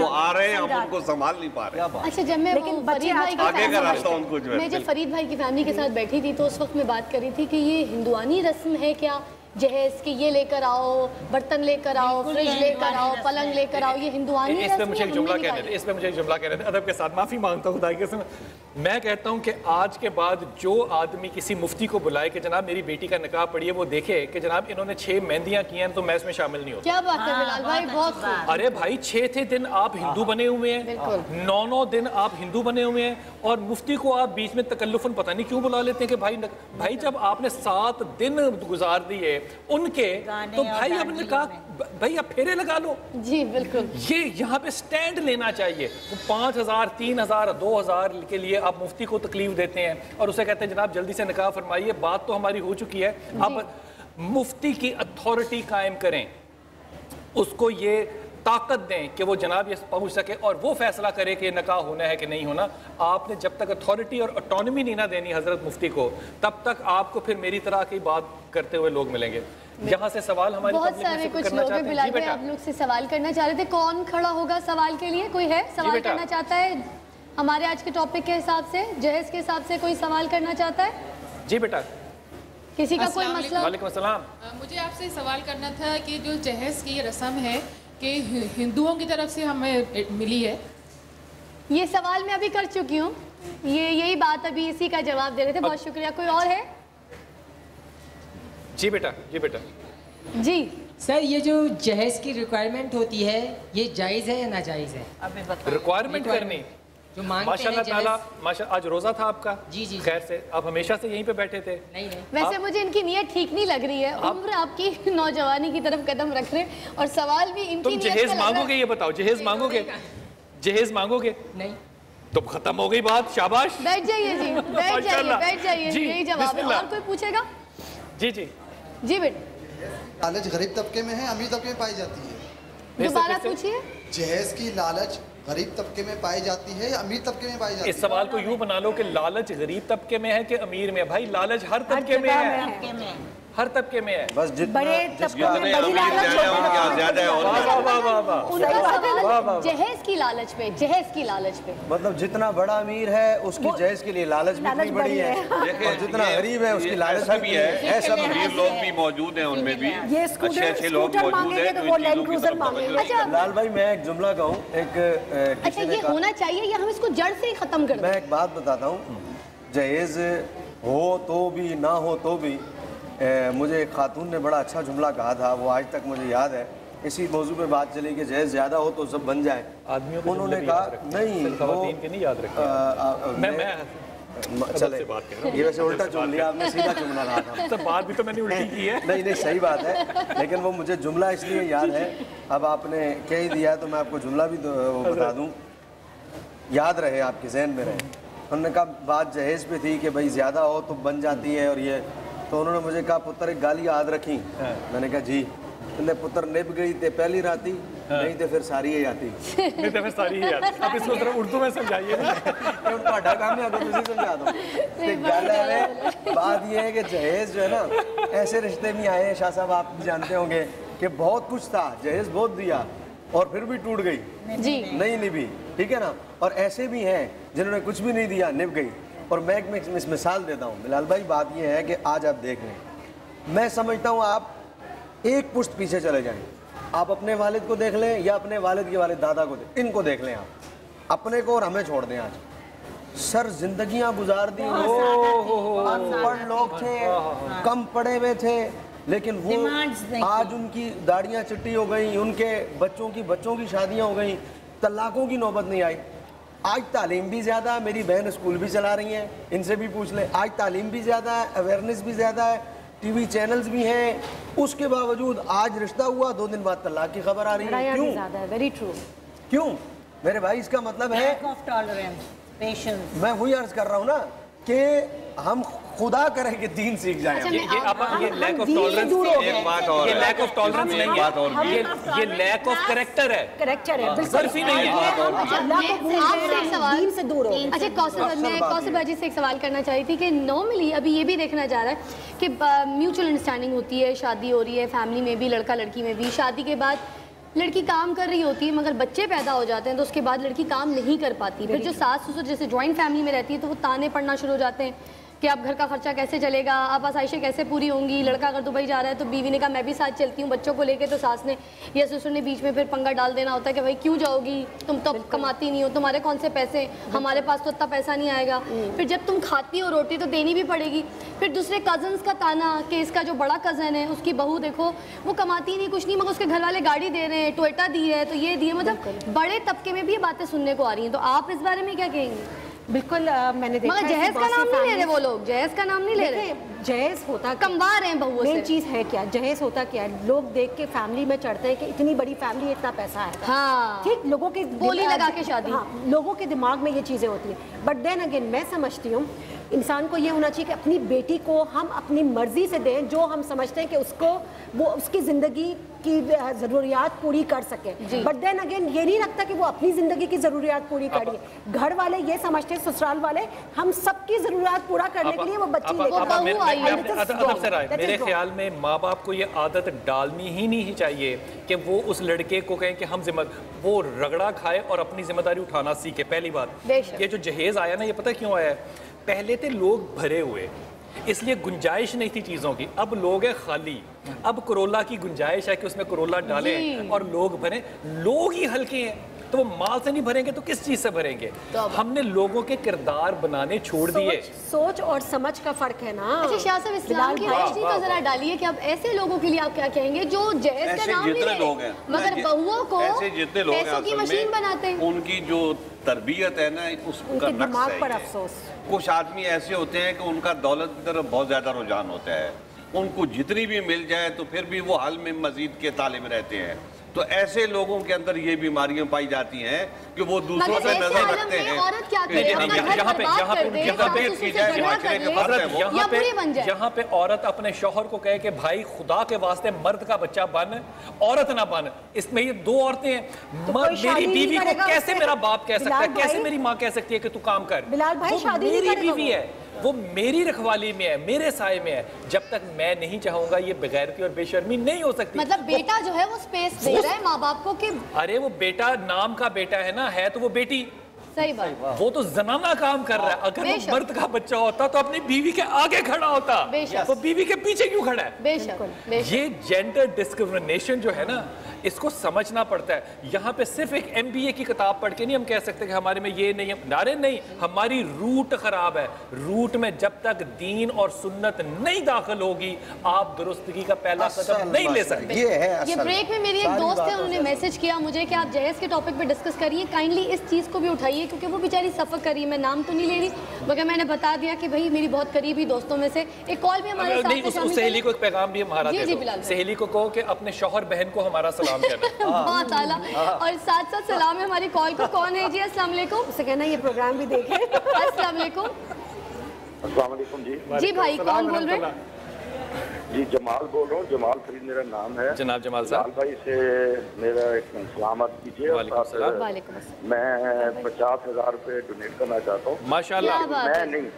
S12: वो आ रहे हैं हम उनको संभाल नहीं पा रहे
S4: अच्छा जब मैं
S8: लेकिन
S4: वो
S8: बच्चे
S4: फरीद भाई के
S12: आगे का रास्ता उनको जो है।
S4: मैं जब फरीद भाई की फैमिली के साथ बैठी थी तो उस वक्त मैं बात करी थी कि ये हिंदुआनी रस्म है क्या? जहेज की ये लेकर आओ बर्तन लेकर आओ फ्रिज लेकर आओ पलंग लेकर आओ ये हिंदुआनी
S1: इस पे मुझे एक जुमला कहने। थे इस पे मुझे एक जुमला कहने थे अदब के साथ माफ़ी माँगता हूँ खुदा की कसम मैं कहता हूँ कि आज के बाद जो आदमी किसी मुफ्ती को बुलाए कि जनाब मेरी बेटी का निकाह पड़ी है वो देखे कि जनाब इन्होंने छह मेहंदियाँ की हैं तो मैं इसमें शामिल नहीं होता।
S4: क्या बात है बिलाल भाई बहुत
S1: अरे भाई छह थे दिन आप हिंदू बने हुए हैं नौ नौ दिन आप हिंदू बने हुए हैं और मुफ्ती को आप बीच में तकल्लुफन पता नहीं क्यों बुला लेते हैं कि भाई भाई जब आपने सात दिन गुजार दिए उनके तो भाई अब कहा भाई आप फेरे लगा लो।
S4: जी बिल्कुल।
S1: ये यहाँ पे स्टैंड लेना चाहिए। वो पाँच हज़ार तीन हज़ार दो हज़ार के लिए आप मुफ्ती को तकलीफ़ देते हैं और उसे कहते हैं जनाब जल्दी से निकाह फरमाइए बात तो हमारी हो चुकी है। आप मुफ्ती की अथॉरिटी कायम करें। उसको ये ताकत दें कि वो जनाब ये पहुँच सके और वो फैसला करे कि निकाह होना है कि नहीं होना। आपने जब तक अथॉरिटी और अटोनमी नहीं ना देनी हज़रत मुफ्ती को तब तक आपको फिर मेरी तरह की बात करते हुए लोग मिलेंगे। यहाँ से सवाल हमारी
S4: बहुत सारे कुछ लोग
S1: चाहते।
S4: बिलाल भाई आप लोग से सवाल करना चाह रहे थे कौन खड़ा होगा सवाल के लिए? कोई है सवाल करना चाहता है? हमारे आज के टॉपिक के हिसाब से जहेज के हिसाब से कोई सवाल करना चाहता है?
S1: जी बेटा।
S4: किसी का कोई मसला?
S1: वालेकुम।
S10: मुझे आपसे सवाल करना था कि जो जहेज की रस्म है कि हिंदुओं की तरफ़ से हमें मिली है।
S4: ये सवाल मैं अभी कर चुकी हूँ। ये यही बात अभी इसी का जवाब दे रहे थे। बहुत शुक्रिया। कोई और है?
S1: जी बेटा जी बेटा।
S4: जी।
S26: सर ये जो जहेज की रिक्वायरमेंट होती है ये जायज़ है या ना जायज़ है
S1: रिक्वायरमेंट करनी। माशाल्लाह माशा आज रोज़ा था आपका।
S26: जी जी
S1: खैर से आप हमेशा से यहीं पे बैठे थे।
S26: नहीं नहीं।
S4: वैसे मुझे इनकी नीयत ठीक नहीं लग रही है। उम्र आपकी नौजवानी की तरफ़ कदम रख रहे और सवाल भी इनकी
S1: तुम जहेज। मांगोगे ये बताओ जहेज मांगोगे? जहेज मांगोगे?
S26: नहीं।
S1: तो खत्म हो गई बात शाबाश।
S4: बैठ जाइए जी बैठ जाइए बैठ जाइए
S1: जी,
S4: यही जवाब है। और कोई पूछेगा?
S1: जी जी।
S4: जी बेटा।
S27: लालच गरीब तबके में है अमीर तबके में पाई जाती है।
S4: दोबारा पूछिए।
S27: जहेज की लालच गरीब तबके में पाई जाती है या अमीर तबके में पाई जाती है
S1: इस सवाल को यूँ बना लो कि लालच गरीब तबके में है कि अमीर में भाई लालच हर तबके में है। हर तबके में है।
S11: बस जितना
S8: बड़े में में।
S4: जहेज की लालच पे जहेज की लालच पे।
S11: मतलब जितना बड़ा अमीर है उसकी जहेज के लिए लालच भी इतनी बड़ी है। जितना गरीब है उसकी लालच भी
S12: है
S11: ऐसा
S12: अमीर लोग भी मौजूद हैं उनमें भी।
S8: ये
S12: अच्छे अच्छे लोग मौजूद
S8: मांगेंगे
S12: हैं
S8: तो
S12: तो
S4: अच्छा
S11: लाल भाई मैं एक जुमला कहूँ एक
S4: अच्छा ये होना चाहिए या हम इसको जड़ से ही खत्म कर
S11: मैं एक बात बताता हूँ। जहेज हो तो भी ना हो तो भी ए, मुझे एक खातून ने बड़ा अच्छा जुमला कहा था वो आज तक मुझे याद है। इसी मौजू पे बात चली कि जहेज ज़्यादा हो तो सब बन जाए।
S1: आदमियों
S11: उन्होंने कहा नहीं वो
S1: के नहीं याद मैं
S11: चले।
S1: रहा।
S11: ये वैसे उल्टा चुन लिया आपने सीधा चुनना कहा था।
S1: तो बात भी तो मैंने उल्टी की है।
S11: नहीं नहीं सही बात है। लेकिन वो मुझे जुमला इसलिए याद है। अब आपने कह ही दिया तो मैं आपको जुमला भी बता दूँ। याद रहे आपके जहन में रहे। उन्होंने कहा बात जहेज पे थी कि भाई ज़्यादा हो तो बन जाती है और ये तो उन्होंने मुझे कहा पुत्र एक गाली याद रखी मैंने कहा जी कहते पुत्र निभ गई ते पहली राती नहीं तो फिर सारी ही आती
S1: नहीं तो फिर सारी ही याद अब इसको जरा उर्दू में समझाइए ना
S11: ਹੁਣ ਤੁਹਾਡਾ ਕੰਮ ਹੈ ਅਗਰ ਤੁਸੀਂ ਸਮਝਾ ਦਿਓ ਤੇ ਗੱਲ है बात ये है कि जहेज जो है ना ऐसे रिश्ते में आए हैं शाह साहब आप भी जानते होंगे कि बहुत कुछ था जहेज बहुत दिया और फिर भी टूट गई
S4: जी
S11: नहीं निभी ठीक है ना और ऐसे भी हैं जिन्होंने कुछ भी नहीं दिया निभ गई और मैं एक मैं इस मिसाल देता हूँ। बिलाल भाई बात ये है कि आज आप देख लें मैं समझता हूँ आप एक पुश्त पीछे चले जाएँ। आप अपने वालिद को देख लें या अपने वालिद के वालिद दादा को देख इनको देख लें आप। अपने को और हमें छोड़ दें आज। सर जिंदगियाँ गुजार दी हो
S7: ज़्यादा थी,
S11: हो हो अनपढ़ लोग
S7: थे हाँ।
S11: कम पढ़े हुए थे लेकिन वो आज उनकी दाढ़ियाँ चिट्टी हो गई उनके बच्चों की बच्चों की शादियाँ हो गई तलाकों की नौबत नहीं आई। आज तालीम भी ज़्यादा है मेरी बहन स्कूल भी चला रही हैं इनसे भी पूछ लें। आज तालीम भी ज़्यादा है अवेयरनेस भी ज़्यादा है टीवी चैनल्स भी हैं। उसके बावजूद आज रिश्ता हुआ दो दिन बाद तलाक की खबर आ रही है। क्यों?
S8: वेरी ट्रू
S11: क्यों? मेरे भाई इसका मतलब है मैं वही अर्ज़ कर रहा हूँ ना कि हम खुदा करें कि दीन सीख जाए।
S1: ये ये आप ये लैक ऑफ़ टॉलरेंस
S12: एक बात और
S1: ये
S12: है।
S1: लैक ऑफ़ टॉलरेंस
S12: एक
S1: नहीं
S12: बात और
S1: है ये ये लैक ऑफ़ करेक्टर है।
S8: करेक्टर है बिल्कुल।
S1: सर्फ ही। नहीं है।
S8: अच्छा, दीन से दूर हो
S4: अच्छा कौसर मैं कौसर बाजी से एक सवाल करना चाह रही थी कि नॉर्मली अभी ये भी देखना जा रहा है कि म्यूचुअल अंडरस्टैंडिंग होती है शादी हो रही है फैमिली में भी लड़का लड़की में भी। शादी के बाद लड़की काम कर रही होती है मगर बच्चे पैदा हो जाते हैं तो उसके बाद लड़की काम नहीं कर पाती। फिर जो सास ससुर जैसे जॉइंट फैमिली में रहती है तो वो ताने पड़ना शुरू हो जाते हैं। कि आप घर का खर्चा कैसे चलेगा? आप आसाइशें कैसे पूरी होंगी? लड़का अगर दुबई जा रहा है तो बीवी ने कहा मैं भी साथ चलती हूँ बच्चों को लेके। तो सास ने या ससुर ने बीच में फिर पंगा डाल देना होता है कि भाई क्यों जाओगी? तुम तो कमाती नहीं हो। तुम्हारे कौन से पैसे? हमारे पास तो इतना पैसा नहीं आएगा। फिर जब तुम खाती हो रोटी तो देनी भी पड़ेगी। फिर दूसरे कजन्स का ताना कि इसका जो बड़ा कज़न है उसकी बहू देखो वो कमाती नहीं कुछ नहीं मगर उसके घर वाले गाड़ी दे रहे हैं टोयटा दी है तो ये दिए मतलब बड़े तबके में भी ये बातें सुनने को आ रही हैं। तो आप इस बारे में क्या कहेंगे?
S8: बिल्कुल मैंने देखा
S4: मगर जहेज
S8: का
S4: नाम नहीं ले रहे वो लोग जहेज का नाम नहीं ले रहे?
S8: जहेज होता
S4: कमवा रहे हैं बहुओं
S8: मेन चीज़ है क्या? जहेज होता क्या? है लोग देख के फैमिली में चढ़ते हैं कि इतनी बड़ी फैमिली इतना पैसा है।
S4: हाँ।
S8: ठीक लोगों के
S4: बोली लगा के शादी।
S8: हाँ लोगों के दिमाग में ये चीज़ें होती हैं। बट देन अगेन मैं समझती हूँ इंसान को ये होना चाहिए कि अपनी बेटी को हम अपनी मर्ज़ी से दें जो हम समझते हैं कि उसको वो उसकी ज़िंदगी की ज़रूरियात पूरी कर सके। बट देन अगेन ये नहीं लगता कि वो अपनी ज़िंदगी की ज़रूरियात पूरी करिए। घर वाले ये समझते हैं ससुराल वाले हम सबकी ज़रूरियात पूरा करने के लिए वो बच्ची
S1: अब-
S8: लेकर
S1: अब- अब मैं- मैं- मैं अपने
S8: That is
S1: अदब से
S8: wrong.
S1: राय
S8: That is
S1: मेरे ख्याल में माँ बाप को ये आदत डालनी ही नहीं चाहिए कि वो उस लड़के को कहें कि हम जिम्मे वो रगड़ा खाए और अपनी ज़िम्मेदारी उठाना सीखे। पहली बात ये जो जहेज आया ना ये पता क्यों आया है? पहले थे लोग भरे हुए। इसलिए गुंजाइश नहीं थी चीज़ों की। अब लोग है खाली। अब करोला की गुंजाइश है कि उसमें करोला। डालें और लोग भरें। लोग ही हल्के हैं। तो वो माल से नहीं भरेंगे तो किस चीज़ से भरेंगे? तो हमने लोगों के किरदार बनाने छोड़ दिए।
S8: सोच, और समझ का फ़र्क है ना?
S4: अच्छा शाह साहब इस्लाम की
S8: भाई,
S4: रोशनी तो जरा डालिए कि अब ऐसे लोगों के लिए आप क्या कहेंगे जो जहेज का नाम
S12: जितने
S4: ले
S12: लोग हैं
S4: मगर बहुओं को
S12: ऐसे जितने लोग
S4: पैसों की मशीन बनाते। हैं
S12: उनकी जो तरबियत है ना उसका
S8: उनके दिमाग पर अफसोस।
S12: कुछ आदमी ऐसे होते हैं कि उनका दौलत की तरफ़ बहुत ज़्यादा रुझान होता है। उनको जितनी भी मिल जाए तो फिर भी वो हल में मजीद के तालिब रहते हैं। तो ऐसे लोगों के अंदर ये बीमारियाँ पाई जाती हैं कि वो दूसरों पे नज़र रखते हैं। यहाँ-
S1: पे यहाँ पे यहाँ
S4: से।
S1: यहाँ यहाँ औरत अपने शोहर को कहे कि भाई खुदा के वास्ते मर्द का बच्चा बन औरत ना बन। इसमें ये दो औरतें हैं।
S8: तो
S1: मेरी बीवी को कैसे मेरा बाप कह सकता है? कैसे मेरी माँ कह सकती है कि तू काम कर?
S8: बिलाल भाई शादी नहीं
S1: मेरी बीवी है। वो मेरी रखवाली में है मेरे साय में है। जब तक मैं नहीं चाहूँगा ये बगैरती और बेशर्मी नहीं हो सकती।
S4: मतलब बेटा जो है वो स्पेस दे रहा है माँ बाप को कि
S1: अरे वो बेटा नाम का बेटा है ना है तो वो बेटी।
S4: सही बात।
S1: वो तो जनाना काम कर रहा है। अगर वो मर्द का बच्चा होता तो अपनी बीवी के आगे खड़ा होता।
S4: बेशक।
S1: वो बीवी के पीछे क्यों खड़ा है?
S4: बेशक बेशक।
S1: ये जेंडर डिस्क्रिमिनेशन जो है ना इसको समझना पड़ता है। यहाँ पे सिर्फ़ एक एमबीए की किताब पढ़ के नहीं हम कह सकते कि हमारे में ये नहीं है। नारे नहीं हमारी रूट खराब है। रूट में जब तक दीन और सुन्नत नहीं दाखिल होगी आप दुरुस्तगी का पहला कदम नहीं ले सकते।
S4: ये ब्रेक में मेरी एक दोस्त है उन्होंने मैसेज किया मुझे कि आप जहेज के टॉपिक पे डिस्कस करिए काइंडली इस चीज़ को भी उठाइए। क्योंकि वो बेचारी सफ़र कर रही है। मैं नाम तो नहीं ले रही मगर मैंने बता दिया कि भाई मेरी बहुत करीबी दोस्तों में से एक कॉल भी हमारे साथ
S1: नहीं उस, उस सहेली को एक पैगाम भी हमारा
S4: जी,
S1: दे
S4: जी,
S1: दो।
S4: बिलाल
S1: सहेली को कहो कि अपने शौहर बहन को हमारा सलाम कहना
S4: बहुत आला और साथ साथ सलाम है हमारी कॉल को। कौन है जी? अस्सलाम वालेकुम।
S8: उसे कहना ये प्रोग्राम भी देखे।
S4: अस्सलाम वालेकुम।
S28: जी।
S4: जी भाई कौन बोल रहे? हैं
S28: जी जमाल बोल रहा हूँ। जमाल फरीद मेरा नाम है।
S1: जनाब जमाल साहब।
S28: भाई से मेरा एक सलामत कीजिए। मैं पचास हज़ार रुपये डोनेट करना चाहता हूँ।
S1: माशाल्लाह।
S28: मैं नहीं।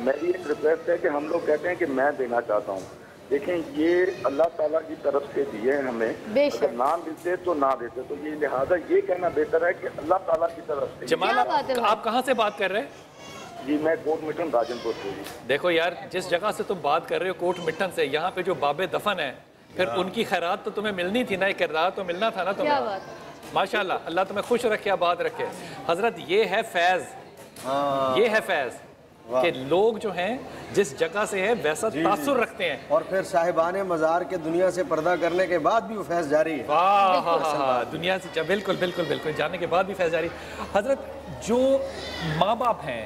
S28: मेरी एक रिक्वेस्ट है कि हम लोग कहते हैं कि मैं देना चाहता हूँ। देखें ये अल्लाह ताला की तरफ़ से दिए हैं हमें। अगर ना मिलते तो ना देते। तो ये लिहाजा ये कहना बेहतर है कि अल्लाह ताला की तरफ़ से।
S1: जमाल आप, आप कहाँ से बात कर रहे हैं?
S28: जी मैं कोट मिटन राजनपुर से जी
S1: देखो यार जिस जगह से तुम बात कर रहे हो कोट मिट्टन से यहाँ पे जो बाबे दफन है फिर उनकी खैरात तो तुम्हें मिलनी थी ना एक किरदार तो मिलना था ना तुम्हें? माशाल्लाह अल्लाह तुम्हें खुश रखे आबाद रखे। हज़रत ये है फैज। ये है फैज कि लोग जो हैं जिस जगह से है वैसा तासुर रखते हैं।
S11: और फिर साहिबान मज़ार के दुनिया से पर्दा करने के बाद भी वो फैज जारी है।
S1: वाह हाँ हाँ हाँ दुनिया से बिल्कुल बिल्कुल बिल्कुल जाने के बाद भी फैज जारी। हज़रत जो माँ बाप हैं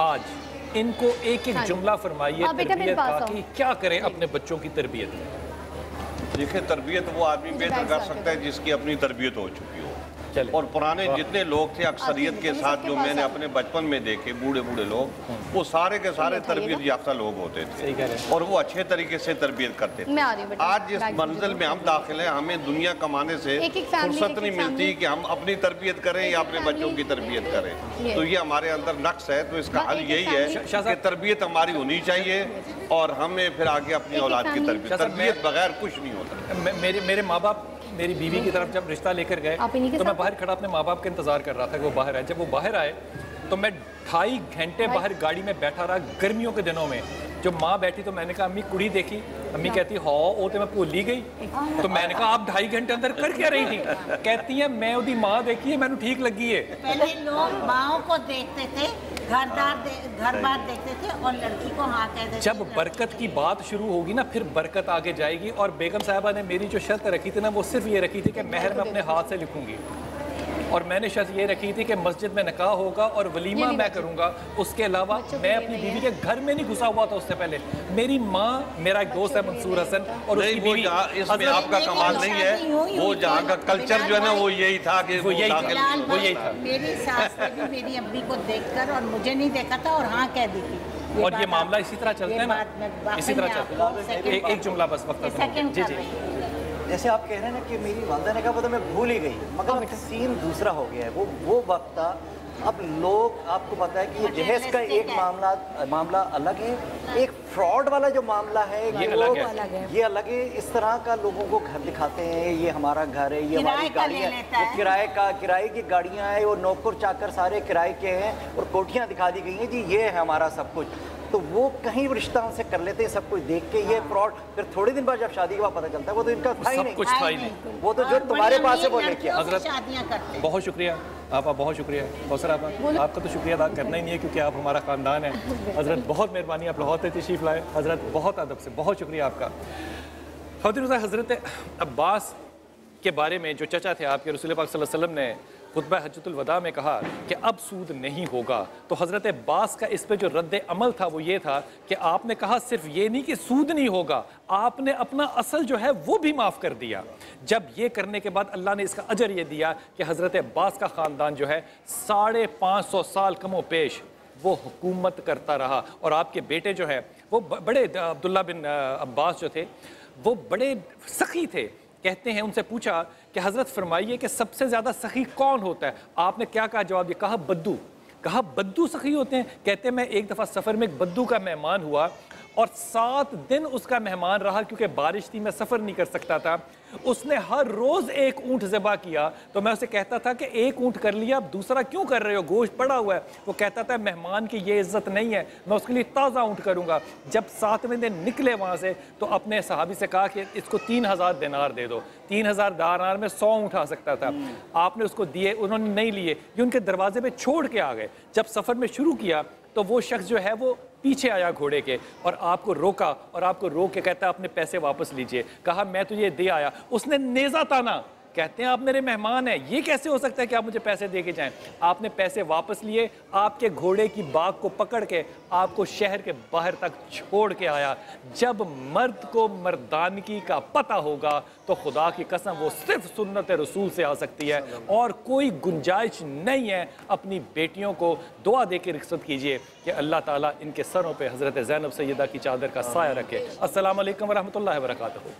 S1: आज इनको एक एक
S4: हाँ
S1: जुमला फरमाइए
S4: ताकि
S1: तरबियत का कि क्या करें अपने बच्चों की तरबियत में?
S12: देखिए तरबियत वो आदमी बेहतर कर सकता है जिसकी अपनी तरबियत हो चुकी हो। और पुराने जितने लोग थे अक्सरियत के साथ जो मैंने अपने बचपन में देखे बूढ़े बूढ़े लोग वो सारे के सारे तरबियत याफ्ता लोग होते थे। और वो अच्छे तरीके से तरबियत करते थे।
S4: मैं आ रही हूँ बेटा।
S12: आज जिस मंजिल में हम दाखिल हैं हमें दुनिया कमाने से फुर्सत नहीं मिलती। कि हम अपनी तरबियत करें या अपने बच्चों की तरबियत करें। तो ये हमारे अंदर नक्स है तो इसका हल यही है कि तरबियत हमारी होनी चाहिए और हमें फिर आगे अपनी औलाद की तरबियत। तरबियत बगैर कुछ नहीं होता।
S1: मेरे मेरे माँ बाप मेरी बीवी की तरफ़ जब रिश्ता लेकर गए तो मैं बाहर खड़ा अपने माँ बाप का इंतज़ार कर रहा था कि वो बाहर आए। जब वो बाहर आए तो मैं ढाई घंटे बाहर गाड़ी में बैठा रहा गर्मियों के दिनों में। जो माँ बैठी तो मैंने कहा अम्मी कुड़ी देखी? अम्मी कहती हाँ वो तो मैं भूल ही गई। तो मैंने कहा आप ढाई घंटे अंदर कर क्या रही थी? कहती है मैं ओदी माँ देखी है मैंने ठीक लगी है।
S7: पहले लोग माओ को देखते थे घरदार दे, घर बार देखते थे और लड़की को हाँ कह देते
S1: जब बरकत की बात शुरू होगी ना फिर बरकत आगे जाएगी और बेगम साहबा ने मेरी जो शर्त रखी थी ना वो सिर्फ़ ये रखी थी कि महर मैं अपने हाथ से लिखूँगी। और मैंने शर्त ये रखी थी कि मस्जिद में निकाह होगा और वलीमा मैं करूँगा। उसके अलावा मैं अपनी बीवी के घर में नहीं घुसा हुआ था उससे पहले। मेरी माँ मेरा एक दोस्त है मंसूर हसन और उसकी बीवी
S12: इसमें आपका कमाल नहीं है। वो जहाँ का कल्चर जो है ना वो यही था कि
S1: वो यही था, वो यही था।
S7: मेरी सास ने भी मेरी अम्मी को देखकर और मुझे नहीं देखा था और हाँ कह दी थी।
S1: और ये मामला इसी तरह चलता है ना? इसी तरह चलता है। एक एक जुमला बस वक्त जी जी।
S6: जैसे आप कह रहे हैं ना कि मेरी वालदा ने कहा वो तो मैं भूल ही गई। मगर अब सीन दूसरा हो गया है। वो वो वक्त था। अब लोग आपको पता है कि ये जहेज का एक मामला मामला अलग है। एक फ्रॉड वाला जो मामला है
S1: ये
S6: लोग-
S1: अलग है।
S6: ये अलग है। इस तरह का लोगों को घर दिखाते हैं। ये हमारा घर है ये हमारी गाड़ी है। वो
S7: है।
S6: किराए का किराए की गाड़ियाँ हैं वो नौकर चाकर सारे किराए के हैं और कोठियाँ दिखा दी गई हैं। जी ये है हमारा सब कुछ। तो वो कहीं रिश्ता उनसे कर लेते हैं सब कुछ देख के ये फ्रॉड फिर थोड़े दिन बाद जब शादी के बाद पता चलता है वो तो इनका था ही नहीं।
S1: कुछ था ही नहीं।
S6: वो तो जो तुम्हारे पास है वो लेके
S7: शादियाँ
S1: बहुत शुक्रिया आपका बहुत शुक्रिया। कौसर आपा आपका तो शुक्रिया अदा करना ही नहीं है क्योंकि आप हमारा ख़ानदान है। हज़रत बहुत मेहरबानी आप लाहौर से तशरीफ़ लाए। हज़रत बहुत अदब से बहुत शुक्रिया आपका। खौतिन हज़रत अब्बास के बारे में जो चचा थे आपके रसूल पाक सल्लल्लाहु अलैहि वसल्लम ने खुतबा हजतुलवदा में कहा कि अब सूद नहीं होगा। तो हज़रत अब्बास का इस पर जो रद्द अमल था वो ये था कि आपने कहा सिर्फ़ ये नहीं कि सूद नहीं होगा, आपने अपना असल जो है वो भी माफ़ कर दिया। जब ये करने के बाद अल्लाह ने इसका अजर ये दिया कि हज़रत अब्बास का ख़ानदान जो है साढ़े पाँच सौ साल कमो पेश वो हुकूमत करता रहा। और आपके बेटे जो हैं, वो बड़े अब्दुल्ला बिन अब्बास जो थे, वो बड़े सखी थे। कहते हैं, उनसे पूछा कि हज़रत फरमाइए कि सबसे ज़्यादा सखी कौन होता है? आपने क्या कहा? जवाब ये, कहा बद्दू। कहा बद्दू सखी होते हैं। कहते मैं एक दफ़ा सफ़र में एक बद्दू का मेहमान हुआ। और सात दिन उसका मेहमान रहा क्योंकि बारिश थी, मैं सफ़र नहीं कर सकता था। उसने हर रोज़ एक ऊँट ज़बा किया तो मैं उसे कहता था कि एक ऊँट कर लिया, अब दूसरा क्यों कर रहे हो? गोश्त पड़ा हुआ है। वो कहता था, मेहमान की ये इज़्ज़त नहीं है, मैं उसके लिए ताज़ा ऊँट करूँगा। जब सातवें दिन निकले वहाँ से तो अपने सहाबी से कहा कि इसको तीन हज़ार दिनार दे दो। तीन हज़ार दिनार में सौ ऊँट आ सकता था। आपने उसको दिए, उन्होंने नहीं लिए। ये उनके दरवाजे पे छोड़ के आ गए। जब सफ़र में शुरू किया तो वो शख्स जो है, वो पीछे आया घोड़े के और आपको रोका और आपको रोक के कहता, अपने पैसे वापस लीजिए। कहा, मैं तुझे दे आया। उसने नेजा ताना। कहते हैं आप मेरे मेहमान हैं। ये कैसे हो सकता है कि आप मुझे पैसे दे के जाएँ? आपने पैसे वापस लिए आपके घोड़े की बाग को पकड़ के आपको शहर के बाहर तक छोड़ के आया। जब मर्द को मर्दानगी का पता होगा तो खुदा की कसम वो सिर्फ़ सुन्नत रसूल से आ सकती है। और कोई गुंजाइश नहीं है अपनी बेटियों को। दुआ दे के रिख्सत कीजिए कि अल्लाह ताला इनके सरों पे हज़रत ज़ैनब सैदा की चादर का साया रखे। अस्सलाम वालेकुम वरहमतुल्लाहि वबरकातुहू।